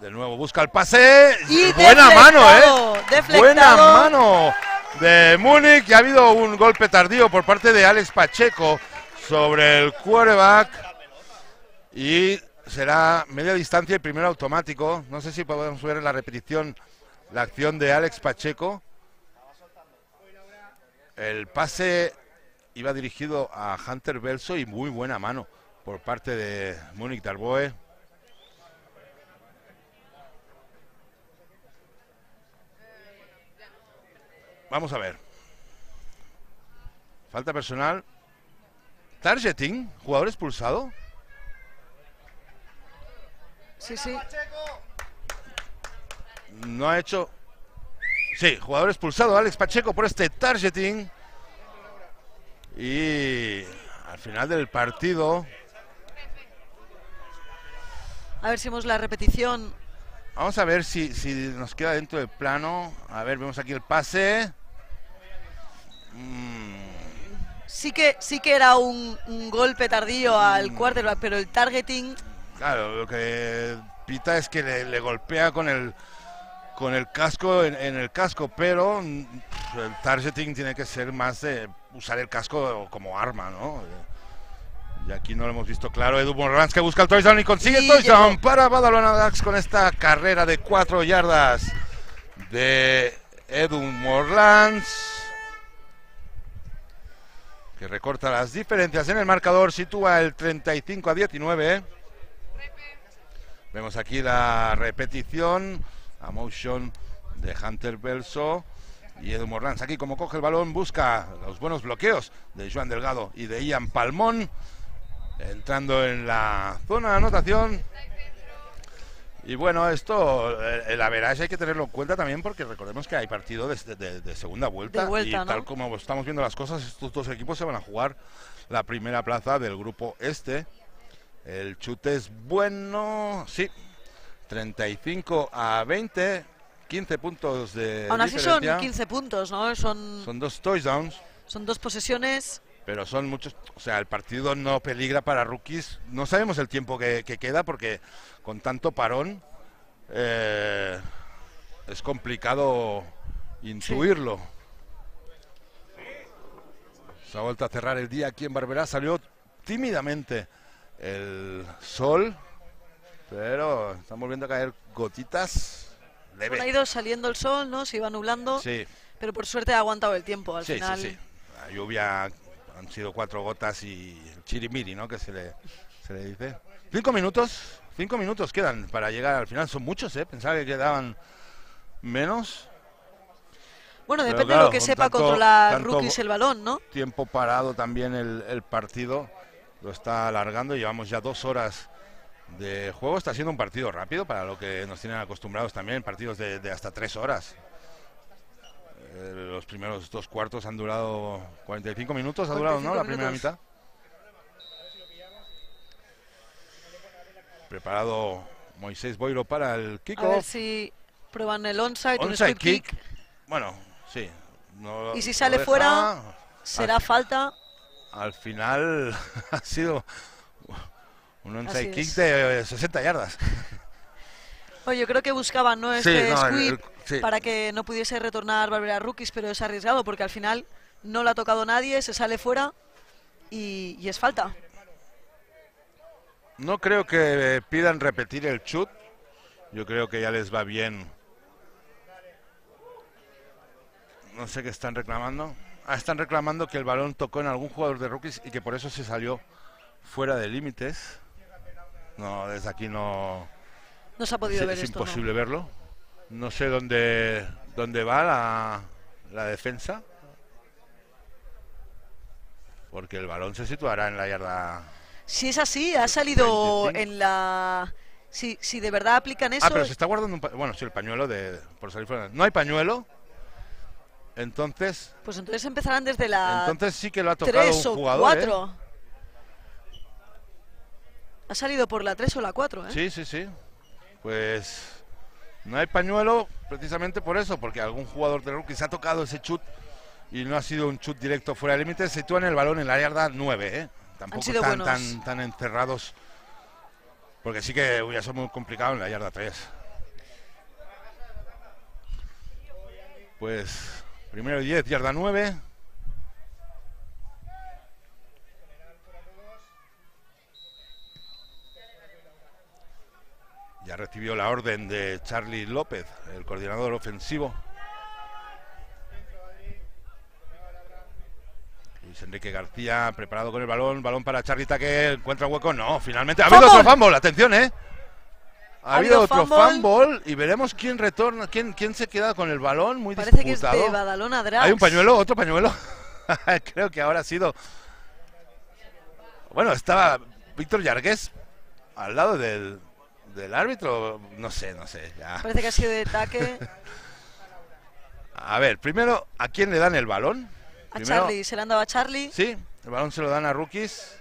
De nuevo busca el pase. Y buena mano, ¿eh? Buena mano de Múnich. Y ha habido un golpe tardío por parte de Alex Pacheco sobre el quarterback. Y será media distancia y primero automático. No sé si podemos ver en la repetición la acción de Alex Pacheco. El pase iba dirigido a Hunter Belso y muy buena mano por parte de Múnich Darboe. Vamos a ver. Falta personal. Targeting, jugador expulsado. Sí, sí. No ha hecho Sí, jugador expulsado, Alex Pacheco, por este targeting. Y al final del partido. A ver si vemos la repetición. Vamos a ver si, si nos queda dentro del plano. A ver, vemos aquí el pase. Mm. Sí que, sí que era un, golpe tardío al mm. quarterback, pero el targeting. Claro, lo que pita es que le golpea con el con el casco en, el casco, pero el targeting tiene que ser más de usar el casco como arma, ¿no? Y aquí no lo hemos visto claro. Edu Morlans que busca el touchdown y consigue el touchdown para Badalona Dax con esta carrera de cuatro yardas de Edu Morlans. que recorta las diferencias en el marcador, sitúa el 35 a 19. Vemos aquí la repetición, a motion de Hunter Belso y Edu Morlans. Aquí como coge el balón busca los buenos bloqueos de Joan Delgado y de Ian Palmón, entrando en la zona de anotación. Y bueno, esto, el average hay que tenerlo en cuenta también porque recordemos que hay partido de, segunda vuelta, y tal como estamos viendo las cosas, estos dos equipos se van a jugar la primera plaza del grupo este. El chute es bueno, sí, 35 a 20, 15 puntos de Aún así son 15 puntos, ¿no? Son, son dos touchdowns. Son dos posesiones. Pero son muchos, o sea, el partido no peligra para rookies. No sabemos el tiempo que, queda porque con tanto parón eh, es complicado intuirlo. Se ha vuelto a cerrar el día aquí en Barberá. Salió tímidamente el sol, pero estamos viendo caer gotitas. Leve. ha ido saliendo el sol, ¿no? Se iba nublando. Sí. Pero por suerte ha aguantado el tiempo al sí, final. Sí, sí. La lluvia han sido cuatro gotas y chirimiri, ¿no? Que se le, se le dice. Cinco minutos, cinco minutos quedan para llegar al final. Son muchos, ¿eh? Pensaba que quedaban menos. Bueno, depende de lo que sepa controlar rookies el balón, ¿no? Tiempo parado también el, el partido lo está alargando. Llevamos ya dos horas de juego. Está siendo un partido rápido para lo que nos tienen acostumbrados también, partidos de, hasta tres horas. Eh, los primeros dos cuartos han durado 45 minutos, ha durado, ¿no? La primera mitad. Preparado Moisés Boiro para el kickoff. A ver si prueban el onside, onside kick. Bueno, sí. y si sale fuera, será falta al final *laughs* ha sido un onside kick de 60 yardas. Oye, yo creo que buscaban ¿no? este para que no pudiese retornar Barbera Rookies, pero es arriesgado porque al final no le ha tocado nadie, se sale fuera y, y es falta. No creo que pidan repetir el chut. Yo creo que ya les va bien. No sé qué están reclamando. Ah, están reclamando que el balón tocó en algún jugador de rookies y que por eso se salió fuera de límites. No, desde aquí no. No se ha podido ver es imposible verlo. No sé dónde, dónde va la, la defensa. Porque el balón se situará en la yarda. Si es así, ha salido en la. Si, si de verdad aplican eso. Ah, pero se está guardando un. Bueno, sí, el pañuelo de por salir fuera. No hay pañuelo. Entonces. Pues entonces empezarán desde la. Entonces sí que lo ha tocado un jugador. ¿eh? Ha salido por la 3 o la 4, ¿eh? Sí, sí, sí. Pues. No hay pañuelo precisamente por eso, porque algún jugador de rugby se ha tocado ese chut y no ha sido un chut directo fuera del límite. Se sitúan el balón en la yarda 9, ¿eh? Tampoco están tan, tan encerrados. Porque sí que hubiera sido muy complicado en la yarda 3. Pues Primero 10, yarda 9. Ya recibió la orden de Charlie López, el coordinador ofensivo. Luis Enrique García preparado con el balón, balón para Charlita que encuentra hueco. No, finalmente ha habido otro fumble, atención, eh. Ha, habido, otro fumble. y veremos quién retorna, quién, quién se queda con el balón. Muy Parece disputado. que es de Badalona Drax. Hay un pañuelo, otro pañuelo. *laughs* Creo que ahora ha sido. Bueno, estaba Víctor Yargués al lado del, del árbitro. No sé, no sé. Parece que ha sido de ataque. a ver, primero, ¿a quién le dan el balón? A Charlie, se le han dado a Charlie. Sí, el balón se lo dan a rookies.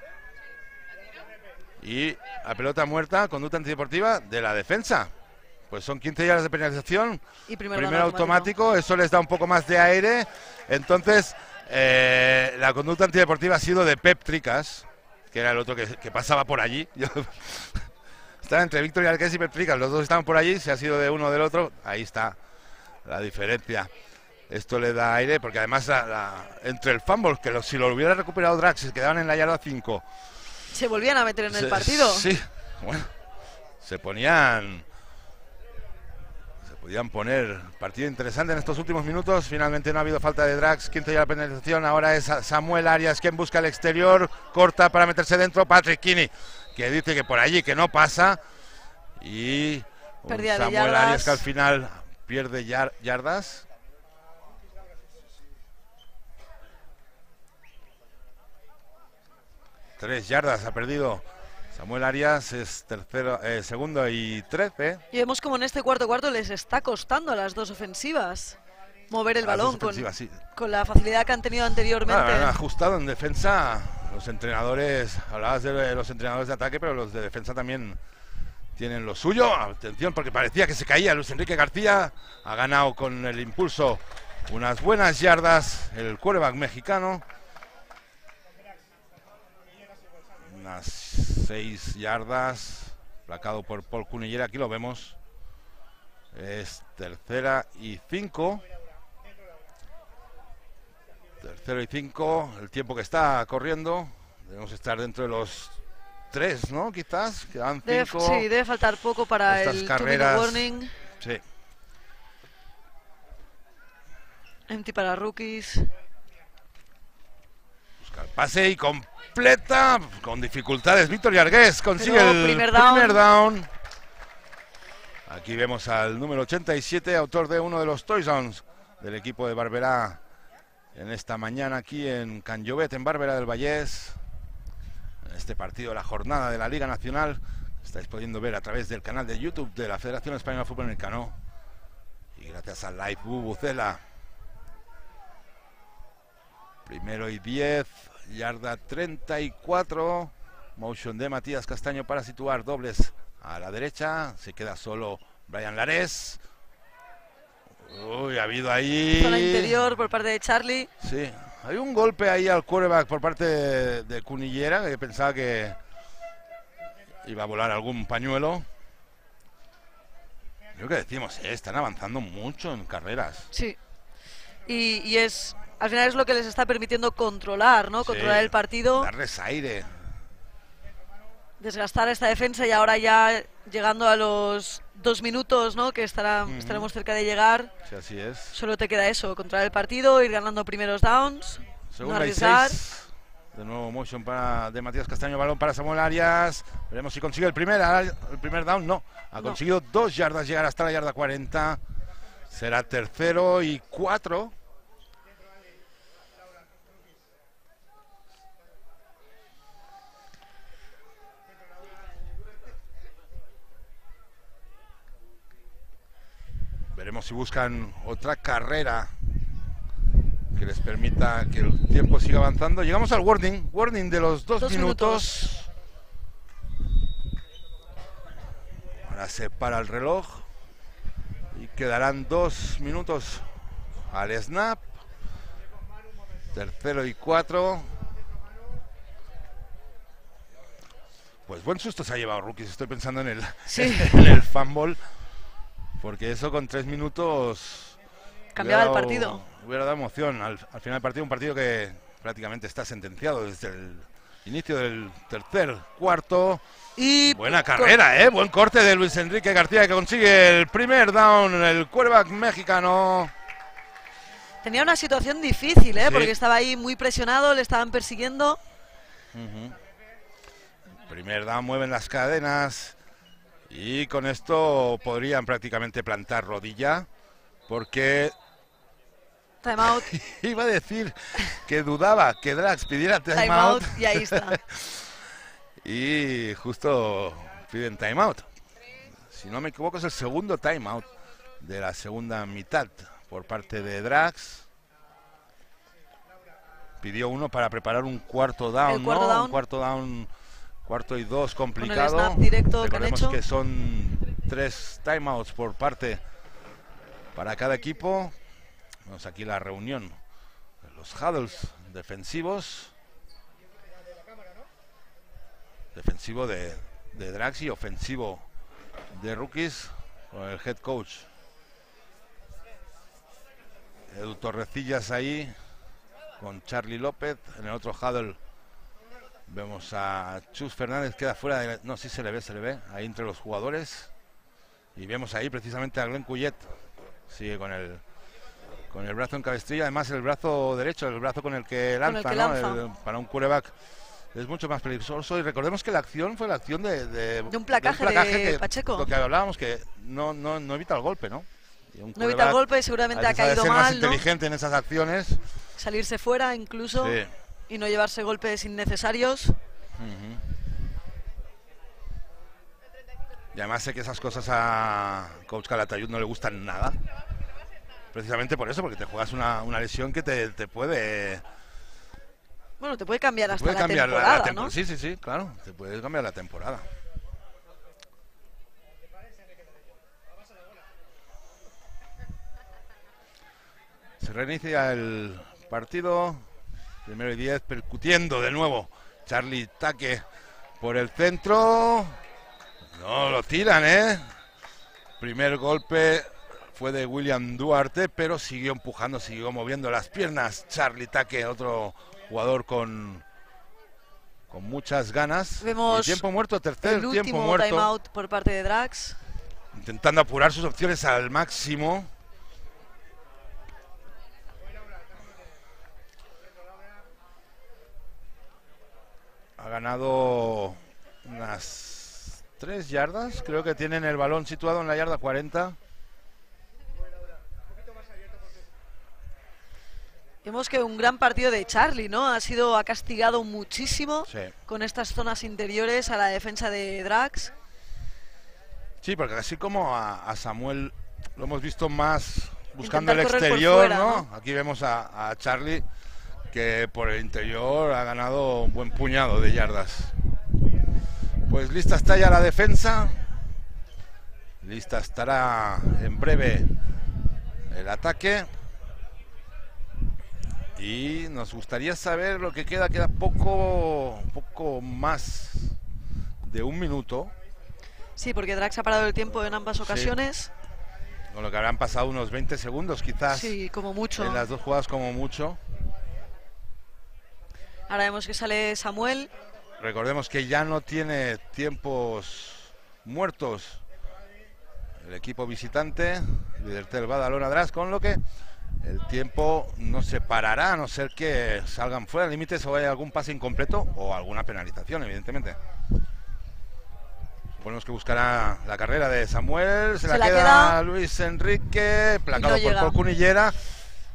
Y a pelota muerta, conducta antideportiva de la defensa. Pues son 15 yardas de penalización. Y primero, automático. eso les da un poco más de aire. Entonces, eh, la conducta antideportiva ha sido de Pep Tricas, que era el otro que, pasaba por allí. *laughs* estaba entre Víctor y Alqués y Pep Tricas, los dos estaban por allí, se ha sido de uno o del otro, ahí está la diferencia. Esto le da aire porque además entre el fumble, que si lo hubiera recuperado Drax, se quedaban en la yarda 5 se volvían a meter en el partido. Sí, bueno, se ponían, podían poner partido interesante en estos últimos minutos. Finalmente no ha habido falta de Drax. Quinto ya la penalización. Ahora es Samuel Arias quien busca el exterior. Corta para meterse dentro. Patrick Kini que dice que por allí que no pasa. Y Samuel Arias que al final pierde yardas. Tres yardas ha perdido Samuel Arias es tercero, eh, segundo y trece. Y vemos como en este cuarto cuarto les está costando a las dos ofensivas mover el balón con, la facilidad que han tenido anteriormente. han ajustado en defensa los entrenadores, hablabas de los entrenadores de ataque, pero los de defensa también tienen lo suyo. Atención, porque parecía que se caía Luis Enrique García. Ha ganado con el impulso unas buenas yardas el quarterback mexicano. unas 6 yardas, placado por Paul Cunillera, aquí lo vemos. Es tercera y 5. Tercero y 5, el tiempo que está corriendo. Debemos estar dentro de los 3, ¿no? Quizás, quedan 5. Sí, debe faltar poco para el carreras. warning. Sí. Empty para rookies. Busca el pase y completa, con dificultades. Víctor Yargués consigue el primer down. Aquí vemos al número 87, autor de uno de los touchdowns del equipo de Barberá en esta mañana aquí en Canjovet, en Barbera del Vallés. En este partido, la jornada de la Liga Nacional, estáis pudiendo ver a través del canal de YouTube de la Federación Española de Fútbol Americano. Y gracias al Live Bubucela. Primero y 10, yarda 34. Motion de Matías Castaño para situar dobles a la derecha. Se queda solo Brian Lares. Uy, ha habido ahí. Zona interior por parte de Charlie. Sí, hay un golpe ahí al quarterback por parte de, Cunillera, que pensaba que iba a volar algún pañuelo. Creo que decimos, eh, están avanzando mucho en carreras. Sí. y es al final es lo que les está permitiendo controlar, ¿no? Controlar el partido. Darles aire. Desgastar esta defensa y ahora ya llegando a los dos minutos, ¿no? Que estará, estaremos cerca de llegar. Sí, así es. Solo te queda eso, controlar el partido, ir ganando primeros downs, no arriesgar. De nuevo motion para, de Matías Castaño, balón para Samuel Arias. Veremos si consigue el primer, el primer down. No, ha conseguido dos yardas, llegar hasta la yarda 40. Será tercero y cuatro. Veremos si buscan otra carrera que les permita que el tiempo siga avanzando. Llegamos al warning, warning de los dos, minutos. Ahora se para el reloj y quedarán dos minutos al snap. Tercero y cuatro. Pues buen susto se ha llevado Rookies. Estoy pensando en el, *laughs* en el fanball. Porque eso con tres minutos... Cambiaba el partido. Hubiera dado emoción. Al, final del partido, un partido que prácticamente está sentenciado desde el inicio del tercer cuarto. Y buena carrera, ¿eh? Buen corte de Luis Enrique García que consigue el primer down en el quarterback mexicano. Tenía una situación difícil, ¿eh? Porque estaba ahí muy presionado, le estaban persiguiendo. Primer down, mueven las cadenas. Y con esto podrían prácticamente plantar rodilla, porque... Timeout. *laughs* Iba a decir que dudaba que Drax pidiera. Time y ahí está. *laughs* y justo piden timeout. Si no me equivoco es el segundo timeout de la segunda mitad por parte de Drax. Pidió uno para preparar un cuarto down, ¿no? Un cuarto down Cuarto y dos complicado. directo Recordemos que, que son tres timeouts por parte para cada equipo. Vemos aquí la reunión. Los huddles defensivos. Defensivo de, de Drax y ofensivo de rookies con el head coach. Edu Torrecillas ahí con Charlie López. En el otro huddle Vemos a Chus Fernández, queda fuera de... No, sí se le ve, se le ve, ahí entre los jugadores. Y vemos ahí precisamente a Glenn Cuyet. Sigue con el con el brazo en cabestilla, además el brazo derecho, el brazo con el que lanza, para un quarterback es mucho más peligroso. Y recordemos que la acción fue la acción de, de, un placaje, de, Pacheco. Lo que hablábamos, que no, no, no evita el golpe, ¿no? No evita el golpe, seguramente ha caído ser mal. más inteligente en esas acciones. Salirse fuera incluso y no llevarse golpes innecesarios. Y además sé que esas cosas a Coach Calatayud no le gustan nada. Precisamente por eso, porque te juegas una, lesión que te, puede... Bueno, te puede cambiar hasta la temporada, ¿no? Sí, sí, sí, claro, te puede cambiar la temporada. Se reinicia el partido. Primero y diez, percutiendo de nuevo. Charlie Taque por el centro. No lo tiran, ¿eh? Primer golpe fue de William Duarte, pero siguió empujando, siguió moviendo las piernas. Charlie Taque, otro jugador con, con muchas ganas. Vemos tiempo muerto, tercer el tiempo muerto. timeout por parte de Drax. Intentando apurar sus opciones al máximo. Ha ganado unas tres yardas. Creo que tienen el balón situado en la yarda 40. Vemos que un gran partido de Charlie, ¿no? Ha sido, ha castigado muchísimo con estas zonas interiores a la defensa de Drax. Sí, porque así como a, Samuel lo hemos visto más buscando el exterior, ¿no? Aquí vemos a, a, Charlie que por el interior ha ganado un buen puñado de yardas. Pues lista está ya la defensa. Lista estará en breve el ataque. Y nos gustaría saber lo que queda, queda poco, poco más de un minuto. Sí, porque Drax ha parado el tiempo en ambas ocasiones. Con lo que habrán pasado unos 20 segundos quizás. Sí, como mucho. En las dos jugadas como mucho. Ahora vemos que sale Samuel. Recordemos que ya no tiene tiempos muertos el equipo visitante. Lidertel Badalona Drax, con lo que el tiempo no se parará a no ser que salgan fuera de límites o haya algún pase incompleto o alguna penalización, evidentemente. Suponemos que buscará la carrera de Samuel, se, la, queda, Luis Enrique, placado por Cunillera.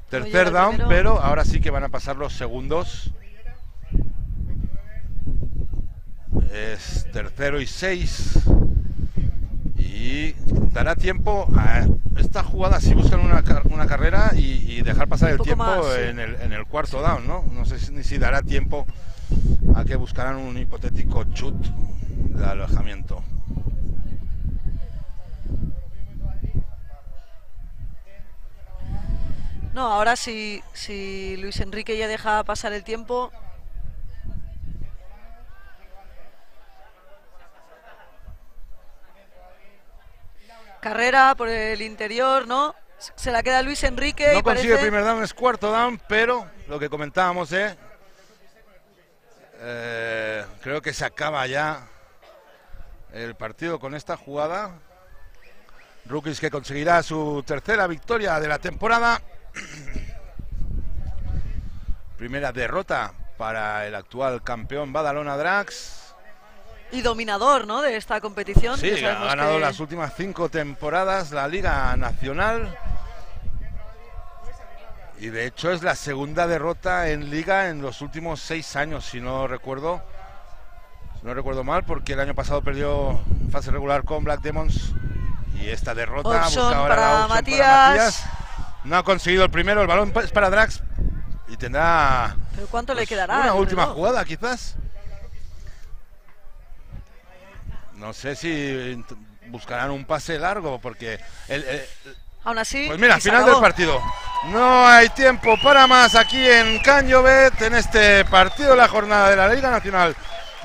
Tercer down, pero ahora sí que van a pasar los segundos. Es tercero y seis. Y dará tiempo a esta jugada si buscan una, una carrera y, dejar pasar el tiempo en, el, en, el, cuarto down, ¿no? No sé si, si dará tiempo a que buscarán un hipotético chut de alojamiento. No, ahora si, si Luis Enrique ya deja pasar el tiempo, Carrera por el interior, ¿no? Se la queda Luis Enrique. No consigue primer down, es cuarto down, pero lo que comentábamos, ¿eh? ¿eh? creo que se acaba ya el partido con esta jugada. Rookies que conseguirá su tercera victoria de la temporada. *clears throat* Primera derrota para el actual campeón Badalona Drax y dominador ¿no? de esta competición. Sí, ha ganado las últimas cinco temporadas la Liga Nacional. Y de hecho es la segunda derrota en Liga en los últimos seis años, si no recuerdo. no recuerdo mal, porque el año pasado perdió fase regular con Black Demons. Y esta derrota para, Matías. No ha conseguido el primero, el balón es para Drax. Y tendrá. ¿Pero cuánto le pues, quedará? Una última jugada, quizás. No sé si buscarán un pase largo porque el, Aún así. Pues mira, final del partido. No hay tiempo para más aquí en Canyovet, en este partido de la jornada de la Liga Nacional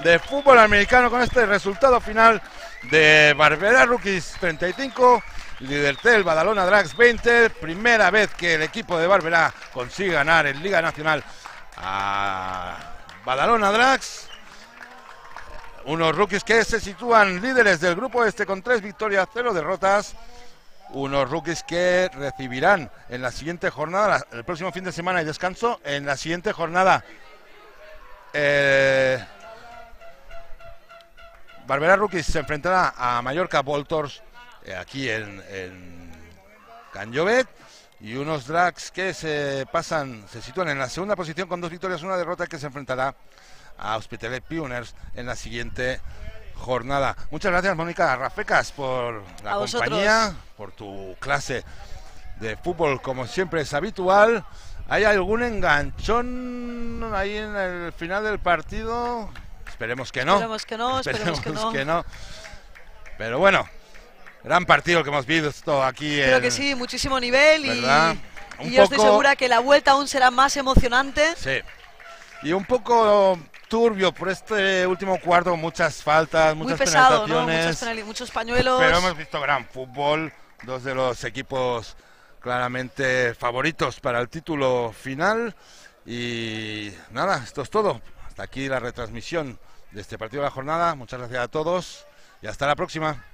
de Fútbol Americano, con este resultado final de Barbera Rookies 35, Lidertel Badalona Drags 20. Primera vez que el equipo de Barbera consigue ganar en Liga Nacional a Badalona Drags unos rookies que se sitúan líderes del grupo este con tres victorias, cero derrotas. Unos rookies que recibirán en la siguiente jornada, el próximo fin de semana y descanso, en la siguiente jornada. Eh, Barbera Rookies se enfrentará a Mallorca Voltors eh, aquí en, en Canjovet y unos drags que se pasan, se sitúan en la segunda posición con dos victorias, una derrota que se enfrentará a Hospitalet Pioners en la siguiente jornada. Muchas gracias, Mónica Rafecas, por la compañía, por tu clase de fútbol, como siempre es habitual. ¿Hay algún enganchón ahí en el final del partido? Esperemos que no. Esperemos que no, esperemos, que, no. Pero bueno, gran partido que hemos visto aquí. Creo que sí, muchísimo nivel y, yo estoy segura que la vuelta aún será más emocionante. Sí. Y un poco turbio por este último cuarto, muchas faltas, muchas Muy pesado, penalizaciones. muchos pañuelos. Pero hemos visto gran fútbol, dos de los equipos claramente favoritos para el título final. Y nada, esto es todo. Hasta aquí la retransmisión de este partido de la jornada. Muchas gracias a todos y hasta la próxima.